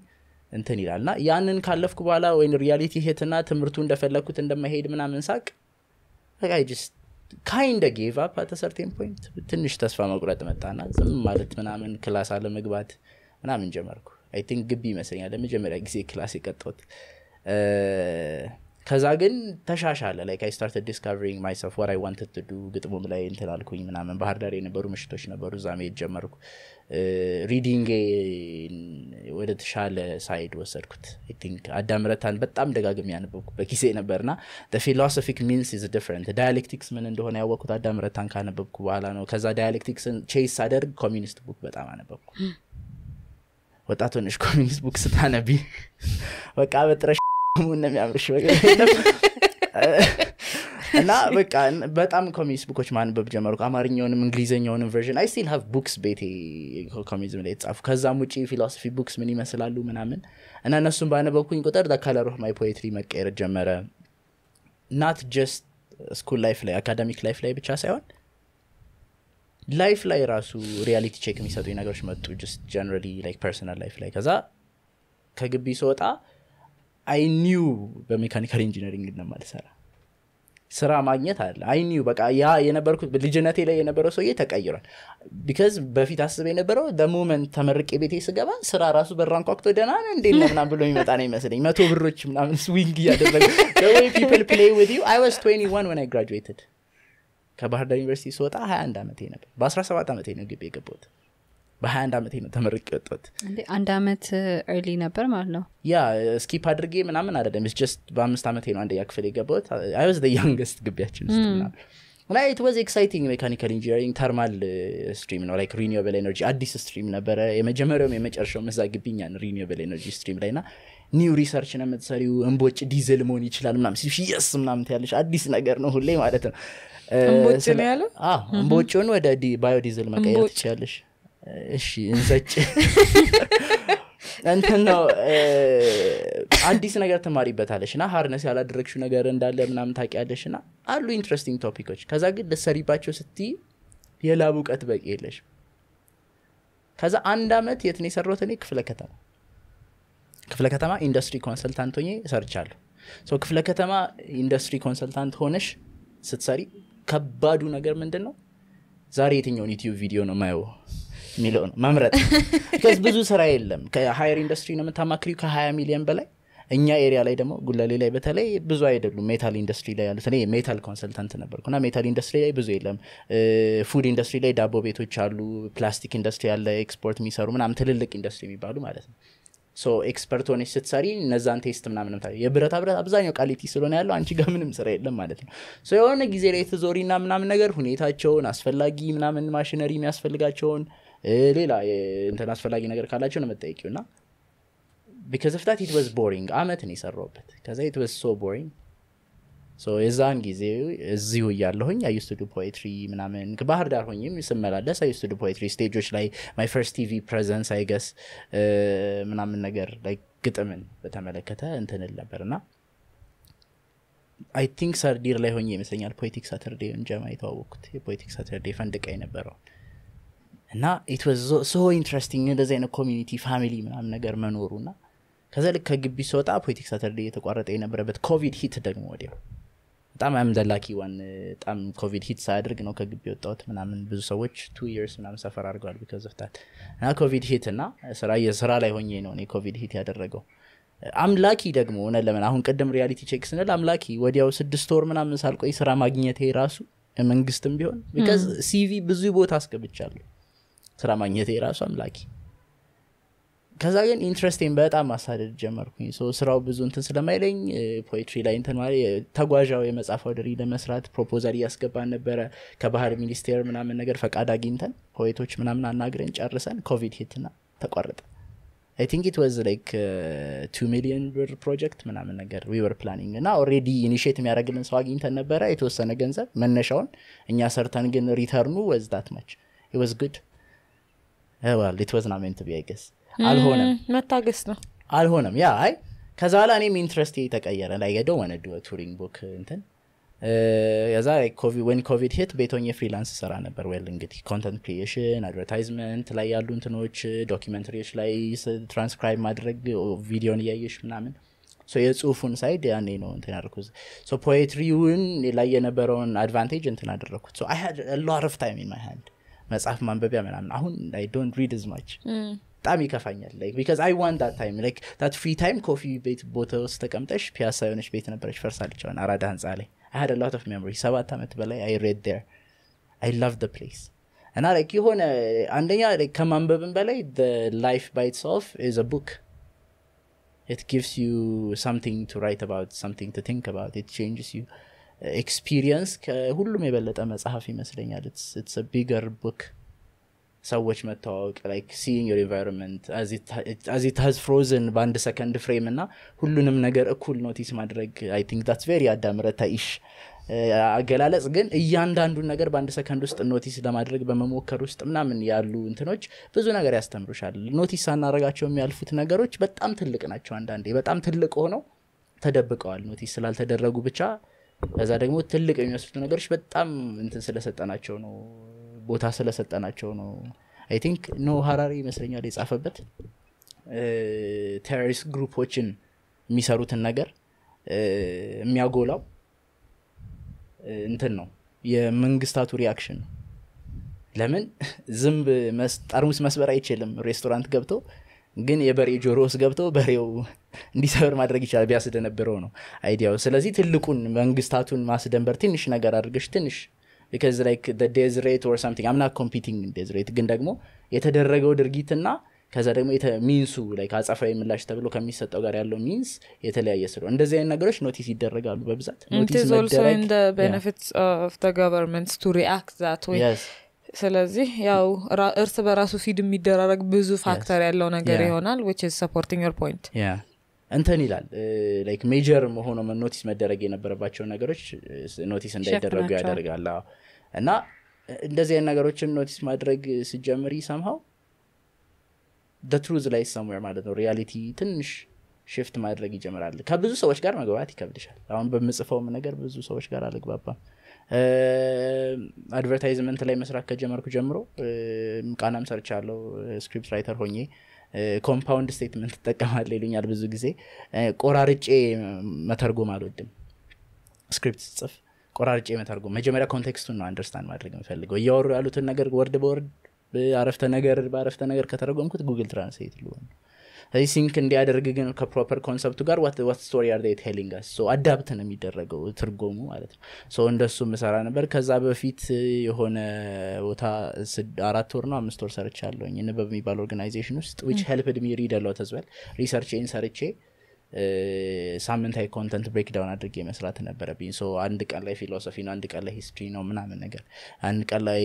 እንትን ይላል። እና ያንን ካለፍኩ በኋላ ወይም reality hit ና ትምህርቱ እንደፈለግኩት እንደማይሄድ ምናምን ሳቅ just kinda gave up at certain point ትንሽ ተስፋ መቁረጥ መጣና ዝም ማለት ምናምን class አለመግባት ምናምን ጀመርኩ። I think ግቢ ይመስለኛል ለመጀመሪያ ጊዜ class የቀጣሁት። እ፣ ከዛ ግን ተሻሻለ like I started discovering myself what I wanted to do ግጥሙም ላይ እንትን አልኩኝ ምናምን ባህር ዳር የነበሩ ምሽቶች ነበሩ እዛ መሄድ ጀመርኩ reading ወደ ተሻለ side ወሰድኩት። think አዳም ረታን በጣም ደጋግም ያነበብኩበት ጊዜ ነበርና philosophic means is different dialectics ምን እንደሆነ ያወቅኩት አዳም ረታን ካነበብኩ በኋላ ነው። ከዛ dialectics ን chase ሳደርግ communist book በጣም አነበብኩ። ወጣት ሆነሽ communist book ስታነቢ በቃ በጥረሽ ነው የሚያምርሽ እና በቃ በጣም communist book ኦች ማንበብ ጀመርኩ። አማርኛውንም እንግሊዝኛውንም version I still have books ቤቴ ኮሚኒዝም ላይ የተጻፉ። ከዛም ውጭ philosophy books ምን ይመስላሉ ምናምን እና እነሱን ባነበብኩኝ ቁጥር color of my poetry መቀየር ጀመረ። not just school life ላይ academic life ላይ ብቻ ሳይሆን life ላይ ራሱ reality check የሚሰጡኝ ነገሮች መጡ just generally like personal life ላይ። ከዛ ከግቢ ስወጣ I knew በ mechanical engineering እንደማልሰራ ስራ ማግኘት አለ። I knew በቃ ያ የነበርኩት ልጅነቴ ላይ የነበረው ሰውዬ ተቀይሯል። because በፊት አስብ የነበረው በ moment ተመርቄ ቤቴ ስገባ ስራ ራሱ በራን ኳክቶ እንዴት ነህ ምናምን ብሎ የሚመጣ ነው ይመስለኝ መቶ ብሮች ምናምን swing እያደረገ people play with you I was 21 when I graduated ከባህር ዳር ዩኒቨርሲቲ ስወጣ 21 ዓመቴ ነበር። በ17 ዓመቴ ነው ግቢ የገባሁት በ21 ዓመቴ ነው ተመርቄ የወጣሁት። አንድ አመት early ነበር ማለት ነው? ያ skip አድርጌ ምናምን አይደለም። it's just በአምስት ዓመቴ ነው አንደኛ ክፍል የገባሁት። I was youngest ግቢያችን ውስጥ ምናምን። እና it was exciting mechanical engineering thermal stream ነው like renewable energy አዲስ stream ነበረ። የመጀመሪያውም የመጨረሻው እዛ ግቢ እኛ ነን renewable energy stream ላይ ና new research ነው የምትሰሪው። እንቦጭ ዲዝል መሆን ይችላል ምናምን ሲልሽ yes ምናምን ያለሽ አዲስ ነገር ነው ሁሌ ማለት ነው። እንቦጭ ነው ያለው? እንቦጭን ወደ biodiesel መቀየር ትችላለሽ እሺ እንዘጭ እንትን ነው አዲስ ነገር ትማሪበታለሽ እና harness ያላደረግሽው ነገር እንዳለ ምናምን ታውቂያለሽ እና አሉ interesting topic ኦች ከዛ ግን ልትሰሪባቸው ስትይ የ lab እውቀት በቂ የለሽ ከዛ አንድ አመት የት ነው የሰራሁት? እኔ ክፍለ ከተማ። ክፍለ ከተማ ኢንዱስትሪ consultant ሆኜ ሰርቻለሁ። So ክፍለ ከተማ ኢንዱስትሪ consultant ሆነሽ ስትሰሪ ከባዱ ነገር ምንድን ነው ዛሬ የትኛውን YouTube ቪዲዮ ነው ማየው የሚለው ነው። መምረጥ ብዙ ስራ የለም። ከ higher ኢንዱስትሪ ነው የምታማክሪው። ከ20 ሚሊዮን በላይ እኛ area ላይ ደግሞ ጉለሌ ላይ በተለይ ብዙ አይደሉም። metal ኢንዱስትሪ ላይ ያሉት እኔ metal consultant ነበርኩ metal ኢንዱስትሪ ላይ ብዙ የለም። food ኢንዱስትሪ ላይ ዳቦ ቤቶች አሉ ፕላስቲክ ኢንዱስትሪ ያለ ኤክስፖርት የሚሰሩ ምናምን ትልልቅ ኢንዱስትሪ የሚባሉ ማለት ነው። So expert ሆነሽ ስትሰሪ እነዛን test ምናምን የብረታ ብረት አብዛኛው ቃሊቲ ስለሆነ ያለው አንቺ ጋር ምንም ስራ የለም ማለት ነው። So የሆነ ጊዜ ላይ ትዞሪና ምናምን ነገር ሁኔታቸውን አስፈላጊ ምናምን ማሽነሪ የሚያስፈልጋቸውን ሌላ እንትን አስፈላጊ ነገር ካላቸው ነው መጠየቂው እና because it was boring አመት ነው የሰራውበት ከዛ it's so boring የዛን ጊዜ እዚሁ እያለሁኝ I used to do poetry ምናምን ባህር ዳር ሆኝም ስመላለስ I used to do poetry stage ኦች ላይ My first TV presence I guess ምናምን ነገር ላይ ግጥምን በተመለከተ እንትንል ነበር። እና I think third year ላይ ሆኜ ይመስለኛል Poetic Saturday እንጀማ የተዋወቅኩት። የ Poetic Saturday ፈንድቃ የነበረውን እና so interesting እንደዚህ አይነት community family ምናምን ነገር መኖሩ እና ከዛ ልክ ከግቢ ስወጣ Poetic Saturday እየተቋረጠ የነበረበት ኮቪድ hit ደግሞ ወዲያው በጣም I'm the lucky one በጣም ኮቪድ hit ሳያደርግ ነው ከግቢ የወጣሁት ምናምን ብዙ ሰዎች two years ምናምን ሰፈር አድርገዋል because of that እና ኮቪድ hit እና ስራ የስራ ላይ ሆኜ ነው እኔ ኮቪድ hit ያደረገው። I'm lucky ደግሞ እውነት ለምን አሁን ቅድም reality check ስንል I'm lucky ወዲያው ስድስት ወር ምናምን ሳልቆይ ስራ ማግኘቴ ራሱ መንግስትም ቢሆን because CV ብዙ ቦታ አስገብቻለሁ ስራ ማግኘቴ ራሱ I'm lucky ከዛ ግን interest ኤን በጣም ማሳደድ ጀመርኩኝ። ስራው ብዙ እንትን ስለማይለኝ poetry ላይ እንትን ተጓዣው የመጽሐፍ አውደ ርዕይ ለመስራት proposal እያስገባን ነበረ። ከባህል ሚኒስቴር ምናምን ነገር ፈቃድ አግኝተን poet ኦች ምናምን አናግረን ጨርሰን ኮቪድ hit ና ተቋረጠ። I think it was like two million ብር ፕሮጀክት ምናምን ነገር we were planning እና already initiate የሚያደርግልን ሰው አግኝተን ነበረ የተወሰነ ገንዘብ መነሻውን እኛ ሰርተን ግን return ኡ was that much was good it was not meant be I guess አልሆነም. መታገስ ነው። አልሆነም። Yeah I ከዛ በኋላ እኔም interest ተቀየረ። ላይ ገደው ወነድ touring book እንትን። የዛ ወን ኮቪድ hit ቤት ሆኜ freelance እሰራ ነበር። Well እንግዲህ content creation advertisement ላይ ያሉ እንትኖች documentary ዎች ላይ ትራንስክራይብ ማድረግ ቪዲዮን እያየሽ ምናምን። የጽሁፉን side ያኔ ነው እንትን ያደርኩት poetry ውን ላይ የነበረውን advantage እንትን አደረግኩት lot of time in my hand መጽሐፍ ማንበቢያ ምናምን አሁን I don't read that much በጣም ይከፋኛል because I want that time like that free time coffee ቤት ቦታ ውስጥ ተቀምጠሽ ፒያሳ የሆነች ቤት ነበረች ፈርሳለች ሆን አራዳ ህንፃ ላይ I had lot of memory ሰባት ዓመት በላይ I read there I love the place እና like የሆነ አንደኛ ከማንበብን በላይ life by itself is a book it gives you something to write about something to think about it changes you experience ከሁሉም የበለጠ መጽሐፍ ይመስለኛል። It's bigger book ሰዎች መተዋወቅ like seeing your environment as frozen በአንድ ሰከንድ frame እና ሁሉንም ነገር እኩል notice ማድረግ I think that's very አዳምረታ ኢሽ አገላለጽ ግን እያንዳንዱን ነገር በአንድ ሰከንድ ውስጥ notice ለማድረግ በመሞከር ውስጥ ምናምን ያሉ እንትኖች ብዙ ነገር ያስተምሩሻል። Notice ሳናረጋቸው የሚያልፉት ነገሮች በጣም ትልቅ ናቸው አንዳንዴ በጣም ትልቅ ሆነው ተደብቀዋል። Notice ስላልተደረጉ ብቻ ከዛ ደግሞ ትልቅ የሚመስሉት ነገሮች በጣም እንትን ስለሰጠናቸው ነው ቦታ ስለሰጠናቸው ነው። I think ኖ ሀራሪ ይመስለኛል የጻፈበት። terrorist group ኦችን የሚሰሩትን ነገር የሚያጎላው እንትን ነው የመንግስታቱ reaction ነው። ለምን? ዝንብ ጠርሙስ መስበር አይችልም። ሬስቶራንት ገብቶ ግን የበሬ ጆሮ ውስጥ ገብቶ በሬው እንዲሰብር ማድረግ ይችላል ቢያስደነብረው ነው idea ው። ስለዚህ ትልቁን መንግስታቱን ማስደንበር ትንሽ ነገር አድርገሽ ትንሽ because like the threat or something I'm not comparing the threat ግን ደግሞ የተደረገው ድርጊትና ከዛ ደግሞ means ኡ like አጸፋዊ ምላሽ ተብሎ ከሚሰጠው ጋር ያለው means የተለያየ ስለ እንደዚህ አይነት ነገሮች notice ይደረጋሉ በብዛት። Government ስለዚህ ያው እርስ በራሱ feed የሚደራረግ ብዙ factor ያለው ነገር ይሆናል which is supporting your point እንትን ይላል like major ሆኖ notice መደረግ የነበረባቸው ነገሮች notice እንዳይደረጉ ያደርጋል። እና እንደዚህ አይነት ነገሮችን notice ማድረግ ስጀምር somehow truth lies somewhere ማለት ነው። reality ትንሽ shift ማድረግ ይጀምራል። ከብዙ ሰዎች ጋር መግባባት ይከብድሻል። አሁን በምጽፈውም ነገር ብዙ ሰዎች ጋር አልግባባም advertisement ላይ መስራት ከጀመርኩ ጀምሮ ቃናም ሰርቻለሁ። script writer ሆኜ compound statement ትጠቀማለህ ይሉኛል ብዙ ጊዜ። ቆራርጬ መተርጎም አልወድም። script ጽፍ ቆራርጬ መተርጎም መጀመሪያ context ኡን ነው understand ማድረግ የምፈልገው። እያወሩ ያሉትን ነገር word በ word አረፍተ ነገር በአረፍተ ነገር ከተረጎምኩት Google Translate ልሆን sync እንዲያደርግ ግን ከ proper concept ኡ ጋር what story are telling adapt ነው የሚደረገው ትርጎሙ ማለት ነው. እንደሱ ምሰራ ነበር። ከዛ በፊት የሆነ ቦታ አራት ወር ነው አምስት ወር ሰርቻለሁኝ። ንበብ የሚባል organization ውስጥ which helped me read research ኤን ሰርቼ ሳምንታዊ content breakdown አድርጌ መስራት ነበረብኝ። so አንድ ቀን ላይ philosophy ነው አንድ ቀን ላይ history ነው ምናምን ነገር። አንድ ቀን ላይ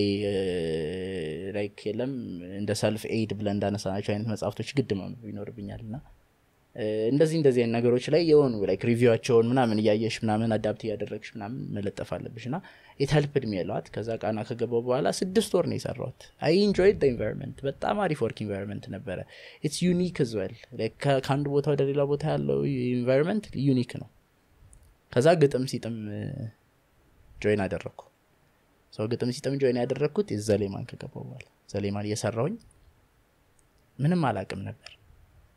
like የለም እንደ self aid ብለን እንዳነሳናቸው አይነት መጽሐፍቶች ግድ ማንበብ ይኖርብኛል። እና እንደዚህ እንደዚህ አይነት ነገሮች ላይ የሆኑ like review ኣቸውን ምናምን እያየሽ ምናምን adapt እያደረግሽ ምናምን መለጠፍ አለብሽ። እና ያ helped me a lot ከዛ ቃና ከገባው በኋላ ስድስት ወር ነው የሰራሁት። I enjoyed environment በጣም አሪፍ work environment ነበረ። It's unique as well ከአንድ ቦታ ወደ ሌላ ቦታ ያለው environment unique ነው። ከዛ ግጥም ሲጥም join አደረግኩ ሰው ግጥም ሲጥም join ያደረግኩት ዘሌማን ከገባው በኋላ። ዘሌማን እየሰራውኝ ምንም አላቅም ነበር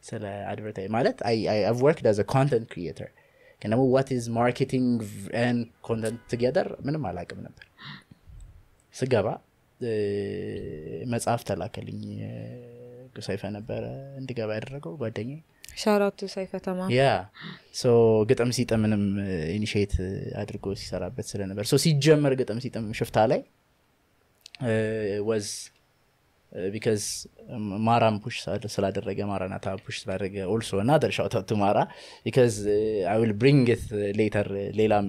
ስለ advertising ማለት worked as content creator ግን ደግሞ what is marketing and content together ምንም አላቅም ነበር። ስገባ መጽሐፍ ተላከልኝ። ሰይፈ ነበረ እንዲገባ ያደረገው ጓደኛ ሻራቱ ሳይፈተማ ያ ሶ ግጥም ሲጥምንም ኢኒሽት አድርጎ ሲሰራበት ስለነበር. ሶ ሲጀመር ግጥም ሲጥም ሽፍታ ላይ ወዝ ቢካዝ ማራም ፑሽ ስላደረገ ማራናታ ፑሽ ስላደረገ ኦልሶ እና ደርሻውታቱ ማራ ቢካዝ አይ ዊል ብሪንግ ት later ሌላም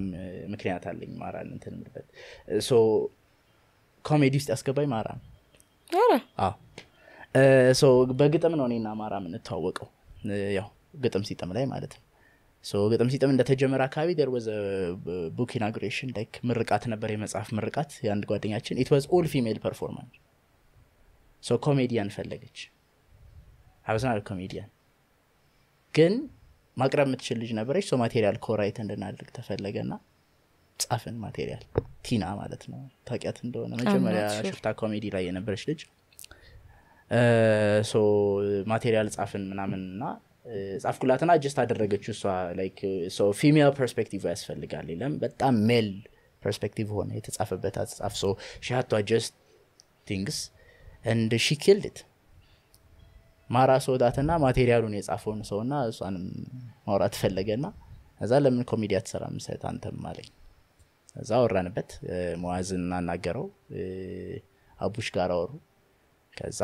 ምክንያት አለኝ ማራን እንትን ምልበት so ኮሜዲ ውስጥ ያስገባኝ ማራ so በግጥም ነው እኔና ማራ የምንተዋወቀው። ያው ግጥም ሲጥም ላይ ማለት ነው። ግጥም ሲጥም እንደተጀመረ አካባቢ there was a book inauguration like ምርቃት ነበር የመጽሐፍ ምርቃት የአንድ ጓደኛችን. It was all female performance so ኮሜዲያን ፈለገች. አብዝናል ኮሜዲያን ግን ማቅረብ የምትችል ልጅ ነበረች። so material co-write እንድናደርግ ተፈለገ ና ጻፍን material ቲና ማለት ነው። ታቂያት እንደሆነ መጀመሪያ ሽፍታ ኮሜዲ ላይ የነበረች ልጅ። so material ጻፍን ምናምን እና ጻፍኩላትና just አደረገችው እሷ like female perspective ያስፈልጋል የለም በጣም male perspective ሆነ የተጻፈበት አጻፍ so she had to adjust things and she killed ማራ ሰውዳትና material ኡን የጻፈውን ሰውና እሷንም ማውራት ፈለገና እዛ ለምን ኮሜዲ አትሰራ ምሰት አንተም አለኝ። እዛ አወራንበት መዋዝን እናናገረው አቡሽ ጋር አወሩ። ከዛ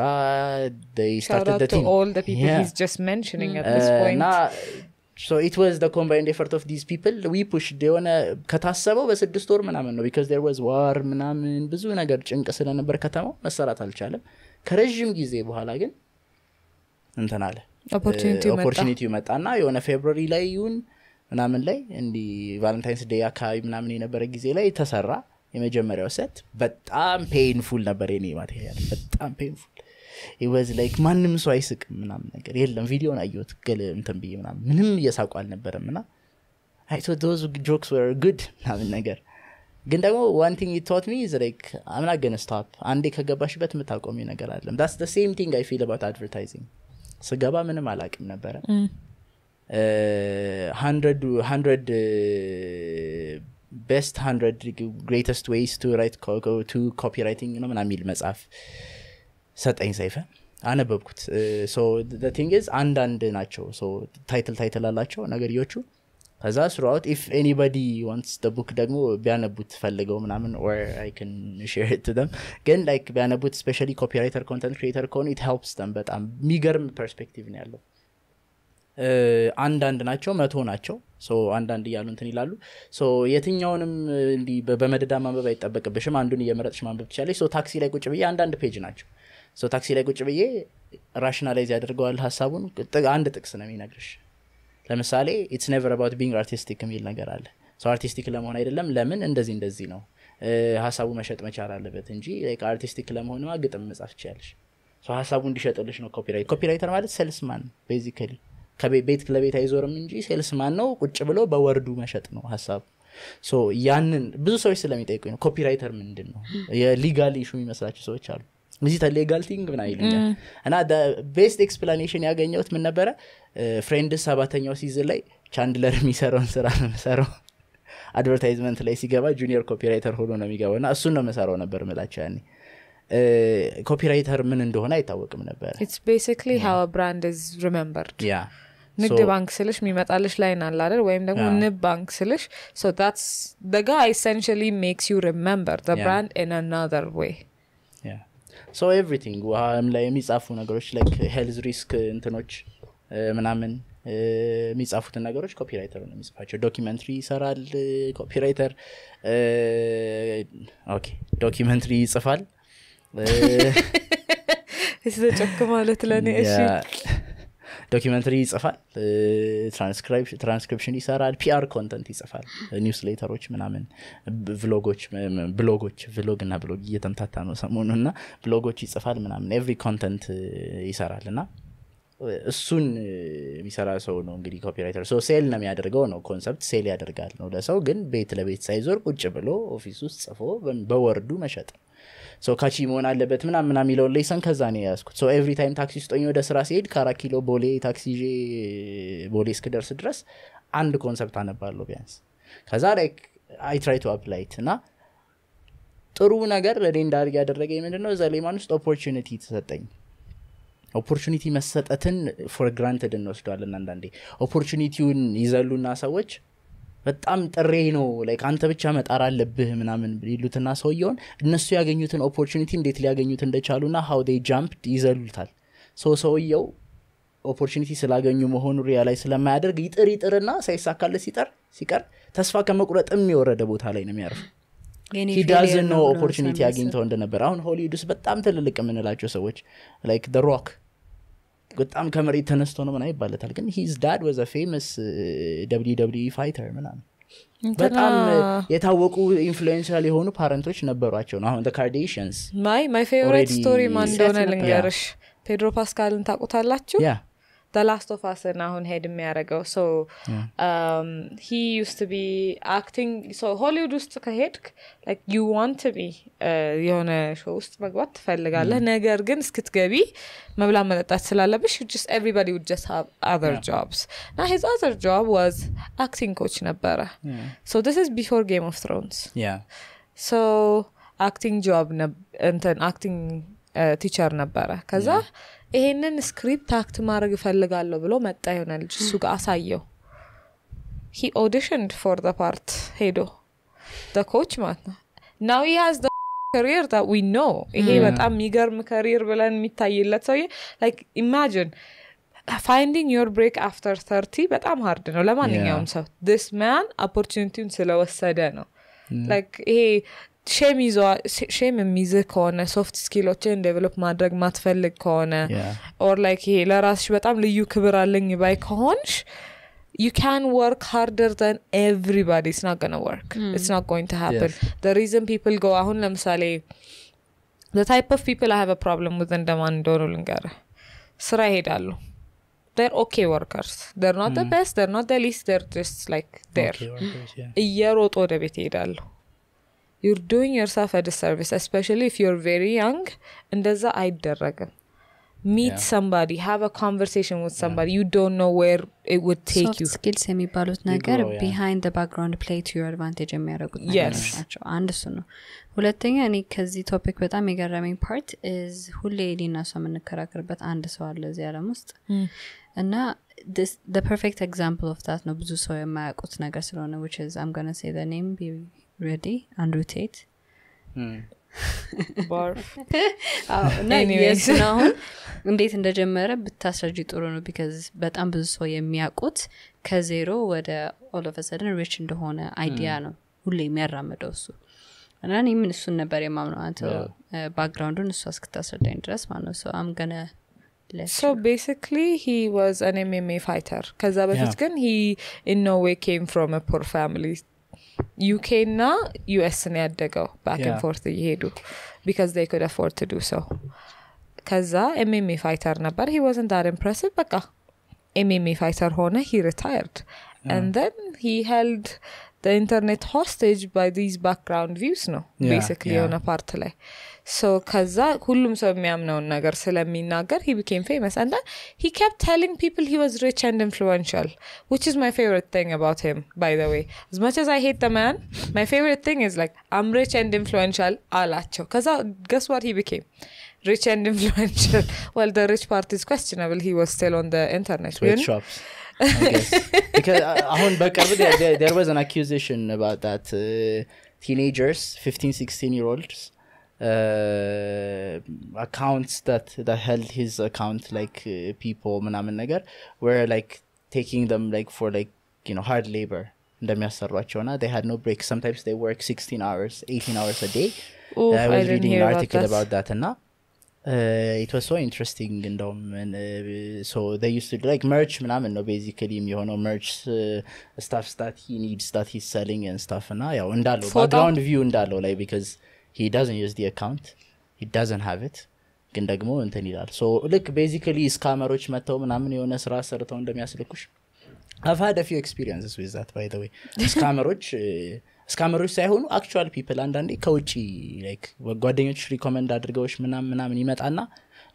so it was the combined effort of these people. We pushed የሆነ ከታሰበው በስድስት ወር ምናምን ነው because there was war ምናምን ብዙ ነገር ጭንቅ ስለነበር ከተማው መሰራት አልቻለም። ከረዥም ጊዜ በኋላ ግን እንትን አለ። opportunity ው መጣና የሆነ February ላይ ይሁን ምናምን ላይ እንዲህ Valentine's Day አካባቢ ምናምን የነበረ ጊዜ ላይ ተሰራ የመጀመሪያው set በጣም painful ነበር የኔ material በጣም painful was like ማንም ሰው አይስቅም ምናምን ነገር። የለም ቪዲዮን አየሁት ገል እንትን ብዬ ምናምን ምንም እየሳቁ አልነበረም እና I thought those jokes were good ምናምን ነገር። ግን ደግሞ one thing taught me is like I'm not gonna stop አንዴ ከገባሽበት የምታቆሚ ነገር አለም that's same thing I feel about advertising ስገባ ምንም አላቅም ነበረ። hundred best hundred greatest ways to write to copywriting ነው ምና የሚል መጽሐፍ ሰጠኝ ሰይፈ አነበብኩት። thing is አንዳንድ ናቸው። title title አላቸው ነገርዮቹ። ከዛ throughout if anybody wants book ደግሞ ቢያነቡት ፈልገው ምናምን or ግን like ቢያነቡት specially copywriter content creator ከሆኑ it helps them በጣም የሚገርም perspective ነው ያለው። አንዳንድ ናቸው መቶ ናቸው። አንዳንድ እያሉ እንትን ይላሉ። የትኛውንም እንዲህ በመደዳ ማንበብ አይጠበቅብሽም። አንዱን እየመረጥሽ ማንበብ ትችላለች ታክሲ ላይ ቁጭ ብዬ አንዳንድ page ናቸው ታክሲ ላይ ቁጭ ብዬ rationalize ያደርገዋል ሀሳቡን። አንድ ጥቅስ ነው የሚነግርሽ። ለምሳሌ it's never about being artistic የሚል ነገር አለ። ሰው artistic ለመሆን አይደለም ለምን እንደዚህ እንደዚህ ነው። ሀሳቡ መሸጥ መቻል አለበት እንጂ artistic ለመሆንማ ግጥም መጻፍ ትችያለሽ። ሀሳቡ እንዲሸጥልሽ ነው copywrite copywriter ማለት salesman basically ቤት ለቤት አይዞርም እንጂ salesman ነው ቁጭ ብሎ በ word ኡ መሸጥ ነው ሀሳቡ። ያንን ብዙ ሰዎች ስለሚጠይቁኝ ነው። copywriter ምንድን ነው የ legal issue የሚመስላቸው ሰዎች አሉ እዚህ legal thing ምን እና best explanation ያገኘሁት ምን ነበረ? Friends ሰባተኛው season ላይ ቻንድለር የሚሰራውን ስራ ነው መሰራው advertisement ላይ ሲገባ junior copywriter ሆኖ ነው የሚገባው። እና እሱን ነው መሰራው ነበር ምላቸው ያኔ። copywriter ምን እንደሆነ አይታወቅም ነበር ያ ንግድ ባንክ ስልሽ የሚመጣልሽ line አለ አይደል? ወይም ደግሞ ንብ ባንክ ስልሽ። so that's the guy essentially makes you remember brand in another way so everything ውሃም ላይ የሚጻፉ ነገሮች like health risk እንትኖች ምናምን የሚጻፉትን ነገሮች copywriter ነው የሚጽፋቸው። documentary ይሰራል copywriter okay documentary ይጽፋል። የተጨክ ማለት ለእኔ እሺ documentary ይጽፋል ትራንስክሪፕሽን ይሰራል PR content ይጽፋል newsletter ኦች ምናምን vlog ኦች blog ኦች vlog እና ብሎግ እየተምታታ ነው ሰሞኑ እና ብሎጎች ይጽፋል ምናምን every content ይሰራል እና እሱን የሚሰራ ሰው ነው እንግዲህ copywriter። sell ነው የሚያደርገው ነው concept sell ያደርጋል ነው ለሰው። ግን ቤት ለቤት ሳይዞር ቁጭ ብሎ office ውስጥ ጽፎ በ word ኡ መሸጥ ነው catchy መሆን አለበት ምና ምና የሚለውን lesson ከዛ ነው የያዝኩት። every time ታክሲ ስጦኝ ወደ ስራ ሲሄድ ከአራት ኪሎ ቦሌ ታክሲ ይዤ ቦሌ እስክደርስ ድረስ አንድ concept አነባለሁ ቢያንስ። ከዛ ላይ I try to apply it እና ጥሩ ነገር ለእኔ እንዳድርግ ያደረገኝ ምንድነው? እዛ ሌማን ውስጥ opportunity ተሰጠኝ። opportunity መሰጠትን for granted እንወስደዋለን አንዳንዴ። opportunity ውን ይዘሉና ሰዎች በጣም ጥሬ ነው። like አንተ ብቻ መጣር አለብህ ምናምን ይሉትና ሰውየውን እነሱ ያገኙትን opportunity እንዴት ሊያገኙት እንደቻሉና how they jump ይዘሉታል። ሰው ሰውየው ኦፖርቹኒቲ ስላገኙ መሆኑ ሪያ ላይ ስለማያደርግ ይጥር ይጥርና ሳይሳካለ ሲጠር ሲቀር ተስፋ ከመቁረጥም የወረደ ቦታ ላይ ነው የሚያርፍ። ሂዳዝን ነው ኦፖርቹኒቲ አግኝተው እንደነበር አሁን ሆሊውድ ውስጥ በጣም ትልልቅ የምንላቸው ሰዎች ላይክ ሮክ በጣም ከመሬት ተነስቶ ነው ምና ይባለታል ግን ሂዝ ዳድ ወዘ ፌመስ ደብሊ ፋይተር ምናምን። በጣም የታወቁ ኢንፍሉዌንሻል የሆኑ ፓረንቶች ነበሯቸው ነው። አሁን ካርዴሽንስ my my favorite story ማን እንደሆነ ልንገርሽ? ፔድሮ ፓስካልን ታቁታላችሁ Last of Us ን አሁን head የሚያደርገው so he used to be acting ሆሊውድ ውስጥ ከሄድክ you want to be የሆነ show ውስጥ መግባት ትፈልጋለህ ነገር ግን እስክትገቢ መብላ መጠጣት ስላለብሽ so everybody would just other jobs እና his other job was acting coach ነበረ. so this is before Game of Thrones ያ so acting job እንትን acting teacher ነበረ. ከዛ ይሄንን script act ማድረግ እፈልጋለሁ ብሎ መጣ የሆነ ልጅ እሱ ጋር አሳየው። he auditioned for the part ሄዶ coach ማለት ነው። now has career we know ይሄ በጣም የሚገርም career ብለን የሚታይለት ሰውዬ like imagine finding your break after thirty በጣም hard ነው። ለማንኛውም so this man opportunity ውን ስለወሰደ ነው። ላይክ ይሄ ሼም የሚይዝህ ከሆነ ሶፍት ስኪሎችን ዴቨሎፕ ማድረግ ማትፈልግ ከሆነ. ኦር ላይክ ይሄ ለራስሽ በጣም ልዩ ክብር አለኝ ባይ ከሆንሽ you can work harder than everybody it's not gonna work it's not going to happen Yes. the reason people go አሁን ለምሳሌ the type of people I have a problem with እንደማን እንደሆኑ ልንገርህ ስራ ይሄዳሉ they're okay workers they're not the best they're not the least they're just like there Okay, workers, yeah. እየሮጡ ወደ ቤት ይሄዳሉ you're doing yourself a disservice especially if you're very young. እንደዛ አይደረግም meet Yeah. somebody have a conversation with somebody you don't know where it would take ሶፍት you. ስኪልስ የሚባሉት ነገር grow, yeah. ቢሃይንድ ባክግራውንድ ፕሌይ ቱ ዮር አድቫንቴጅ የሚያደርጉት Yes. ነገሮች ናቸው አንድ እሱ ነው ሁለተኛ እኔ ከዚህ ቶፒክ በጣም የገረመኝ ፓርት ዝ ሁሌ ሊና ሰው የምንከራከርበት አንድ ሰው አለ እዚህ ዓለም ውስጥ እና ፐርፌክት ኤግዛምፕል ኦፍ ታት ነው ብዙ ሰው የማያውቁት ነገር ስለሆነ ዊች ዝ አም ገነ ሴ ኔም ቢ ሬዲ አንድሩ ቴት Hmm. እና አሁን እንዴት እንደጀመረ ብታስረጅ ጥሩ ነው ቢካዝ በጣም ብዙ ሰው የሚያውቁት ከዜሮ ወደ ኦሎፈሰደን ሪች እንደሆነ አይዲያ ነው ሁሌ የሚያራምደው እሱ። እና እኔ ምን እሱን ነበር የማምነው? አንተ ባክግራውንዱን እሷ እስክታስረዳኝ ድረስ ማለት ነው ሰው አም ገነ so basically he was an MMA fighter. ከዛ በፊት Yeah. ግን he in no way came from a poor family ዩኬ እና ዩኤስ ነው ያደገው ባክ Yeah. ን ፎርት እየሄዱ ቢካዝ they could afford to do so ከዛ ኤምኤምኤ ፋይተር ነበር he wasn't that impressive በቃ ኤምኤምኤ ፋይተር ሆነ he retired and then he held the internet hostage by these background views ነው Yeah, basically yeah. የሆነ ፓርት ላይ so ከዛ ሁሉም ሰው የሚያምነውን ነገር ስለሚናገር he became famous and then he kept telling people he was rich and influential which is my favorite thing about him by the way as much as i hate the man my favorite thing is like i'm rich and influential አላቸው ከዛ guess what he became rich and influential well the rich part is questionable he was still on the internet Sweat really? shops. I guess. Because uh, አሁን በቅርብ there, there, there was an accusation about that uh, teenagers 15 16 year olds uh, accounts that that held his account like uh, people ምናምን ነገር were like taking them like for like you know hard labor እንደሚያሰሯቸው ና they had no break sometimes they work 16 hours 18 hours a day Oof, I I was didn't reading hear an about article that. about that እና ኢት ዋስ ሶ ኢንትረስቲንግ እንደውም ሶ ዩስ ላይክ መርች ምናምን ነው ቤዚካሊ የሚሆነው መርች ስታፍ ስታት ሂ ኒድ ስታት ሂ ሰሊንግ ስታፍ እና ያው እንዳለው ፎቶ? ባክግራውንድ ቪው እንዳለው ላይ ቢካዝ ሂ ዳዝን ዩዝ ዲ አካውንት ሂ ዳዝን ሃቭ ኢት ግን ደግሞ እንትን ይላል. ልክ basically scammer ኦች መጥተው ምናምን የሆነ ስራ ሰርተው እንደሚያስልኩሽ I've had few experiences with that by ወይ scammer ኦች scammer ኦች ሳይሆኑ actual people አንዳንዴ ከውጭ like ጓደኞች recommend አድርገዎች ምናምን ምናምን ይመጣና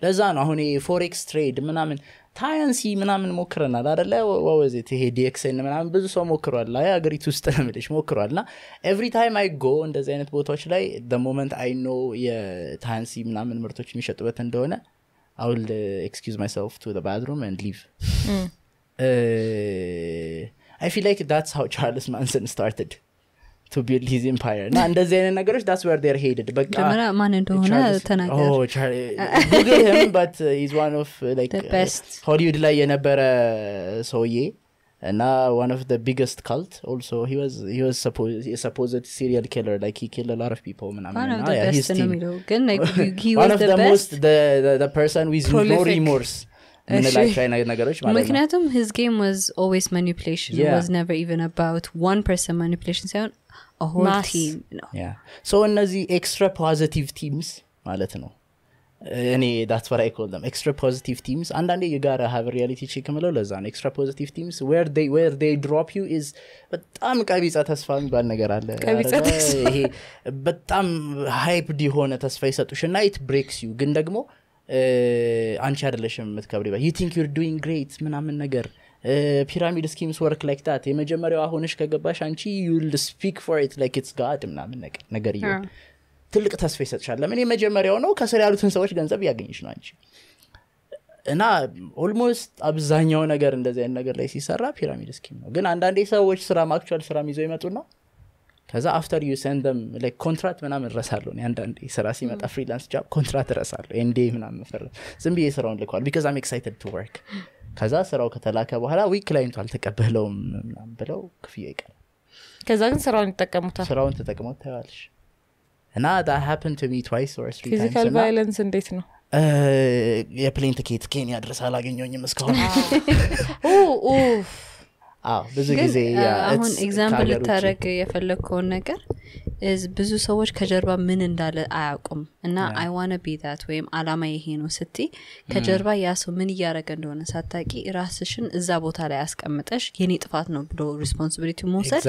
ለዛ ነው አሁን forex trade ምናምን ታያንሲ ምናምን ሞክረናል አደለ ወወዜት ይሄ ዲኤክስን ምናምን ብዙ ሰው ሞክሯል። ላይ ሀገሪቱ ውስጥ ነው የምልሽ ሞክሯል። እና ኤቭሪ ታይም አይ ጎ እንደዚህ አይነት ቦታዎች ላይ ሞመንት አይ ኖ የታያንሲ ምናምን ምርቶች የሚሸጡበት እንደሆነ አውል ኤክስኪዝ ማይሰልፍ ቱ ባድሩም ንድ ሊቭ አይ ፊል ላይክ ዳትስ ሃው ቻርልስ ማንሰን ስታርትድ ቱ ቢልድ ሂዝ ኢምፓየር እና እንደዚህ አይነት ነገሮች ዳስ ዌር ዴር ሄድድ በቃ መጀመሪያ ማን እንደሆነ ተናገር ጉግል ህም በት ኢዝ ዋን ኦፍ The best. ሆሊውድ ላይ የነበረ ሰውዬ እና ዋን ኦፍ ደ ቢገስት ካልት ኦልሶ ሰፖዝድ ሲሪያል ኪለር ላይክ ሂ ኪል ላር ኦፍ ፒፕል ምናምን ዋን ኦፍ እና ደ yeah, his ቤስት ነው team- የሚለው ግን like, he one was of the the best. most the, the, the person with no Prolific. remorse ምንላቸው አይነት ነገሮች ማለት ነው ምክንያቱም his game was always manipulation. It Yeah. was never even about one person manipulation. ሳይሆን Mass. team ነው ሶ እነዚህ ኤክስትራ ፖዚቲቭ ቲምስ ማለት ነው. እኔ ዳትስ ወር አይ ኮል ደም ኤክስትራ ፖዚቲቭ ቲምስ አንዳንዴ የጋራ ሀብ ሪያሊቲ ቼክ ምለው ለዛ ነው. ኤክስትራ ፖዚቲቭ ቲምስ ዌር ዴይ ድሮፕ ዩ ኢዝ በጣም ቀቢጸ ተስፋ የሚባል ነገር አለ። ይሄ በጣም ሃይፕድ የሆነ ተስፋ ይሰጡሽ እና ኢት ብሬክስ ዩ ግን ደግሞ አንቺ አይደለሽም የምትከብሪ ዩ ቲንክ ዩር ዱይንግ ግሬት ምናምን ነገር pyramid schemes work like that የመጀመሪያው አሁንሽ ከገባሽ አንቺ you'll speak for it like it's god ምናምን ነገር Yeah. ትልቅ ተስፋ ይሰጥሻል። ለምን የመጀመሪያው ነው? ከስር ያሉትን ሰዎች ገንዘብ እያገኘሽ ነው አንቺ። እና almost አብዛኛው ነገር እንደዚህ አይነት ነገር ላይ ሲሰራ pyramid scheme ነው። ግን አንዳንዴ ሰዎች ስራም actual ስራ ይዘው ይመጡና ከዛ after you send them ኮንትራት ምናምን እረሳለሁ አንዳንዴ። ስራ ሲመጣ freelance job ኮንትራት እረሳለሁ። NDA ምናምን መፈረ ዝም ብዬ ስራውን ልከዋል because I'm excited to work ከዛ ስራው ከተላከ በኋላ ዊክ client ቱ አልተቀበለውም ምናምን ብለው ክፍያ ይቀራል። ከዛ ግን ስራውን ይጠቀሙታል? ስራውን ተጠቅመው ታያለሽ። እና that happened to me twice or three physical violence እንዴት ነው? የ plane ትኬት ኬንያ ድረስ አላገኘኝም እስካሁን። ኡ፣ ኡ፣ አዎ ብዙ ጊዜ አሁን example ልታደረግ የፈለግከውን ነገር ብዙ ሰዎች ከጀርባ ምን እንዳለ አያውቁም እና I wanna ቤታት ወይም አላማ ይሄ ነው ስቲ ከጀርባ ያ ሰው ምን እያደረገ እንደሆነ ሳታቂ ራስሽን እዛ ቦታ ላይ አስቀምጠሽ የኔ ጥፋት ነው ብሎ responsibility መውሰድ.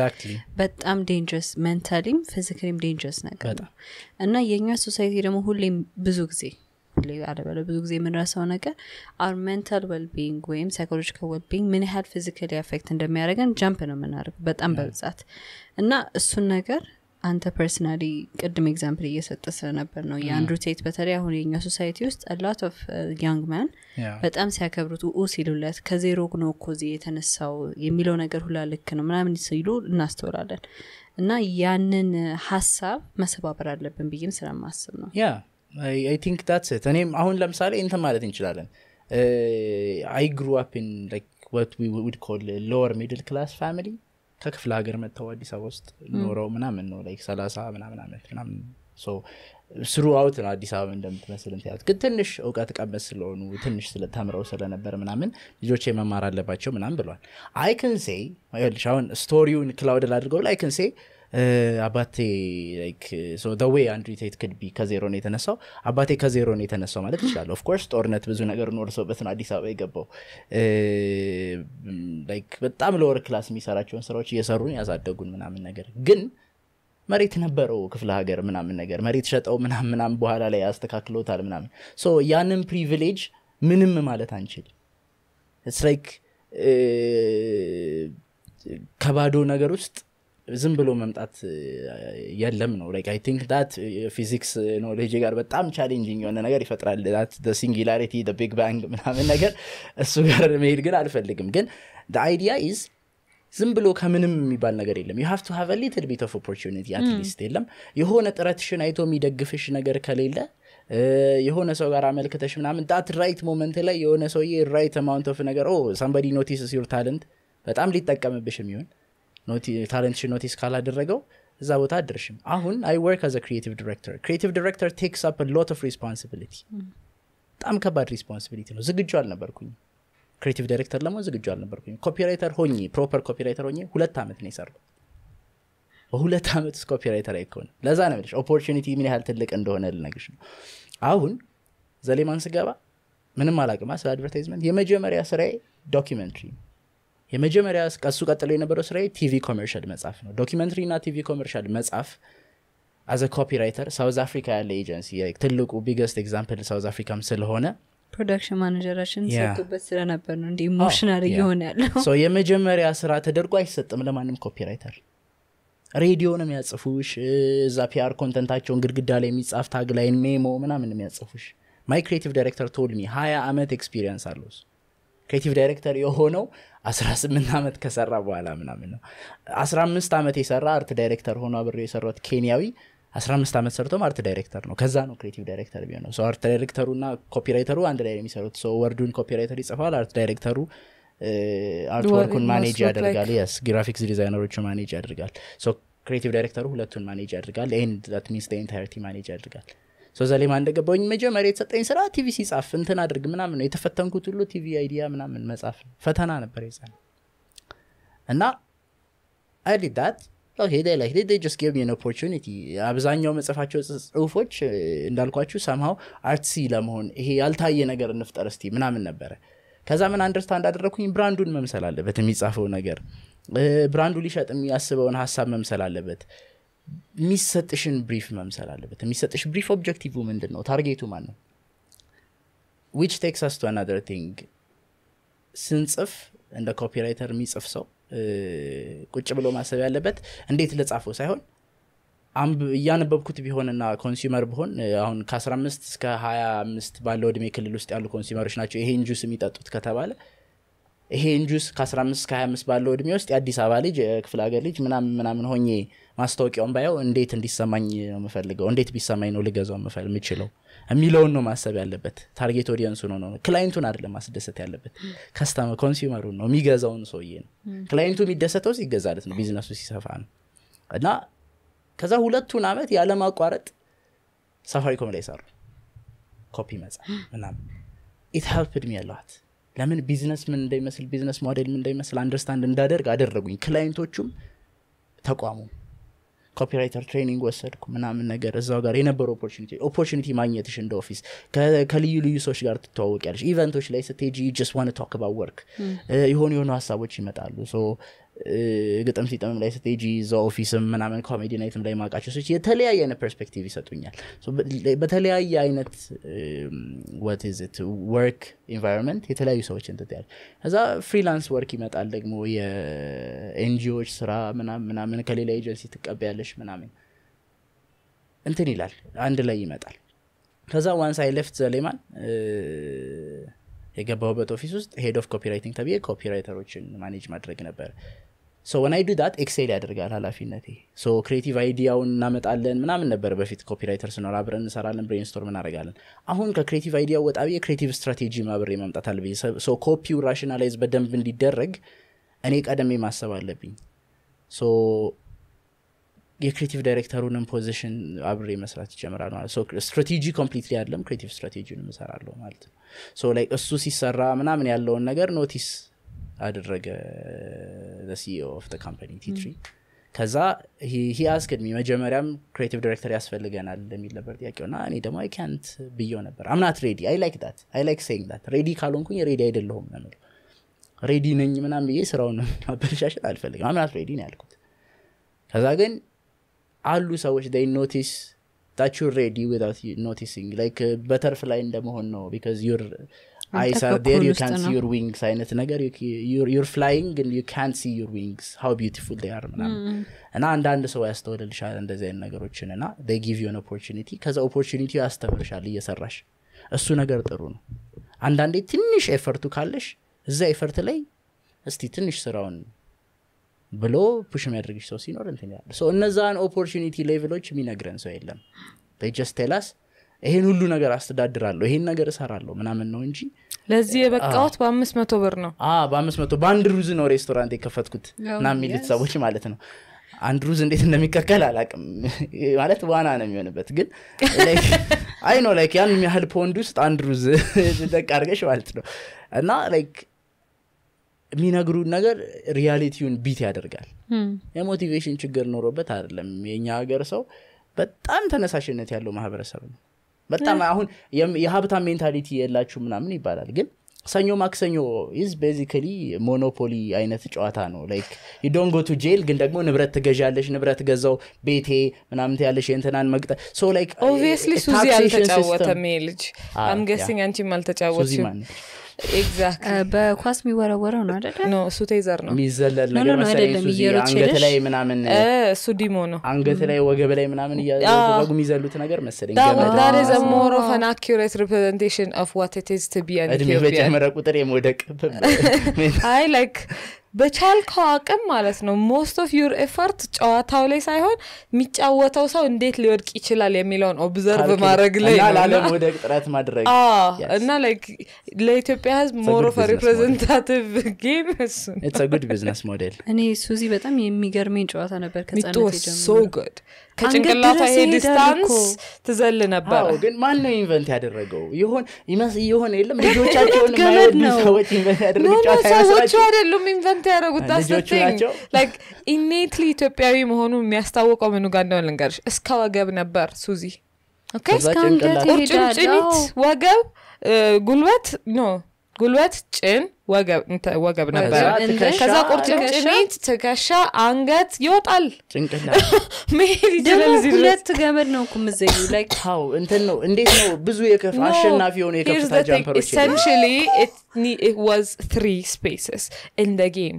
በጣም dangerous mentally ም physically ም dangerous ነገር ነው። እና የእኛ society ደግሞ ሁሌም ብዙ ጊዜ ሁሌ አለበለ ብዙ ጊዜ የምንረሳው ነገር our mental well-being ወይም psychological well-being ምን ያህል physically affect እንደሚያደርገን jump ነው የምናደርግ በጣም በብዛት። እና እሱን ነገር አንተ personally ቅድም example እየሰጠ ስለነበር ነው የአንድሩ ቴት በተለይ አሁን የኛ society ውስጥ lot of young men. በጣም ሲያከብሩት ኡ ሲሉለት ከዜሮ ነው እኮ እዚህ የተነሳው የሚለው ነገር ሁላ ልክ ነው ምናምን ሲሉ እናስተውላለን። እና ያንን ሀሳብ መሰባበር አለብን ብዬም ስለማስብ ነው። yeah I think that's እኔም አሁን ለምሳሌ እንትን ማለት እንችላለን። I grew up in what would call lower middle class family ከክፍለ ሀገር መጥተው አዲስ አበባ ውስጥ ኖረው ምናምን ነው like ሰላሳ ምናምን አመት ምናምን throughout ነው አዲስ አበባ እንደምትመስል እንትያት ግን ትንሽ እውቀት ቀመስ ስለሆኑ ትንሽ ስለ- ተምረው ስለነበር ምናምን ልጆች መማር አለባቸው ምናምን ብሏል I can say ይኸውልሽ አሁን story ውን ክላውድ ላድርገው I can say አባቴ ወይ አንድሩ ቴት could be ከዜሮ ነው የተነሳው። አባቴ ከዜሮ ነው የተነሳው ማለት ይችላል። of course ጦርነት ብዙ ነገር ኖርሶበት ነው አዲስ አበባ የገባው። በጣም lower class የሚሰራቸውን ስራዎች እየሰሩን ያሳደጉን ምናምን ነገር ግን መሬት ነበረው ክፍለ ሀገር ምናምን ነገር መሬት ሸጠው ምናምን ምናምን በኋላ ላይ ያስተካክሎታል ምናምን። so ያንን privilege ምንም ማለት አንችል it's like ከባዶ ነገር ውስጥ ዝም ብሎ መምጣት የለም ነው። like I think that ፊዚክስ knowledge ጋር በጣም challenging የሆነ ነገር ይፈጥራል። singularity big bang ምናምን ነገር እሱ ጋር መሄድ ግን አልፈልግም። ግን idea is ዝም ብሎ ከምንም የሚባል ነገር የለም። you to have little bit of opportunity at least የለም። የሆነ ጥረትሽን አይቶ የሚደግፍሽ ነገር ከሌለ የሆነ ሰው ጋር አመልክተሽ ምናምን that right moment ላይ የሆነ ሰውዬ right amount of ነገር or somebody notice your talent በጣም ሊጠቀምብሽ የሚሆን talent ሽን notice ካላደረገው እዛ ቦታ አድርሽም አሁን I work as a creative director። creative director takes a lot of responsibility። በጣም ከባድ responsibility ነው። ዝግጁ አልነበርኩኝ creative director ለመሆን ዝግጁ አልነበርኩኝ copywriter ሆኜ proper copywriter ሆኜ ሁለት ዓመት ነው የሰራው በሁለት ዓመት ውስጥ copywriter አይከሆነ ለዛ ነው ልሽ opportunity ምን ያህል ትልቅ እንደሆነ ልነግርሽ ነው። አሁን ዘሌማን ስገባ ምንም አላቅማ ስለ advertisement የመጀመሪያ ስራዬ documentary የመጀመሪያ ከሱ ቀጥሎ የነበረው ስራዬ TV commercial መጻፍ ነው። documentary እና TV commercial መጻፍ as a copywriter ሳውዝ አፍሪካ ያለ ኤጀንሲ ትልቁ biggest example ሳውዝ አፍሪካም ስለሆነ production manager ኣችን ሰጡበት ስለነበር ነው እንዲ emotional yeah። እየሆነ ያለው. የመጀመሪያ ስራ ተደርጎ አይሰጥም ለማንም copywriter ሬዲዮ ነው የሚያጽፉሽ እዛ PR content ኣቸውን ግድግዳ ላይ የሚጻፍ tagline memo ምናምን የሚያጽፉሽ። my creative director told me ሀያ ዓመት experience አለው እሱ creative director የሆነው 18 ዓመት ከሰራ በኋላ ምናምን ነው። 15 ዓመት የሰራ art director ሆኖ አብሬ የሰራት ኬንያዊ 15 ዓመት ሰርቶም art director ነው። ከዛ ነው creative director ቢሆነው art director ኡና copywriter ኡ አንድ ላይ የሚሰሩት። word ኡን copywriter ይጽፋል art director ኡ artwork ኡን manage ያደርጋል። የስ graphics designer ኦቹ manage ያደርጋል። creative director ኡ ሁለቱን manage ያደርጋል። that means entity manage ያደርጋል so ዘሌማን እንደገባኝ መጀመሪያ የተሰጠኝ ስራ ቲቪ ሲጻፍ እንትን አድርግ ምናምን ነው። የተፈተንኩት ሁሉ TV idea ምናምን መጻፍ ፈተና ነበር የዛ እና I did that okay they like they just gave me an opportunity. አብዛኛው የምጽፋቸው ጽሁፎች እንዳልኳችሁ ሰምሃው artsy ለመሆን ይሄ ያልታየ ነገር እንፍጠር እስቲ ምናምን ነበረ። ከዛ ምን understand አደረግኩኝ brand ኡን መምሰል አለበት የሚጻፈው ነገር። brand ኡ ሊሸጥ የሚያስበውን ሀሳብ መምሰል አለበት የሚሰጥሽን brief መምሰል አለበት። የሚሰጥሽ brief objective ምንድን ነው target ኡ ማን ነው which takes to another thing ስንጽፍ እንደ copywriter የሚጽፍ ሰው ቁጭ ብሎ ማሰብ ያለበት እንዴት ልጻፈው ሳይሆን እያነበብኩት ቢሆንና consumer ብሆን አሁን ከ15 እስከ 25 ባለው እድሜ ክልል ውስጥ ያሉ consumer ኦች ናቸው ይሄን ጁስ የሚጠጡት ከተባለ ይሄን ጁስ ከ15 እስከ 25 ባለው እድሜ ውስጥ የአዲስ አበባ ልጅ የክፍለ ሀገር ልጅ ምናምን ምናምን ሆኜ ማስታወቂያውን ባየው እንዴት እንዲሰማኝ ነው የምፈልገው? እንዴት ቢሰማኝ ነው ልገዛው የምችለው የሚለውን ነው ማሰብ ያለበት። target audience ኡ ነው ነው client ኡን አይደለም ማስደሰት ያለበት። customer consumer ኡን ነው የሚገዛውን ሰውዬ ነው። client ኡ የሚደሰተው ሲገዛለት ነው ቢዝነሱ ሲሰፋ ነው። እና ከዛ ሁለቱን አመት ያለማቋረጥ ሳፋሪኮም ላይ ሰሩ። ኮፒ መጻፍ ምናምን። it helped me a lot ለምን ቢዝነስ ምን እንደሚመስል business model ምን እንደሚመስል understand እንዳደርግ አደረጉኝ። client ኦቹም ተቋሙ ኮፒራይተር ትሬኒንግ ወሰድኩ ምናምን ነገር እዛው ጋር የነበረ ኦፖርቹኒቲ ኦፖርቹኒቲ ማግኘትሽ እንደ ኦፊስ ከልዩ ልዩ ሰዎች ጋር ትተዋወቅ ያለሽ ኢቨንቶች ላይ ስትሄጂ ጀስት ዋን አባውት ወርክ የሆኑ የሆኑ ሀሳቦች ይመጣሉ ግጥም ሲጥምም ላይ ስትሄጂ እዛ ኦፊስም ምናምን ኮሜዲ ናይትም ላይ ማውቃቸው ሰዎች የተለያየ አይነት ፐርስፔክቲቭ ይሰጡኛል። በተለያየ አይነት ወት ት ወርክ ኢንቫይሮንመንት የተለያዩ ሰዎች እንትትያል ከዛ freelance work ይመጣል ደግሞ የ NGO ዎች ስራ ምናምን ከሌላ ኤጀንሲ ትቀበያለሽ ምናምን እንትን ይላል። አንድ ላይ ይመጣል። ከዛ once I left ዘሌማን የገባሁበት office ውስጥ head of copywriting ተብዬ copywriter ኦችን manage ማድረግ ነበር። I do that excel ያደርጋል ሀላፊነቴ creative idea ውን እናመጣለን ምናምን ነበር በፊት copywriter ስኖር አብረን እንሰራለን brainstorm እናደረጋለን አሁን ከ creative idea ወጣ ብዬ creative strategy አብሬ ማምጣት አለብኝ። copy ው rationalize በደንብ እንዲደረግ እኔ ቀደሜ ማሰብ አለብኝ የ creative director ኡንም position አብሬ መስራት ይጀምራል ማለት strategy completely አይደለም creative strategy ንም እሰራለሁ ማለት ነው። so like እሱ ሲሰራ ምናምን ያለውን ነገር notice አደረገ CEO of company ቲትሪ ከዛ he asked me መጀመሪያም creative director ያስፈልገናል የሚል ነበር ጥያቄው እና እኔ ደግሞ አይ ካንት ብየው ነበር። I'm not ready I like that I like saying that ready ካልሆንኩኝ ready አይደለሁም ነው ready ነኝ ምናም ብዬ ስራውን ማበለሻሸት አልፈልግም። I'm not ready ነው ያልኩት። ከዛ ግን አሉ ሰዎች they notice that you're ready without noticing like butterfly እንደመሆን ነው ቢካዝ ዩር አይስ አር ዴር ዩ ካን ሲ ዩር ዊንግስ አይነት ነገር ዩር ፍላይንግ ዩ ካን ሲ ዩር ዊንግስ ሃው ቢዩቲፉል they are ምናምን. እና አንዳንድ ሰው ያስተውልልሻል እንደዚህ አይነት ነገሮችን እና they give you an opportunity ከዛ opportunity ያስተምርሻል እየሰራሽ። እሱ ነገር ጥሩ ነው። አንዳንዴ ትንሽ effort ኡ ካለሽ እዛ effort ላይ እስቲ ትንሽ ስራውን ብሎ push የሚያደርግሽ ሰው ሲኖር እንትን ያለ እነዛን opportunity level ኦች የሚነግረን ሰው የለም። just tell us ይሄን ሁሉ ነገር አስተዳድራለሁ ይሄን ነገር እሰራለሁ ምናምን ነው እንጂ ለዚህ የበቃሁት በአምስት መቶ ብር ነው። አ በአምስት መቶ በአንድ ሩዝ ነው ሬስቶራንት የከፈትኩት ና የሚሉት. ሰዎች ማለት ነው። አንድ ሩዝ እንዴት እንደሚቀቀል አላቅም ማለት ዋና ነው የሚሆንበት ግን አይ ነው like ያን ያህል pond ውስጥ አንድ ሩዝ ደቅ አድርገሽ ማለት ነው። እና like የሚነግሩን ነገር reality ውን beat ያደርጋል። የ motivation ችግር ኖሮበት አይደለም የእኛ ሀገር ሰው በጣም ተነሳሽነት ያለው ማህበረሰብ ነው። በጣም አሁን የሀብታም ሜንታሊቲ የላችሁ ምናምን ይባላል ግን ሰኞ ማክሰኞ ኢዝ ቤዚካሊ ሞኖፖሊ አይነት ጨዋታ ነው። ላይክ ዶን ጎ ቱ ጄል ግን ደግሞ ንብረት ትገዣለሽ ንብረት ገዛው ቤቴ ምናምን ያለሽ የእንትናን መግጠ ሶ ላይክ ኦብቪየስሊ ሱዚ አልተጫወተም ልጅ። አዎ፣ አም ገሲንግ ያ። አንቺም ሱዚ በኳስ የሚወረወረው ነው አደለ ኖ እሱ ቴዘር ነው። የሚዘለል ነገር አንገት ላይ ምናምን እሱ ዲሞ ነው። አንገት ላይ ወገብ ላይ ምናምን እያደረጉ የሚዘሉት ነገር መሰለኝ ገመድ that is a more of an accurate representation of what it is to be an እድሜ Ethiopian. በጨመረ ቁጥር የመውደቅ አይ like በቻልከው አቅም ማለት ነው most of your effort ጨዋታው ላይ ሳይሆን የሚጫወተው ሰው እንዴት ሊወድቅ ይችላል የሚለውን observe ማድረግ ላይ ላለመውደቅ ጥረት ማድረግ. እና ለኢትዮጵያ ህዝብ It's a more good of business representative ጌም እሱ ቢዝነስ ሞዴል እኔ ሱዚ በጣም የሚገርመኝ ጨዋታ ነበር ጉድ ከጭንቅላቷ ይሄ ዲስታንስ ትዘል ነበረ ግን ማን ነው ኢንቨንት ያደረገው? ይሆን ይመስ የሆነ የለም ልጆቻቸውን ሰዎች ሰዎቹ? አይደሉም ኢንቨንት ያደረጉት? ላይክ ኢኔትሊ ኢትዮጵያዊ መሆኑ የሚያስታውቀው ምኑ ጋር እንደሆነ ልንገርሽ። እስከ ወገብ ነበር ሱዚ። ኦኬ? ከዛ እስከ አንገት ጭንቅላት ይሄዳል። ቁርጭምጭሚት ወገብ ጉልበት ኖ ጉልበት ጭን ወገብ እንተ- ወገብ ነበረ ከዛ እንደ- ትከሻ፣ ከዛ ቁርጭምጭሚት ትከሻ አንገት ይወጣል ጭንቅላት መሄድ ይችላል ደግሞ እዚህ ድረስ ሁለት ገመድ ነው እኮ የምትዘዩ ላይክ ው እንትን ነው እንዴት ነው ብዙ የከፍ አሸናፊ የሆኑ የከፍታ ጃምፐሮች የሉም? essentially it, ne- it was three spaces in the game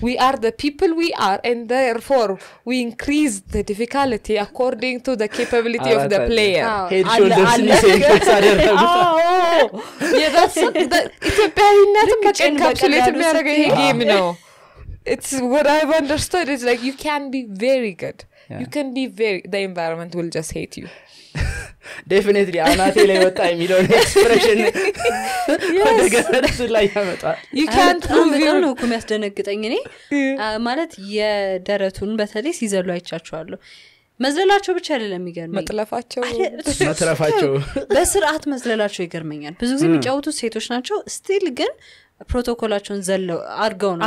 we are the people we are and therefore we increase the difficulty according to the capability of the አራት አለ። player አዎ። በቀላሉ የሚያደርገው ይሄ game ነው it's what I've understood. Is like you can be very good. Yeah. you can be very the environment will just hate you. definitely አናቴ ላይ ወጣ የሚለውን expression ወደ ላይ ያመጣል you አይ፣ can't በጣም ነው እኮ የሚያስደነግጠኝ እኔ። ማለት የደረቱን በተለይ ሲዘሉ አይቻቸዋለሁ። መዝለላቸው ብቻ አይደለም የሚገርመኝ። መጥለፋቸው በስርዓት መዝለላቸው ይገርመኛል። ብዙ ጊዜ የሚጫወቱት ሴቶች ናቸው። ስቲል ግን ፕሮቶኮላቸውን ዘለው አድርገው ነው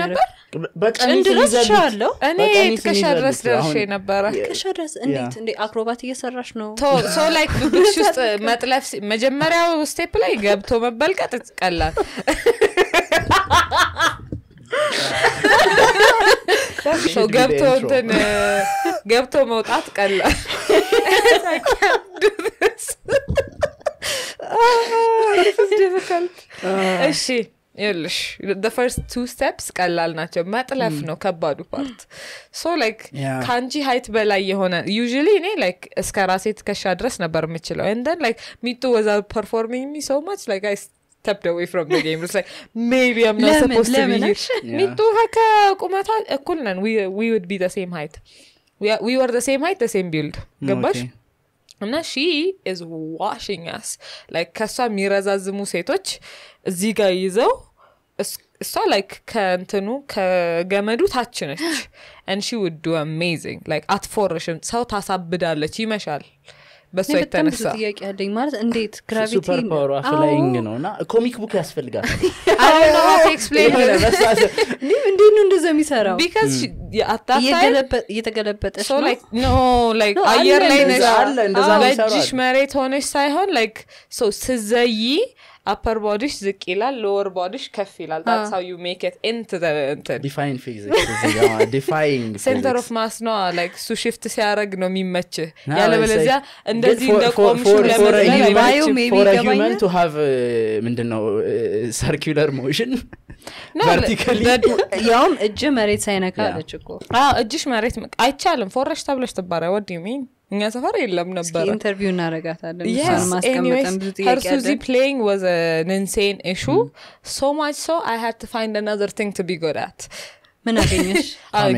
ነበር? በቀሚስ ጭን ድረስ ቻለሁ እኔ ትከሻ ድረስ ደርሼ ነበረ። ከሸረስ እንዴት እንዴ? አክሮባት እየሰራሽ ነው? ሶ ላይክ ብብትሽ ውስጥ መጥለፍ ሲ- መጀመሪያው ስቴፕ ላይ ገብቶ መበልቀጥ ቀላል። ሰው ገብቶ. እንትን ገብቶ መውጣት ቀላል እሺ ይኸውልሽ the first two steps ቀላል ናቸው መጥለፍ ነው ከባዱ part so like. ከአንቺ height በላይ የሆነ usually እኔ like እስከ ራሴ ትከሻ ድረስ ነበር የምችለው and then like ሚጡ was outperforming me so much like I stepped away from the game it's like maybe i'm not ለምን? supposed to be ለምን? here ሚጡ ከቁመቷ እኩል ነን we, we would be the same height we, are- we were the same height the same build ገባሽ Okay. እና she is washing us like ከእሷ የሚረዛዝሙ ሴቶች እዚህ ጋር ይዘው እሷ like ከእንትኑ ከገመዱ ታች ነች. and she amazing like አትፎርሽም። ሰው ታሳብዳለች። ይመሻል ብዙ የተነሳ ጥያቄ ያለኝ ማለት እንዴት gravity power ሯ flying ነው እና comic book ያስፈልጋል። I don't know how to explain የሆነ it. መሳሰል እንዴት ነው እንደዛ የሚሰራው? Because she- yeah, at that time እየገለበ- እየተገለበጠች so ነው? like no like No, አየር አለ ላይ እንደዛ ነሽ መሬት ሆነሽ ሳይሆን like so say upper body ሽ ዝቅ ይላል lower body ሽ ከፍ ይላል። That's how you make it into the እንትን defying physics defying center of mass ነው። like እሱ shift ሲያደረግ ነው የሚመችህ። No, ያለበለዚያ እንደዚህ ግን እንደ for- for- ቆምሹ for- for a ለመዝለል human- ባዮ አይመችም። maybe for a ይገባኛል። human to have ምንድን ነው ሰርኪለር ሞሽን No, vertically? the- ያውም እጅ መሬት ሳይነካ. አለች እኮ። እጅሽ መሬት አይቻልም። ፎረሽ ተብለሽ ትባረ ወድ ሚን እኛ ሰፈር የለም ነበረ ኢንተርቪው እናረጋታለን was an insane issue. So much so, I had to find another thing to be good at. ምን አገኘሽ.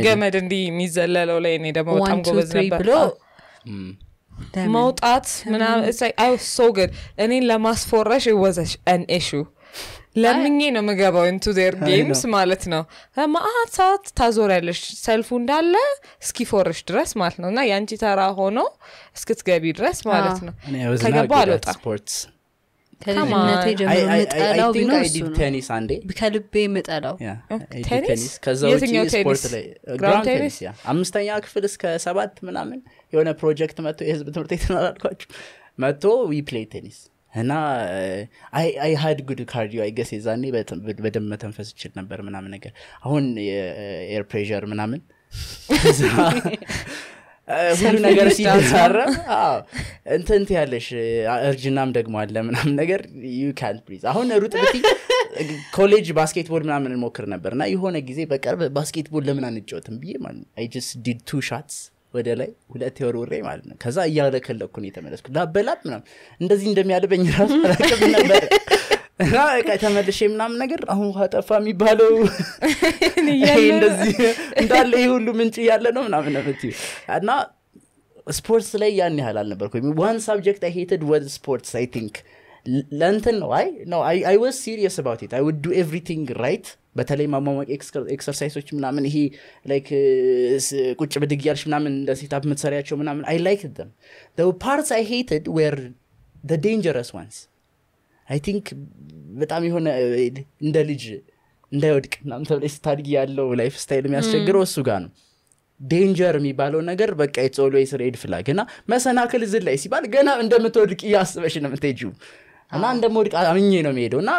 ገመድ እንዲህ የሚዘለለው ላይ እኔ ደግሞ በጣም One, two, ጎበዝ three ነበር መውጣት ምናምን it's like I was so good እኔን ለማስፎረሽ sh- an issue ለምኜ ነው ምገባው into their games ነው። ማለት ነው። ማአት ሰዓት ታዞሪያለሽ ሰልፉ እንዳለ እስኪፎርሽ ድረስ ማለት ነው። እና የአንቺ ተራ ሆኖ እስክትገቢ ድረስ ማለት ነው። ከገባ አልወጣም. ከልጅነቴ ጀምሮ ምጠላው ቢኖር አንዴ። ከልቤ ምጠላው ቴኒስ? yeah። አምስተኛ ክፍል እስከ ሰባት ምናምን የሆነ ፕሮጀክት መጥቶ የህዝብ ትምህርት ቤት መጥቶ we play tennis እና I had good cardio I guess የዛኔ በደንብ መተንፈስ ይችል ነበር ምናምን ነገር። አሁን የ air pressure ምናምን ሁሉ ነገር ሲደሳረም አዎ፣ እንትን ያለሽ እርጅናም ደግሞ አለ ምናምን ነገር ዩ ካንት ብሪዝ አሁን ሩጥ ብቲ ኮሌጅ basketball ምናምን እንሞክር ነበር እና የሆነ ጊዜ በቅርብ basketball ለምን አንጫወትም ብዬ I just did two shots ወደ ላይ ሁለት የወርውሬ ማለት ነው። ከዛ እያለከለኩ ነው የተመለስኩ ላበላብ ምናምን እንደዚህ እንደሚያልበኝ ራሱ አላውቅም ነበር። እና ተመልሼ ምናምን ነገር አሁን ውሃ ጠፋ የሚባለው እንደዚህ እንዳለ ይህ ሁሉ ምንጭ እያለ ነው ምናምን ነው የምትይው። እና sports ላይ ያን ያህል አልነበርኩ one subject I hated was sports I think። ለእንትን ነው I I was serious about it። I would do everything right በተለይ ማሟሟቅ exercise ኦች ምናምን ይሄ like ቁጭ ብድግ ያልሽ ምናምን እንደ sit-up የምትሰሪያቸው ምናምን I like them parts I hated were dangerous ones I think በጣም የሆነ እንደ ልጅ እንዳይወድቅ ምናምን ተብለ ስታድጊ ያለው lifestyle የሚያስቸግረው እሱ ጋር ነው። danger የሚባለው ነገር በቃ it's always red flag እና መሰናክል ዝል ላይ ሲባል ገና እንደምትወድቅ እያስበሽ ነው የምትሄጂው እና እንደምወድቅ አምኜ ነው የሚሄደው እና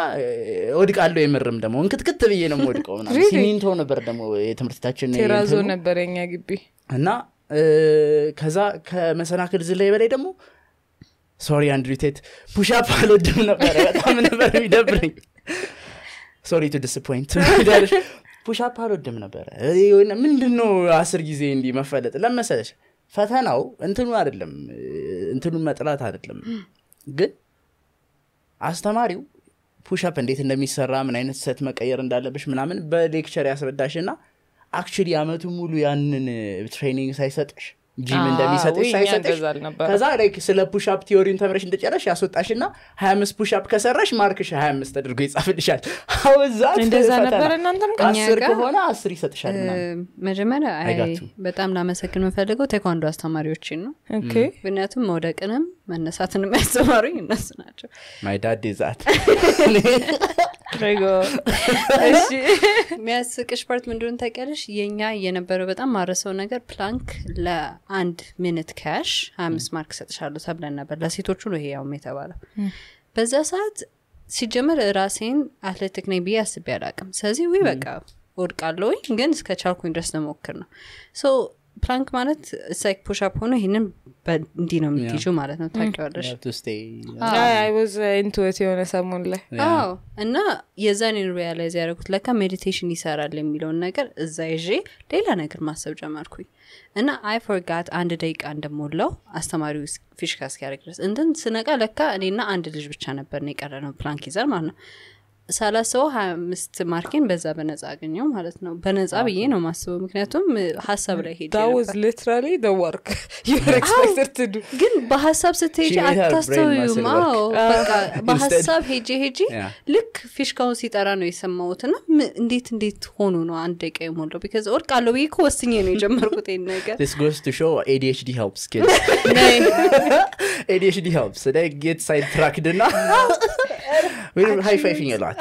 ወድቃለሁ የምርም ደግሞ እንክትክት ብዬ ነው Really? ሲሚንቶ ነበር ደግሞ የትምህርታችን ቴራዞ እንትኑ። ነበር የኛ ግቢ። እና ከዛ ከመሰናክል ዝላይ በላይ ደግሞ sorry Andrew Tate push-up አልወድም ነበረ። በጣም ነበር የሚደብረኝ። sorry to disappoint push-up አልወድም ነበረ። የሆነ ምንድን ነው አስር ጊዜ እንዲህ መፈለጥ? ለመሰለች ፈተናው እንትኑ አይደለም እ፣ እንትኑን መጥላት አይደለም። ግን አስተማሪው push-up እንዴት እንደሚሰራ ምን አይነት set መቀየር እንዳለብሽ ምናምን በ lecture ያስረዳሽ እና actually አመቱ ሙሉ ያንን training ሳይሰጥሽ ጂም እንደሚሰጥሽ ሳይሰጥሽ ከዛ like ስለ push-up theory ን ተምረሽ እንደጨረሽ ያስወጣሽ እና ሀያ አምስት push-up ከሰራሽ ማርክሽ ሀያ አምስት ተደርጎ ይጻፍልሻል። አወዛት እንደዛ ነበር እናንተም አስር ከሆነ አስር ይሰጥሻል መጀመሪያ በጣም ላመሰግን የምፈልገው ቴኳንዶ አስተማሪዎችን ነው። Okay። ምክንያቱም መውደቅንም መነሳትንም ያስተማሩኝ እነሱ ናቸው። my dad that እሺ። የሚያስቅሽ part ምንድን ታውቂያለሽ? የኛ የነበረው በጣም ማረሰው ነገር plank ለአንድ minute ካሽ ሀያ አምስት ማርክ ሰጥሻለሁ ተብለን ነበር። ለሴቶቹ ነው ይሄ ያውም የተባለው። በዛ ሰዓት ሲጀመር ራሴን athletic ነኝ ብዬ አስቤ አላቅም ስለዚህ ዊ በቃ ወድቃለሁኝ ግን እስከ ቻልኩኝ ድረስ ለሞክር ነው። so plank ማለት like push-up ሆኖ ይህንን በ- እንዲህ ነው የምትይዙ ማለት ነው። into it የሆነ ሰሞን ላይ። አዎ። እና የዛን realize ያደረጉት ለካ meditation ይሰራል የሚለውን ነገር እዛ ይዤ ሌላ ነገር ማሰብ ጀመርኩኝ። እና I forgot አንድ ደቂቃ እንደሞላው አስተማሪው ፊሽካ እስኪያደርግ ድረስ። እንትን ስነቃ ለካ እኔና አንድ ልጅ ብቻ ነበር ነው የቀረነው plank ይዘን ማለት ነው ሳላስበው ሀያ አምስት ማርኬን በዛ በነጻ አገኘው ማለት ነው። በነጻ ብዬ ነው ማስበው ምክንያቱም ሀሳብ ላይ ሄጄ that was ነበር። literally the work you were expected to do. ግን በሀሳብ ስትሄጂ አታስተውዩም በሀሳብ ሄጄ Yeah. ልክ ፊሽካውን ሲጠራ ነው የሰማሁት። ና እንዴት እንዴት ሆኑ ነው አንድ ደቂቃ የሞላው? because ወድቃለሁ ብዬ እኮ ወስኜ ነው የጀመርኩት ነገር። This goes to show ADHD helps kids. ADHD helps. So they get sidetracked እና we're high fiving a lot.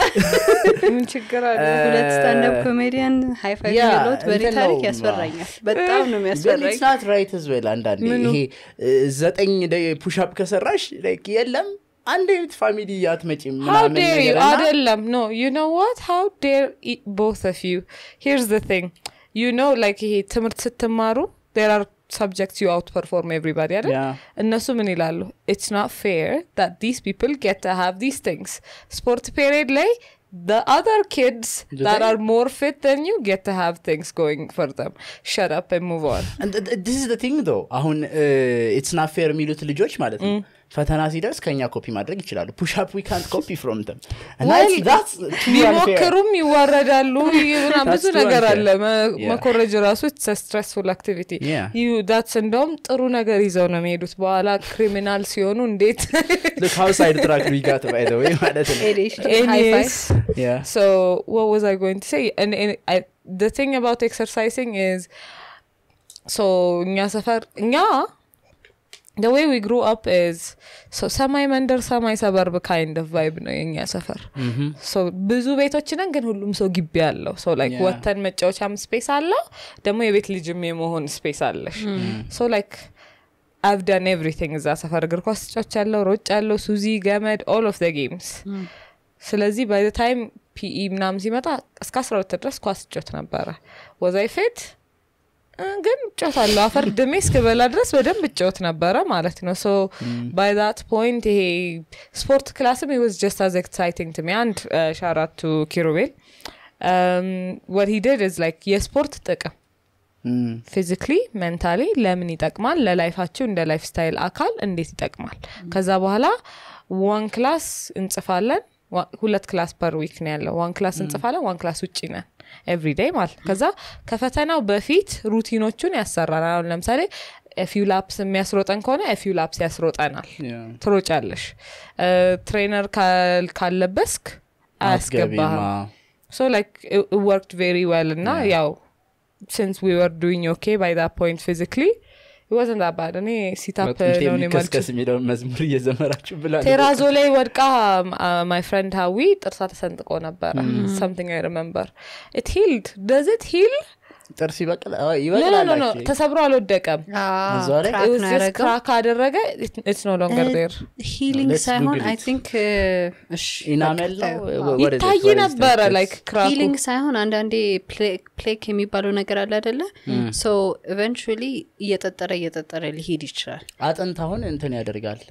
ምን ችግር አለ ሁለት stand up comedian high five Yeah, ያለሁት በእኔ እንትን ታሪክ ነው። ያስፈራኛል በጣም ነው ግን የሚያስፈራኝ it's not right as well አንዳንዴ ይሄ እ, ዘጠኝ push up ከሰራሽ like የለም አንድ አይነት ፋሚሊ አትመጪም how ምናምን dare you ነገር እና አይደለም no you know what how dare e- both of you here's the thing you know like ይሄ ትምህርት ስትማሩ there are subjects you outperform everybody አይደል. እነሱ ምን ይላሉ it's not fair that these people get to have these things sport period ላይ the other kids Do that they? are more fit than you get to have things going for them shut up and move on And th- th- this is the thing though አሁን It's not fair የሚሉት ልጆች ማለት ነው ፈተና ሲደርስ ከኛ ኮፒ ማድረግ ይችላሉ። ፑሽፕ ዊ ካንት ኮፒ ፍሮም ተም ቢሞክሩም ይዋረዳሉ። ምናምን ብዙ That's too ነገር unfair. አለ። መ- Yeah. መኮረጅ ራሱ stressful activity Yeah. that's እንደውም ጥሩ ነገር ይዘው ነው የሚሄዱት። በኋላ criminal ሲሆኑ እንዴት? Side track we got by ወይ ማለት ነው. Anyways, Yeah. so what was i going to say? And, and I, the thing about exercising is so እኛ ሰፈር እኛ the way we grew up is so semi መንደር semi suburb kind of vibe ነው የኛ ሰፈር. Mhm. so ብዙ ቤቶች ነን ግን ሁሉም ሰው ግቢ አለው. So like Yeah. ወተን መጫወቻም space አለው ደግሞ የቤት ልጅም የመሆን space አለሽ። So like I've done everything እዛ ሰፈር። እግር ኳስ ጫዎች ያለው ሮጭ ያለው ሱዚ ገመድ all of the games. ስለዚህ by time PE ምናምን ሲመጣ እስከ አስራ ሁለት ድረስ ኳስ ጮት ነበረ። was I fit ግን ጮታለሁ አፈር ድሜ እስክበላ ድረስ በደንብ እጮት ነበረ ማለት ነው። so by that point ይሄ ስፖርት class ም was just as exciting me and shout out to ኪሩቤል what he did is like የስፖርት ጥቅም. physically mentally ለምን ይጠቅማል? ለ life ኣችሁ እንደ lifestyle አካል እንዴት ይጠቅማል? ከዛ በኋላ one class እንጽፋለን ሁለት class per week ነው ያለው። One class እንጽፋለን one class ውጭ ነን everyday ማለት ነው። ከዛ ከፈተናው በፊት routine ኦቹን ያሰራናል አሁን ለምሳሌ few laps የሚያስሮጠን ከሆነ few laps ያስሮጠናል. ትሮጫለሽ። Trainer ካለበስክ አያስገባህም። አዎ። so like it, it worked very well እና. ያው since we were doing okay by that point physically it wasn't that bad. እኔ sit up በጡንቻ ነው የሚከስከስ የሚለውን መዝሙር እየዘመራችሁ ብላ ቴራዞ ላይ ወድቃ my friend ሀዊ ጥርሳ ተሰንጥቆ ነበረ something i remember. It healed. Does it heal ጥርስ ይበቅላል ተሰብሮ አልወደቀም። አደረገ it- it's no longer there. healing ሳይሆን አይ. Think? ይታይ? ነበረ crack ኡ healing ሳይሆን አንዳንዴ plaque የሚባለው ነገር አለ አደለ so eventually እየጠጠረ እየጠጠረ ሊሄድ ይችላል። አጥንት አሁን እንትን ያደርጋል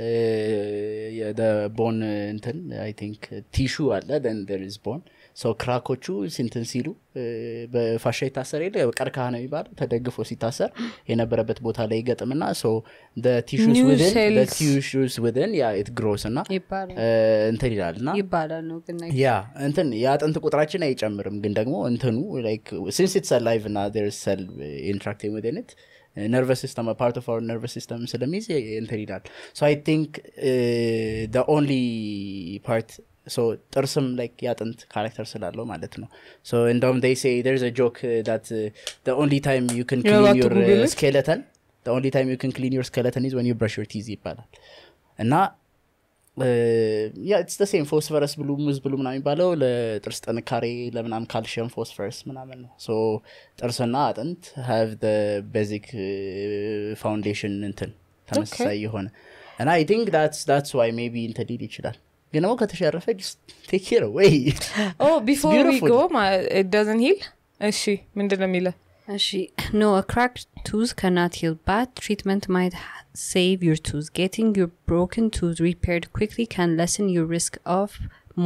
bone እንትን I think tissue አለ bone ሰው crack ኦቹ ሲንትን ሲሉ በፋሻ ይታሰር የለ ቀርከሃ ነው የሚባለው። ተደግፎ ሲታሰር የነበረበት ቦታ ላይ ይገጥምና. Tissues within yeah it grows እና እንትን ይላል እና Yeah እንትን የአጥንት ቁጥራችን አይጨምርም። ግን ደግሞ እንትኑ since it's live እና cell interacting within nervous system part of our nervous system ስለሚይዝ እንትን ይላል። So I think only part ጥርስም like የአጥንት character ስላለው ማለት ነው. እንደውም they say there's a joke that the only time you can You're clean about to your Google uh, it? skeleton the only time you can clean your skeleton is when you brush your teeth ይባላል. እና yeah it's same ፎስፈረስ ብሉ ሙዝ ብሉ ምናምን የሚባለው ለጥርስ ጥንካሬ ለምናም ካልሽየም ፎስፈረስ ምናምን ነው. So ጥርስና አጥንት have basic foundation እንትን ተመሳሳይ የሆነ. እና I think that's why maybe እንትን ይችላል ግን ደግሞ ከተሸረፈ take care ወይ oh before we beautiful. go ma- it doesn't heal እሺ ምንድን ነው የሚለው እሺ no cracked tooth cannot heal but treatment might ha- save your tooth getting your broken tooth repaired quickly can lessen your risk of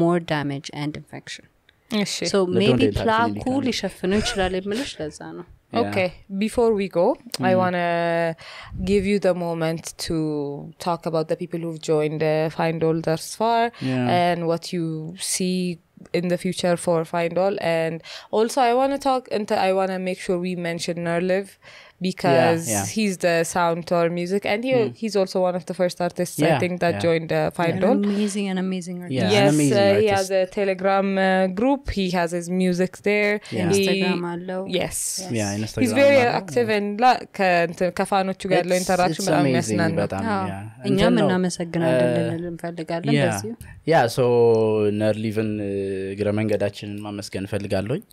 more damage and infection እሺ so ለዶንት maybe dental ፕላኩ clinic አለ። ሊሸፍነው ይችላል የምልሽ ለዛ ነው Okay, before we go, I want to give you the moment to talk about the people who've joined uh, Find All thus far Yeah. and what you see in the future for Find All. And also, I want to talk, and I want to make sure we mention Nerliv because yeah. he's the sound to our music and he, he's also one of the first artists I Yeah, think that yeah. joined uh, Find All. amazing and amazing artist. Yeah. an yes, amazing uh, he artist. has a Telegram uh, group. He has his music there. Yeah. He- ኢንስታግራም አለው yes. Yeah, He's Instagram very አለው። active and ላ- ከእንትን- ከፋኖቹ ጋር ያለው It's- ኢንተራክሽን it's በጣም amazing የሚያስናን ነው በጣም አዎ። yeah. እኛም እንትን ነው። እናመሰግናለን Uh, ልንል እንፈልጋለን ያ በዚሁ ያ ሶ ነርሊቭን እግረ መንገዳችንን ማመስገን እፈልጋለሁኝ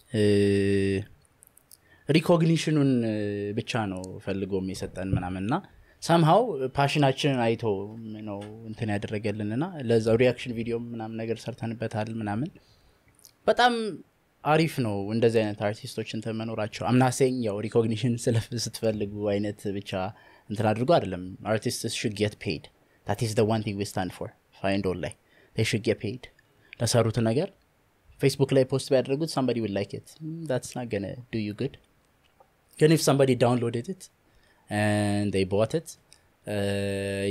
recognition ኡን ብቻ ነው ፈልጎም የሰጠን ምናምን እና somehow passion ኣችንን አይቶ ነው እንትን ያደረገልን ና ለዛው reaction video ምናምን ነገር ሰርተንበታል ምናምን። በጣም አሪፍ ነው እንደዚህ አይነት አርቲስቶች እንትን መኖራቸው አምናሴኝ ያው recognition ስትፈልጉ አይነት ብቻ እንትን አድርጎ አይደለም። አርቲስት get paid that one thing stand for findall ላይ get paid ለሰሩት ነገር ፌስቡክ ላይ post will like it. Mm, that's not gonna do you ግን if somebody downloaded it and they bought it uh,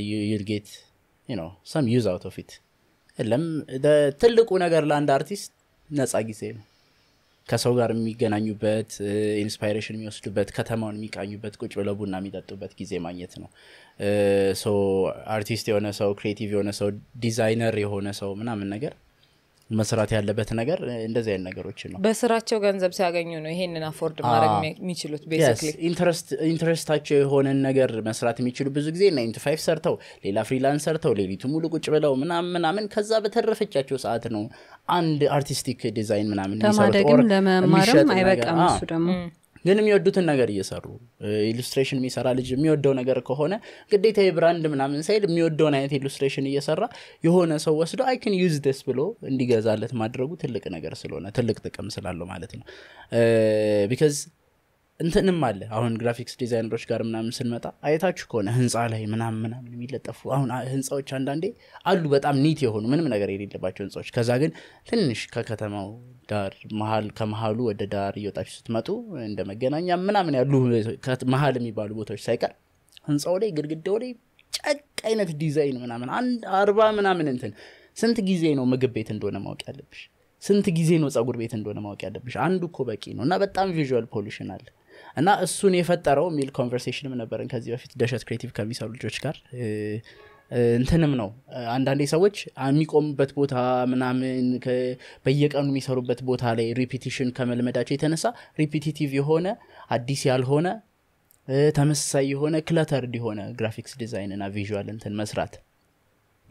you, you'll get some use out of it የለም ደ- ትልቁ ነገር ለአንድ አርቲስት ነፃ ጊዜ ነው። ከሰው ጋር የሚገናኙበት inspiration የሚወስዱበት ከተማውን የሚቃኙበት ቁጭ ብለው ቡና የሚጠጡበት ጊዜ ማግኘት ነው። አርቲስት የሆነ ሰው creative የሆነ ሰው ዲዛይነር የሆነ ሰው ምናምን ነገር መስራት ያለበት ነገር እንደዚህ አይነት ነገሮችን ነው። በስራቸው ገንዘብ ሲያገኙ ነው ይሄንን afford ማድረግ የሚችሉት interest ኣቸው የሆነን ነገር መስራት የሚችሉ ብዙ ጊዜ nine to five ሰርተው ሌላ freelance ሰርተው ሌሊቱ ሙሉ ቁጭ ብለው ምናምን ምናምን ከዛ በተረፈቻቸው ሰዓት ነው አንድ artistic design ምናምን ለማደግም ለመማርም አይበቃም እሱ ደግሞ ግን የሚወዱትን ነገር እየሰሩ illustration የሚሰራ ልጅ የሚወደው ነገር ከሆነ ግዴታ የ brand ምናምን ሳይል የሚወደውን አይነት illustration እየሰራ የሆነ ሰው ወስዶ I can use ደስ ብሎ እንዲገዛለት ማድረጉ ትልቅ ነገር ስለሆነ ትልቅ ጥቅም ስላለው ማለት ነው። because እንትንም አለ። አሁን graphics designer ኦች ጋር ምናምን ስንመጣ አይታችሁ ከሆነ ህንፃ ላይ ምናምን ምናምን የሚለጠፉ አሁን ህንፃዎች አንዳንዴ አሉ በጣም neat የሆኑ ምንም ነገር የሌለባቸው ህንፃዎች። ከዛ ግን ትንሽ ከከተማው ዳር መሀል ከመሀሉ ወደ ዳር እየወጣችሁ ስትመጡ እንደ መገናኛ ምናምን ያሉ መሀል የሚባሉ ቦታዎች ሳይቀር ህንፃው ላይ ግድግዳው ላይ ጨቅ አይነት ዲዛይን ምናምን አንድ አርባ ምናምን እንትን ስንት ጊዜ ነው ምግብ ቤት እንደሆነ ማወቅ ያለብሽ? ስንት ጊዜ ነው ጸጉር ቤት እንደሆነ ማወቅ ያለብሽ? አንዱ እኮ በቂ ነው። እና በጣም visual pollution አለ። እና እሱን የፈጠረው የሚል conversation ም ነበረን ከዚህ በፊት። ደሸት creative ከሚሰሩ ልጆች ጋር እንትንም ነው። አንዳንዴ ሰዎች የሚቆሙበት ቦታ ምናምን በየቀኑ የሚሰሩበት ቦታ ላይ repetition ከመልመዳቸው የተነሳ repetitive የሆነ አዲስ ያልሆነ ተመሳሳይ የሆነ cluttered የሆነ graphics design እና visual እንትን መስራት።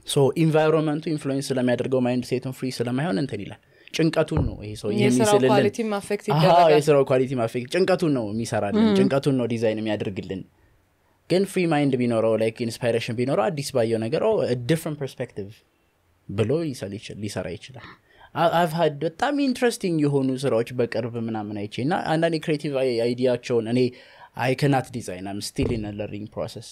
so environment ኡ influence ስለሚያደርገው mindset ኡን free ስለማይሆን እንትን ይላል። ጭንቀቱን ነው ይሄ ሰው ይደረጋል። የስራው quality ማ affect ጭንቀቱን ነው የሚሰራልን። ጭንቀቱን ነው ዲዛይን የሚያደርግልን ግን free mind ቢኖረው like inspiration ቢኖረው አዲስ ባየው ነገር different perspective ብሎ ይሰል ይችል- ሊሰራ ይችላል። I've had በጣም interesting የሆኑ ስራዎች በቅርብ ምናምን አይቼ እና አንዳንድ creative idea ኣቸውን እኔ አይ ከናት ዲዛይን አም ስቲል ኢን ለርኒንግ ፕሮሰስ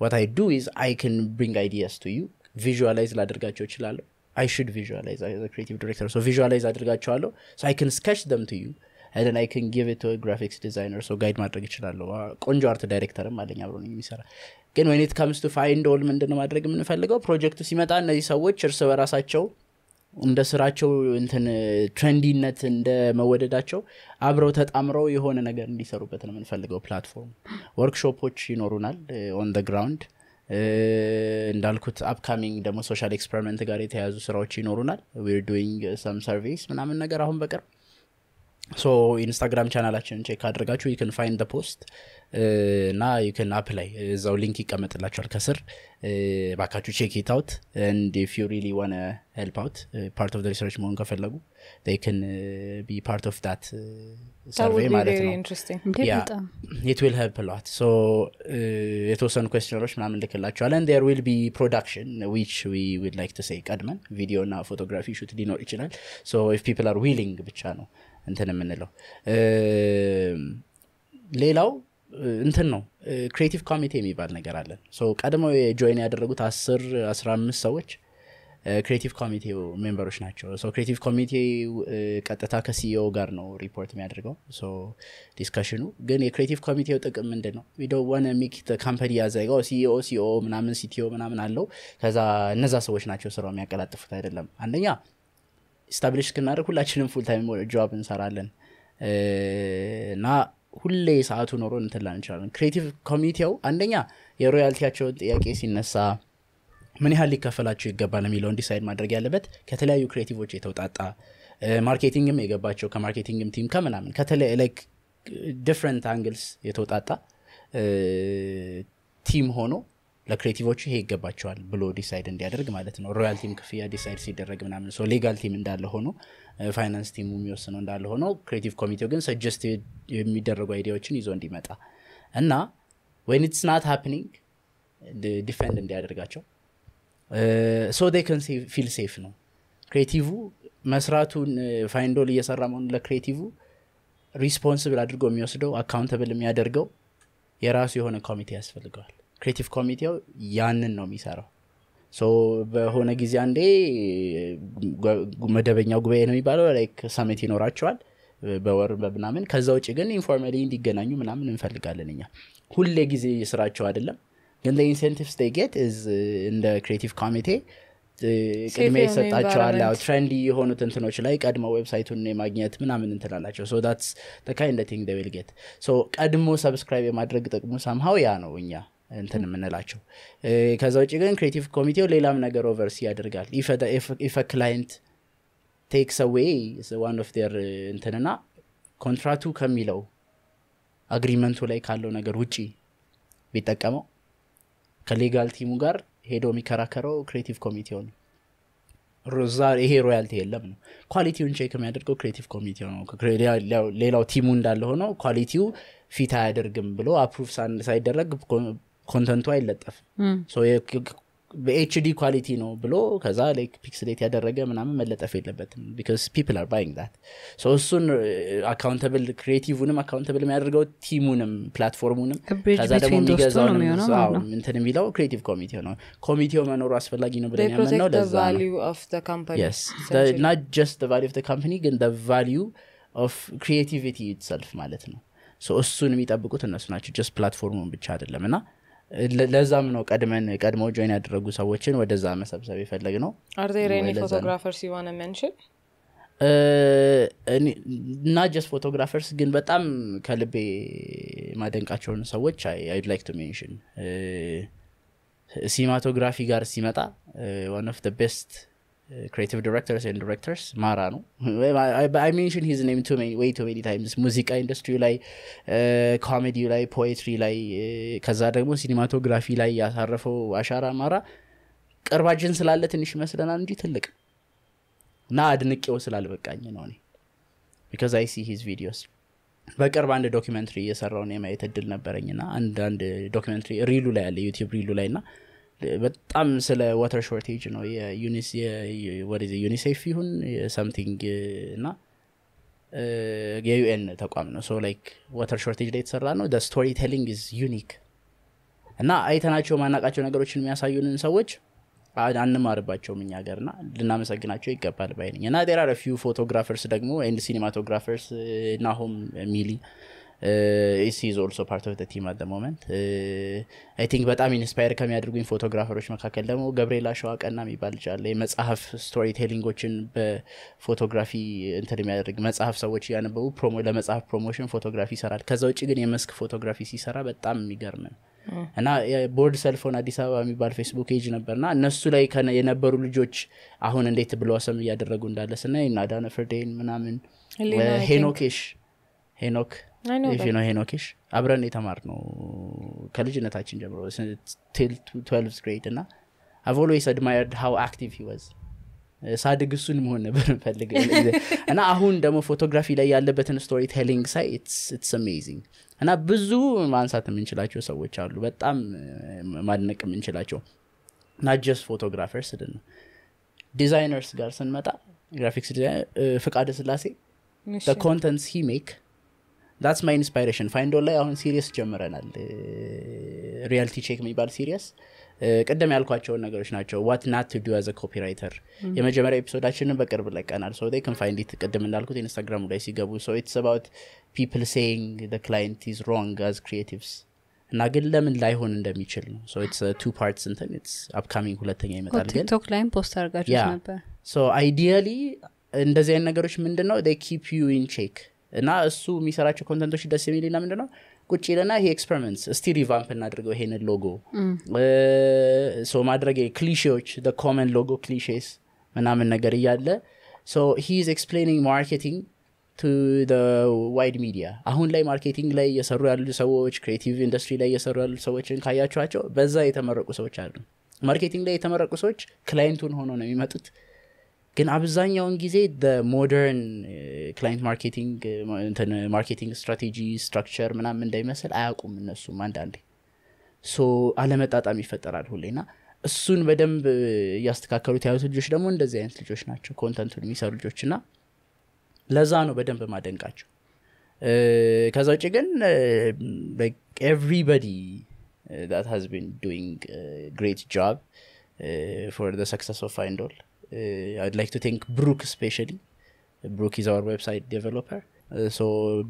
what I do is I can bring ideas to you. Visualize ላደርጋቸው እችላለሁ. I should visualize as a creative director. So visualize አድርጋቸዋለሁ so I can sketch them to you can give it to a graphics designer so guide ማድረግ እችላለሁ. አ- ቆንጆ art director ም አለኝ አብሮ የሚሰራ. ግን comes to find all ምንድን ማድረግ የምንፈልገው? ፕሮጀክቱ ሲመጣ እነዚህ ሰዎች እርስ በራሳቸው እንደ ስራቸው እንትን trendy ነት እንደ መወደዳቸው አብረው ተጣምረው የሆነ ነገር እንዲሰሩበት ነው የምንፈልገው platform workshop ኦች ይኖሩናል on the ground እንዳልኩት upcoming ደግሞ social experiment ጋር የተያያዙ ስራዎች ይኖሩናል. we're doing some surveys ምናምን ነገር አሁን በቅርብ so ኢንስታግራም channel ኣችንን check አድርጋችሁ you'll find post እና ዩን አፕላይ እዛው ሊንክ ይቀመጥላቸዋል ከስር. ባካችሁ ቼክ ኢት አውት ንድ ፍ ዩ ሪሊ ዋነ ሄልፕ አውት ፓርት ኦፍ ሪሰርች መሆን ከፈለጉ ን ቢ ፓርት ኦፍ ዳት ሰርቬይ ማለት ነው. lot. So uh, የተወሰኑ ኩስችነሮች ምናምን ልክላቸዋለን there will be production which we would like to say ቀድመን ቪዲዮ እና ፎቶግራፊ ሹት ሊኖር ይችላል. So if people are willing ብቻ ነው እንትን የምንለው። ሌላው እንትን ነው። creative ኮሚቴ የሚባል ነገር አለን ቀድመው join ያደረጉት አስር አስራ አምስት ሰዎች creative ኮሚቴው member ኦች ናቸው። creative ኮሚቴ ቀጥታ ከ CEO ጋር ነው ሪፖርት የሚያደርገው። so discussion ኡ ግን የ creative ኮሚቴው ጥቅም ምንድን ነው we don't wanna make company ያዘጋው CEO CO ምናምን CTO ምናምን አለው። ከዛ እነዛ ሰዎች ናቸው ስራው የሚያቀላጥፉት አይደለም። አንደኛ establish እስክናደርግ ሁላችንም full time job እንሰራለን። እና ሁሌ ሰዓቱ ኖሮ እንትላ እንችላለን። creative ኮሚቴው አንደኛ የ royalty ኣቸውን ጥያቄ ሲነሳ ምን ያህል ሊከፈላቸው ይገባል የሚለውን decide ማድረግ ያለበት ከተለያዩ creative ኦች የተውጣጣ marketing ም የገባቸው ከ marketing ም team ከምናምን like different angles የተውጣጣ team ሆኖ ለ creative ኦቹ ይሄ ይገባቸዋል ብሎ decide እንዲያደርግ ማለት ነው። royalty ም ክፍያ decide ሲደረግ ምናምን ሰው legal team እንዳለ ሆኖ finance team ኡ የሚወስነው እንዳለ ሆኖ creative ኮሚቴው ግን suggest የሚደረጉ idea ዎችን ይዞ እንዲመጣ እና when it's not happening defend እንዲያደርጋቸው so can feel safe ነው። creative መስራቱን findall እየሰራ መሆኑ ለ creative responsible አድርጎ የሚወስደው accountable የሚያደርገው የራሱ የሆነ ኮሚቴ ያስፈልገዋል creative ኮሚቴው ያንን ነው የሚሰራው. በሆነ ጊዜ አንዴ መደበኛው ጉባኤ ነው የሚባለው like summit ይኖራቸዋል። በወር በምናምን ከዛ ውጭ ግን informally እንዲገናኙ ምናምን እንፈልጋለን እኛ። ሁሌ ጊዜ ስራቸው አይደለም። ግን incentives uh, እንደ creative ኮሚቴ የሆነ ይሰጣቸዋል. trendy የሆኑት እንትኖች ላይ ቀድመው website ኡን የማግኘት ምናምን እንትላላቸው so that's kind thing we'll get so ቀድሞ subscribe የማድረግ ጥቅሙ somehow ያ ነው እኛ እንትን የምንላቸው። ከዛ ውጭ ግን creative ኮሚቴው ሌላም ነገር oversee ያደርጋል። if a client takes away one of our እንትንና ኮንትራቱ ከሚለው agreement ኡ ላይ ካለው ነገር ውጪ ቢጠቀመው ከ legal team ኡ ጋር ሄዶ የሚከራከረው creative ኮሚቴው ነው። ሮዛ ይሄ royalty የለም ነው። quality ውን check የሚያደርገው creative ኮሚቴው ነው። ሌላው team ኡ እንዳለ ሆነው quality ው fit አያደርግም ብሎ approve ሳይደረግ content ኡ አይለጠፍም። so የ- በ HD quality ነው ብሎ ከዛ like pixelate ያደረገ ምናምን መለጠፍ የለበትም because people are buying that so እሱን accountable creative ንም accountable የሚያደርገው team ኡንም platform ኡንም ከዛ ደግሞ እንትን የሚለው creative ኮሚቴው ነው። ኮሚቴው መኖሩ አስፈላጊ ነው ብለን ያመንነው protect the ለዛ ነው። value of the company yes. Essentially. the, not just the value of the company ግን the value of creativity itself ማለት ነው. So እሱን የሚጠብቁት እነሱ ናቸው። just platform ኡን ብቻ አይደለም እና ለዛም ነው ቀድመን ቀድመው join ያደረጉ ሰዎችን ወደዛ መሰብሰብ የፈለግነው። to mention? እና just photographers ግን በጣም ከልቤ ማደንቃቸውን ሰዎች I'd like to mention cinematography ጋር ሲመጣ one of best creative directors and directors ማራ ነው. I mention his name way too many times ሙዚቃ ኢንዱስትሪ ላይ ኮሜዲ ላይ poetry ላይ ከዛ ደግሞ cinematography ላይ ያሳረፈው አሻራ ማራ ቅርባችን ስላለ ትንሽ ይመስለናል እንጂ ትልቅ እና አድንቄው ስላልበቃኝ ነው እኔ። because I see his videos በቅርብ አንድ documentary እየሰራውን የማየት እድል ነበረኝ ና አንድ documentary reel ኡ ላይ አለ YouTube reel ኡ ላይ ና በጣም ስለ water shortage ነው ዩኒሴፍ ይሁን something እና የዩኤን ተቋም ነው። so like water shortage ላይ የተሰራ ነው። storytelling is unique እና አይተናቸው ማናቃቸው ነገሮችን የሚያሳዩንን ሰዎች አንማርባቸውም እኛ ሀገር ና ልናመሰግናቸው ይገባል ባይ ነኝ እና are few photographers ደግሞ and cinematographers ናሆም ሚሊ is also part of team at moment I think በጣም inspire ከሚያደርጉኝ photographer ኦች መካከል ደግሞ ገብርኤል አሸዋ ቀና የሚባል ልጅ አለ። የመጽሐፍ storytelling ኦችን በ photography እንትን የሚያደርግ መጽሐፍ ሰዎች እያነበቡ promo ለመጽሐፍ promotion photography ይሰራል። ከዛ ውጭ ግን የመስክ photography ሲሰራ በጣም የሚገርም ነው። እና የቦርድ ሰልፎን አዲስ አበባ የሚባል ፌስቡክ page ነበርና እነሱ ላይ የነበሩ ልጆች አሁን እንዴት blossom እያደረጉ እንዳለ ስናይ እና ዳነ ፍርዴን ምናምን. ሄኖኬሽ ሄኖክ know ሄኖኬሽ አብረን የተማርነው ከልጅነታችን ጀምሮ twelve grade እና I've always admired how active he was ሳድግ እሱን መሆን ነበር የምፈልገው እና አሁን ደግሞ photography ላይ ያለበትን storytelling ሳይ it's amazing እና ብዙ ማንሳት የምንችላቸው ሰዎች አሉ። በጣም ማድነቅ የምንችላቸው not just photographers ድን ነው። designers ጋር ስንመጣ graphics designer ፍቃደ ስላሴ contents he make that's my inspiration Findall ላይ አሁን series ጀምረናል. reality check የሚባል series ቅድም ያልኳቸውን ነገሮች ናቸው። what not do as a copywriter የመጀመሪያ episode ኣችንን በቅርብ ለቀናል። so Find ቅድም እንዳልኩት ኢንስታግራሙ ላይ ሲገቡ። it's about people saying client is wrong as creatives እና ግን ለምን ላይሆን እንደሚችል ነው። two parts እንትን። it's upcoming ሁለተኛ ይመጣል ግን ቲክቶክ ላይም post አድርጋችሁት ያ ነበር። so ideally እንደዚህ አይነት ነገሮች ምንድን ነው keep you in check እና እሱ የሚሰራቸው content ኦች ደስ የሚልና ምንድን ነው ቁጭ ይልና ይሄ experiments እስቲ revamp እናድርገው ይሄንን logo። so ማድረግ cliché ዎች common logo clichés ምናምን ነገር እያለ so he's explaining marketing to wide media አሁን ላይ marketing ላይ እየሰሩ ያሉ ሰዎች creative industry ላይ እየሰሩ ያሉ ሰዎችን ካያችኋቸው በዛ የተመረቁ ሰዎች አሉ። marketing ላይ የተመረቁ ሰዎች client ኡን ሆኖ ነው የሚመጡት ግን አብዛኛውን ጊዜ modern client marketing marketing strategy structure ምናምን እንዳይመስል አያውቁም እነሱም አንዳንዴ። so አለመጣጣም ይፈጠራል ሁሌ እና እሱን በደንብ እያስተካከሉት ያሉት ልጆች ደግሞ እንደዚህ አይነት ልጆች ናቸው content ኡን የሚሰሩ ልጆች እና ለዛ ነው በደንብ ማደንቃቸው። እ፣ ከዛ ውጭ ግን everybody that has been doing a great job uh, for the Uh, I'd like to thank Brooke especially. Brooke is our website developer. so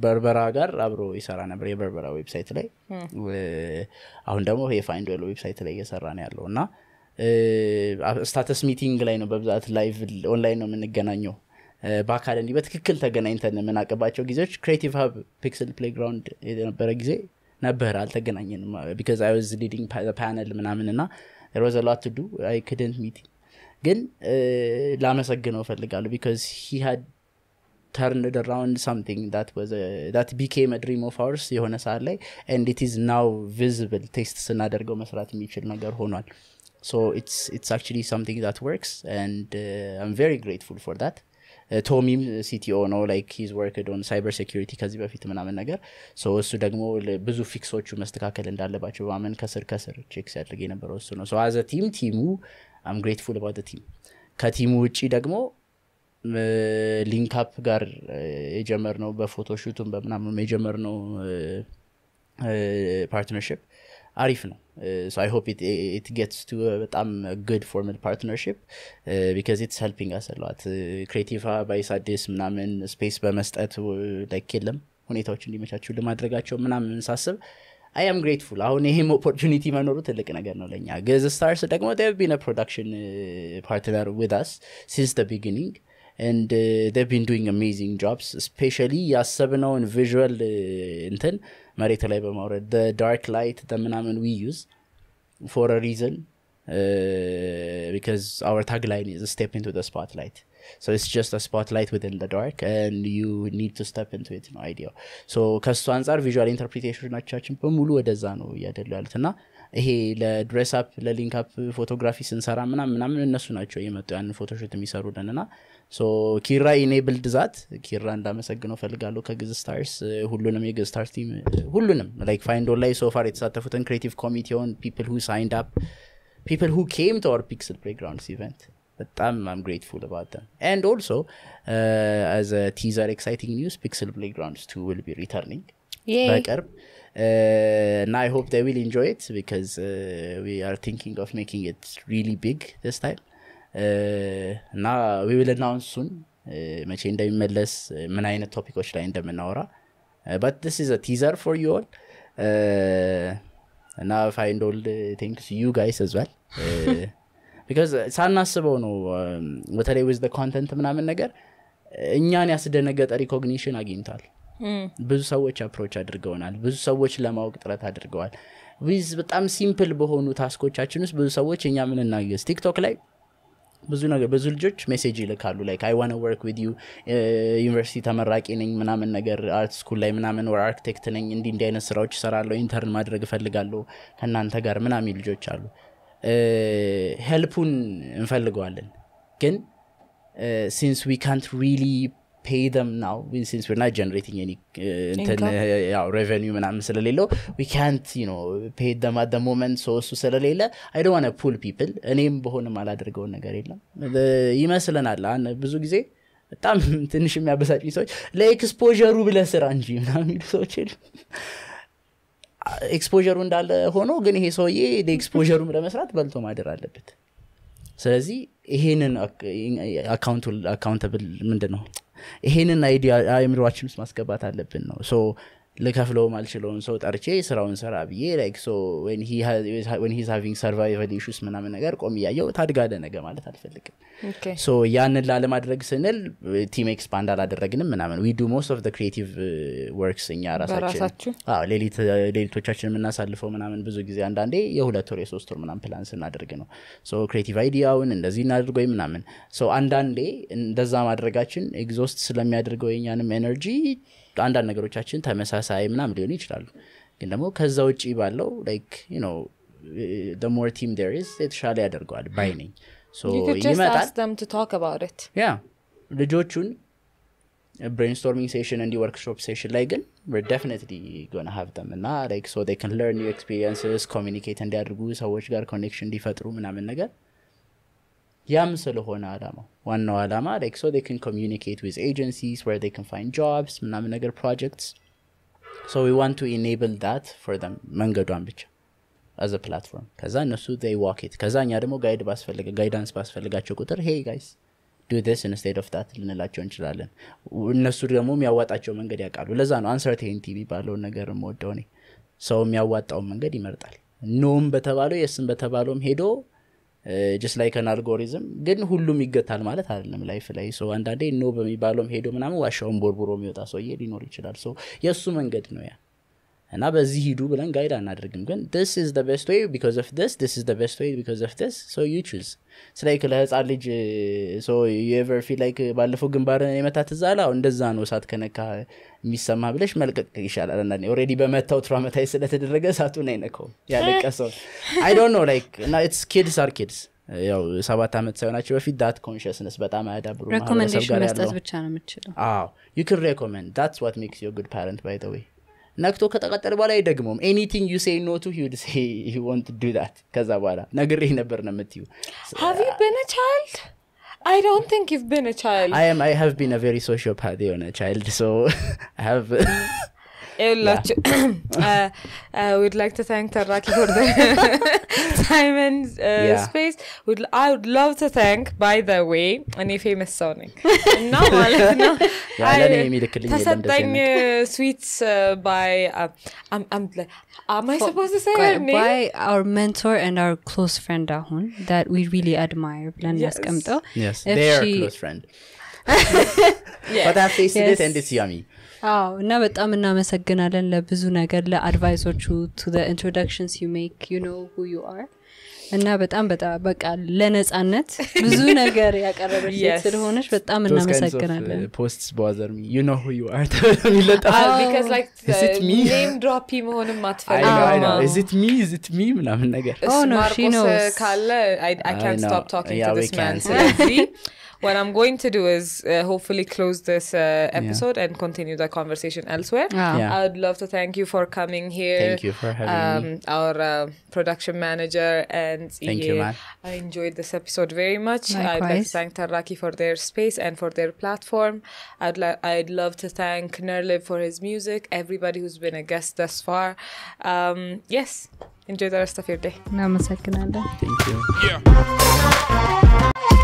በርበራ ጋር አብሮ ይሰራ ነበር የበርበራ website ላይ. እ፣ አሁን ደግሞ የ Findall website ላይ እየሰራ ነው ያለው እና status meeting ላይ ነው በብዛት live online ነው የምንገናኘው. በአካል እንዲህ በትክክል ተገናኝተን የምናቅባቸው ጊዜዎች Creative Hub Pixel Playground የነበረ ጊዜ ነበር። አልተገናኘንም because I was leading panel ምናምን እና ሮዘ ላት ዱ አይ ክድንት ሚቲንግ ግን እ፣ ላመሰግነው እፈልጋለሁ because he had turned around something that was a, that became a dream of ours የሆነ ሰዓት ላይ and it is now visible test ስናደርገው መስራት የሚችል ነገር ሆኗል. So it's it's actually something that works and uh, i'm very grateful for that. ቶሚም CTO ነው like he's worked on cyber security ከዚህ በፊት ምናምን ነገር. so እሱ ደግሞ ለ- ብዙ fix ኦቹ መስተካከል እንዳለባቸው በማመን ከስር ከስር check ሲያደርግ የነበረው እሱ ነው. አዘ ቲም ቲሙ አም ግሬትፉል አባት ቲም ከቲሙ ውጭ ደግሞ ሊንክ አፕ ጋር የጀመርነው በ photoshoot ኡም በምናምን የጀመርነው partnership አሪፍ ነው። I hope it gets to በጣም good formal partnership because it's helping us a lot creative wise ምናምን space በመስጠት like የለም ሁኔታዎች እንዲመቻችሁ ለማድረጋቸው ምናምን ሳስብ አይ አም ግሬትፉል አሁን ይሄም ኦፖርቹኒቲ መኖሩ ትልቅ ነገር ነው ለኛ ገዝ ስታርስ ደግሞ ቢን ፕሮዳክሽን ፓርትነር ዊት አስ ሲንስ ደ ቢጊኒንግ and uh, they've been doing amazing jobs especially ያሰብነውን ቪዥዋል እንትን መሬት ላይ በማውረድ the dark light the ምናምን we use for a reason uh, because our tagline is a step into the spotlight So it's just a spotlight within the dark and you need to step into it ነው idea ው so ከሱ አንጻር visual interpretation ኦቻችን በሙሉ ወደዛ ነው እያደሉ ያሉት እና ይሄ ለ dress up ለ link up photography ስንሰራ ምናምን ምናምን እነሱ ናቸው የመጡ ያን photoshoot የሚሰሩልን እና so ኪራ enabled that። ኪራ እንዳመሰግነው ፈልጋለሁ ከግዝ ስታርስ ሁሉንም የግዝ ስታርስ team ሁሉንም like findall ላይ so far የተሳተፉትን creative ኮሚቴውን people who signed up people who came to our Pixel Playgrounds event በጣም I'm grateful about them and also uh, as a teaser exciting news pixel playgrounds 2 will be returning Yay. በቅርብ uh, and i hope they will enjoy it because uh, we are thinking of making it really big this time uh, እና we will announce soon uh, መቼ እንደሚመለስ uh, ምን አይነት topic ኦች ላይ እንደምናወራ uh, but this is a teaser for you all uh, እና findall thanks you guys as well uh, because ሳናስበው ነው um, በተለይ with content ምናምን ነገር እኛን ያስደነገጠ recognition አግኝቷል። ብዙ ሰዎች approach አድርገውናል። ብዙ ሰዎች ለማወቅ ጥረት አድርገዋል። with በጣም simple በሆኑ task ኦቻችን ውስጥ ብዙ ሰዎች እኛ ምን እናገዝ ቲክቶክ ላይ ብዙ ነገር ብዙ ልጆች message ይልካሉ። like I wanna work with you ዩኒቨርሲቲ ተመራቂ ነኝ ምናምን ነገር art school ላይ ምናምን ወር አርክቴክት ነኝ እንዲህ እንዲህ አይነት ስራዎች እሰራለሁ intern ማድረግ እፈልጋለሁ ከእናንተ ጋር ምናምን ልጆች አሉ help ኡን እንፈልገዋለን። ግን ሲንስ ዊ ካንት ሪሊ ፔይ ደም ናው ሲንስ ናት ጀነሬቲንግ ሬቨኒው ምናምን ስለሌለው ዊ ካንት ፔይ ደም አት ሞመንት ሶ እሱ ስለሌለ I wanna pull people እኔም በሆንም አላደርገውን ነገር የለም። ይመስለናል። አን- ብዙ ጊዜ በጣም ትንሽ የሚያበሳጭኝ ሰዎች ለ exposure ው ብለህ ስራ እንጂ ምናምን የሚሉ ሰዎች አሉ exposure ው እንዳለ ሆኖ ግን ይሄ ሰውዬ ለ exposure ውም ለመስራት በልቶ ማደር አለበት። ስለዚህ ይሄንን accountable ምንድን ነው ይሄንን idea አእምሯችን ውስጥ ማስገባት አለብን ነው ልከፍለውም አልችለውን ሰው ጠርቼ ስራውን ሰራ ብዬ having survival issues ምናምን ነገር ቆም እያየው ታድጋለ ነገ ማለት አልፈልግም። ያንን ላለማድረግ ስንል team expand አላደረግንም ምናምን we do most of creative works እኛ ራሳችን በራሳችሁ? አዎ፣ ሌሊት ሌሊቶቻችን የምናሳልፈው ምናምን ብዙ ጊዜ አንዳንዴ የሁለት ወር የሶስት ወር ምናምን ፕላን ስናደርግ ነው። so creative idea ውን እንደዚህ እናድርገው ወይ ምናምን። so አንዳንዴ እንደዛ ማድረጋችን exhaust ስለሚያደርገው የኛንም energy አንዳንድ ነገሮቻችን ተመሳሳይ ምናምን ሊሆኑ ይችላሉ ግን ደግሞ ከዛ ውጭ ባለው like ነው more team is የተሻለ ያደርገዋል ባይ ነኝ። so You could just ይመጣል። ask them to talk about it. ያ ልጆቹን brainstorming session እንዲ workshop session ላይ ግን gonna have them እና like so they can learn new experiences communicate እንዲያደርጉ ሰዎች ጋር connection እንዲፈጥሩ ምናምን ነገር ያም ስለሆነ አላማው ዋናው አላማ they can communicate with agencies where they can find jobs ምናምን ነገር so we want to enable that for them መንገዷን ብቻ a platform. ከዛ እነሱ it. ከዛ እኛ ደግሞ guide ባስፈልገ guidance ባስፈልጋቸው ቁጥር hey guys do this instead of that ልንላቸው እንችላለን። እነሱ ደግሞ የሚያዋጣቸው መንገድ ያውቃሉ። ለዛ ነው uncertainty የሚባለውን ነገር እኔ። ሰው የሚያዋጣውን መንገድ ይመርጣል። no ም በተባለው yes ም በተባለውም ሄዶ just like algorithm ግን ሁሉም ይገታል ማለት አይደለም ላይፍ ላይ. ሰው አንዳንዴ no በሚባለውም ሄዶ ምናምን ዋሻውን ቦርቡሮ የሚወጣ ሰውዬ ሊኖር ይችላል. ሰው የእሱ መንገድ ነው ያ እና በዚህ ሂዱ ብለን ጋይድ አናደርግም። ግን ስ ደ ቤስት ወይ ቢካዝ ኦፍ ስ ስ ቤስት ወይ ቢካዝ ኦፍ ስ ሶ ዩ ቹዝ ስላይክ ለህፃን ልጅ የቨር ፊ ላይክ ባለፈው ግንባርን የመታት እዛ ላ እንደዛ ነው እሳት ከነካ የሚሰማ ብለሽ መልቀቅ ይሻላል አንዳንዴ። ኦልሬዲ በመታው ትራመታይዝ ስለተደረገ እሳቱን አይነካውም። ያለቀሰው አይ ዶንት ኖ ላይክ እና ኢትስ ኪድስ አር ኪድስ ያው ሰባት ዓመት ሳይሆናቸው በፊት ዳት ኮንሽስነስ በጣም አያዳብሩ ማህበረሰብ ጋር ያለው ብቻ ነው የምችለው አዎ ዩ ክን ሬኮመንድ ዳትስ ዋት ሜክስ ዩ ጉድ ፓረንት ባይ ወይ ነክቶ ከተቀጠለ በኋላ አይደግሞም ኤኒቲንግ ዩ ሴይ ኖቱ ሂውድ ሴ ወንት ዱ ዳት ከዛ በኋላ ነግሬህ ነበር ነው የምትዩ Have you been a child? I don't think you've been a child. I am I have been a very sociopath የሆነ child so I have I would, yeah. to, uh, uh I would like to thank Taraki for the time and uh, yeah. space. Would I would love to thank, by the way, any famous Sonic. no, no. تصدقني uh, sweets uh, by uh, I'm, I'm, am I supposed to say her name? By our mentor and our close friend Dahun that we really admire. Yes, yes. they are she, close friend. yeah. But I've tasted yes. it and it's yummy. አዎ እና በጣም እናመሰግናለን ለብዙ ነገር ለአድቫይሶቹ ቱ ኢንትሮዳክሽንስ ዩ ሜክ ዩ ኖ ሁ ዩ አር እና በጣም በጣም በቃ ለነጻነት ብዙ ነገር ያቀረበች ሴት. ስለሆነች በጣም እናመሰግናለን uh, bother me you know who you are ተብሎ Uh, uh, drop መሆንም. Oh. Me? Is it me? ምናምን ነገር Oh, ማርቆስ knows. ካለ. ስለዚህ what I'm going to do is uh, hopefully close this uh, episode yeah. and continue the conversation elsewhere. Yeah. yeah. I would love to thank you for coming here. Thank you for having um, me. Our uh, production manager and thank you, man. I enjoyed this episode very much. Likewise. I'd like to thank Taraki for their space and for their platform. I'd like I'd love to thank Nerliv for his music. Everybody who's been a guest thus far. Um, yes. Enjoy the rest of your day. Namaste, Thank you. Yeah.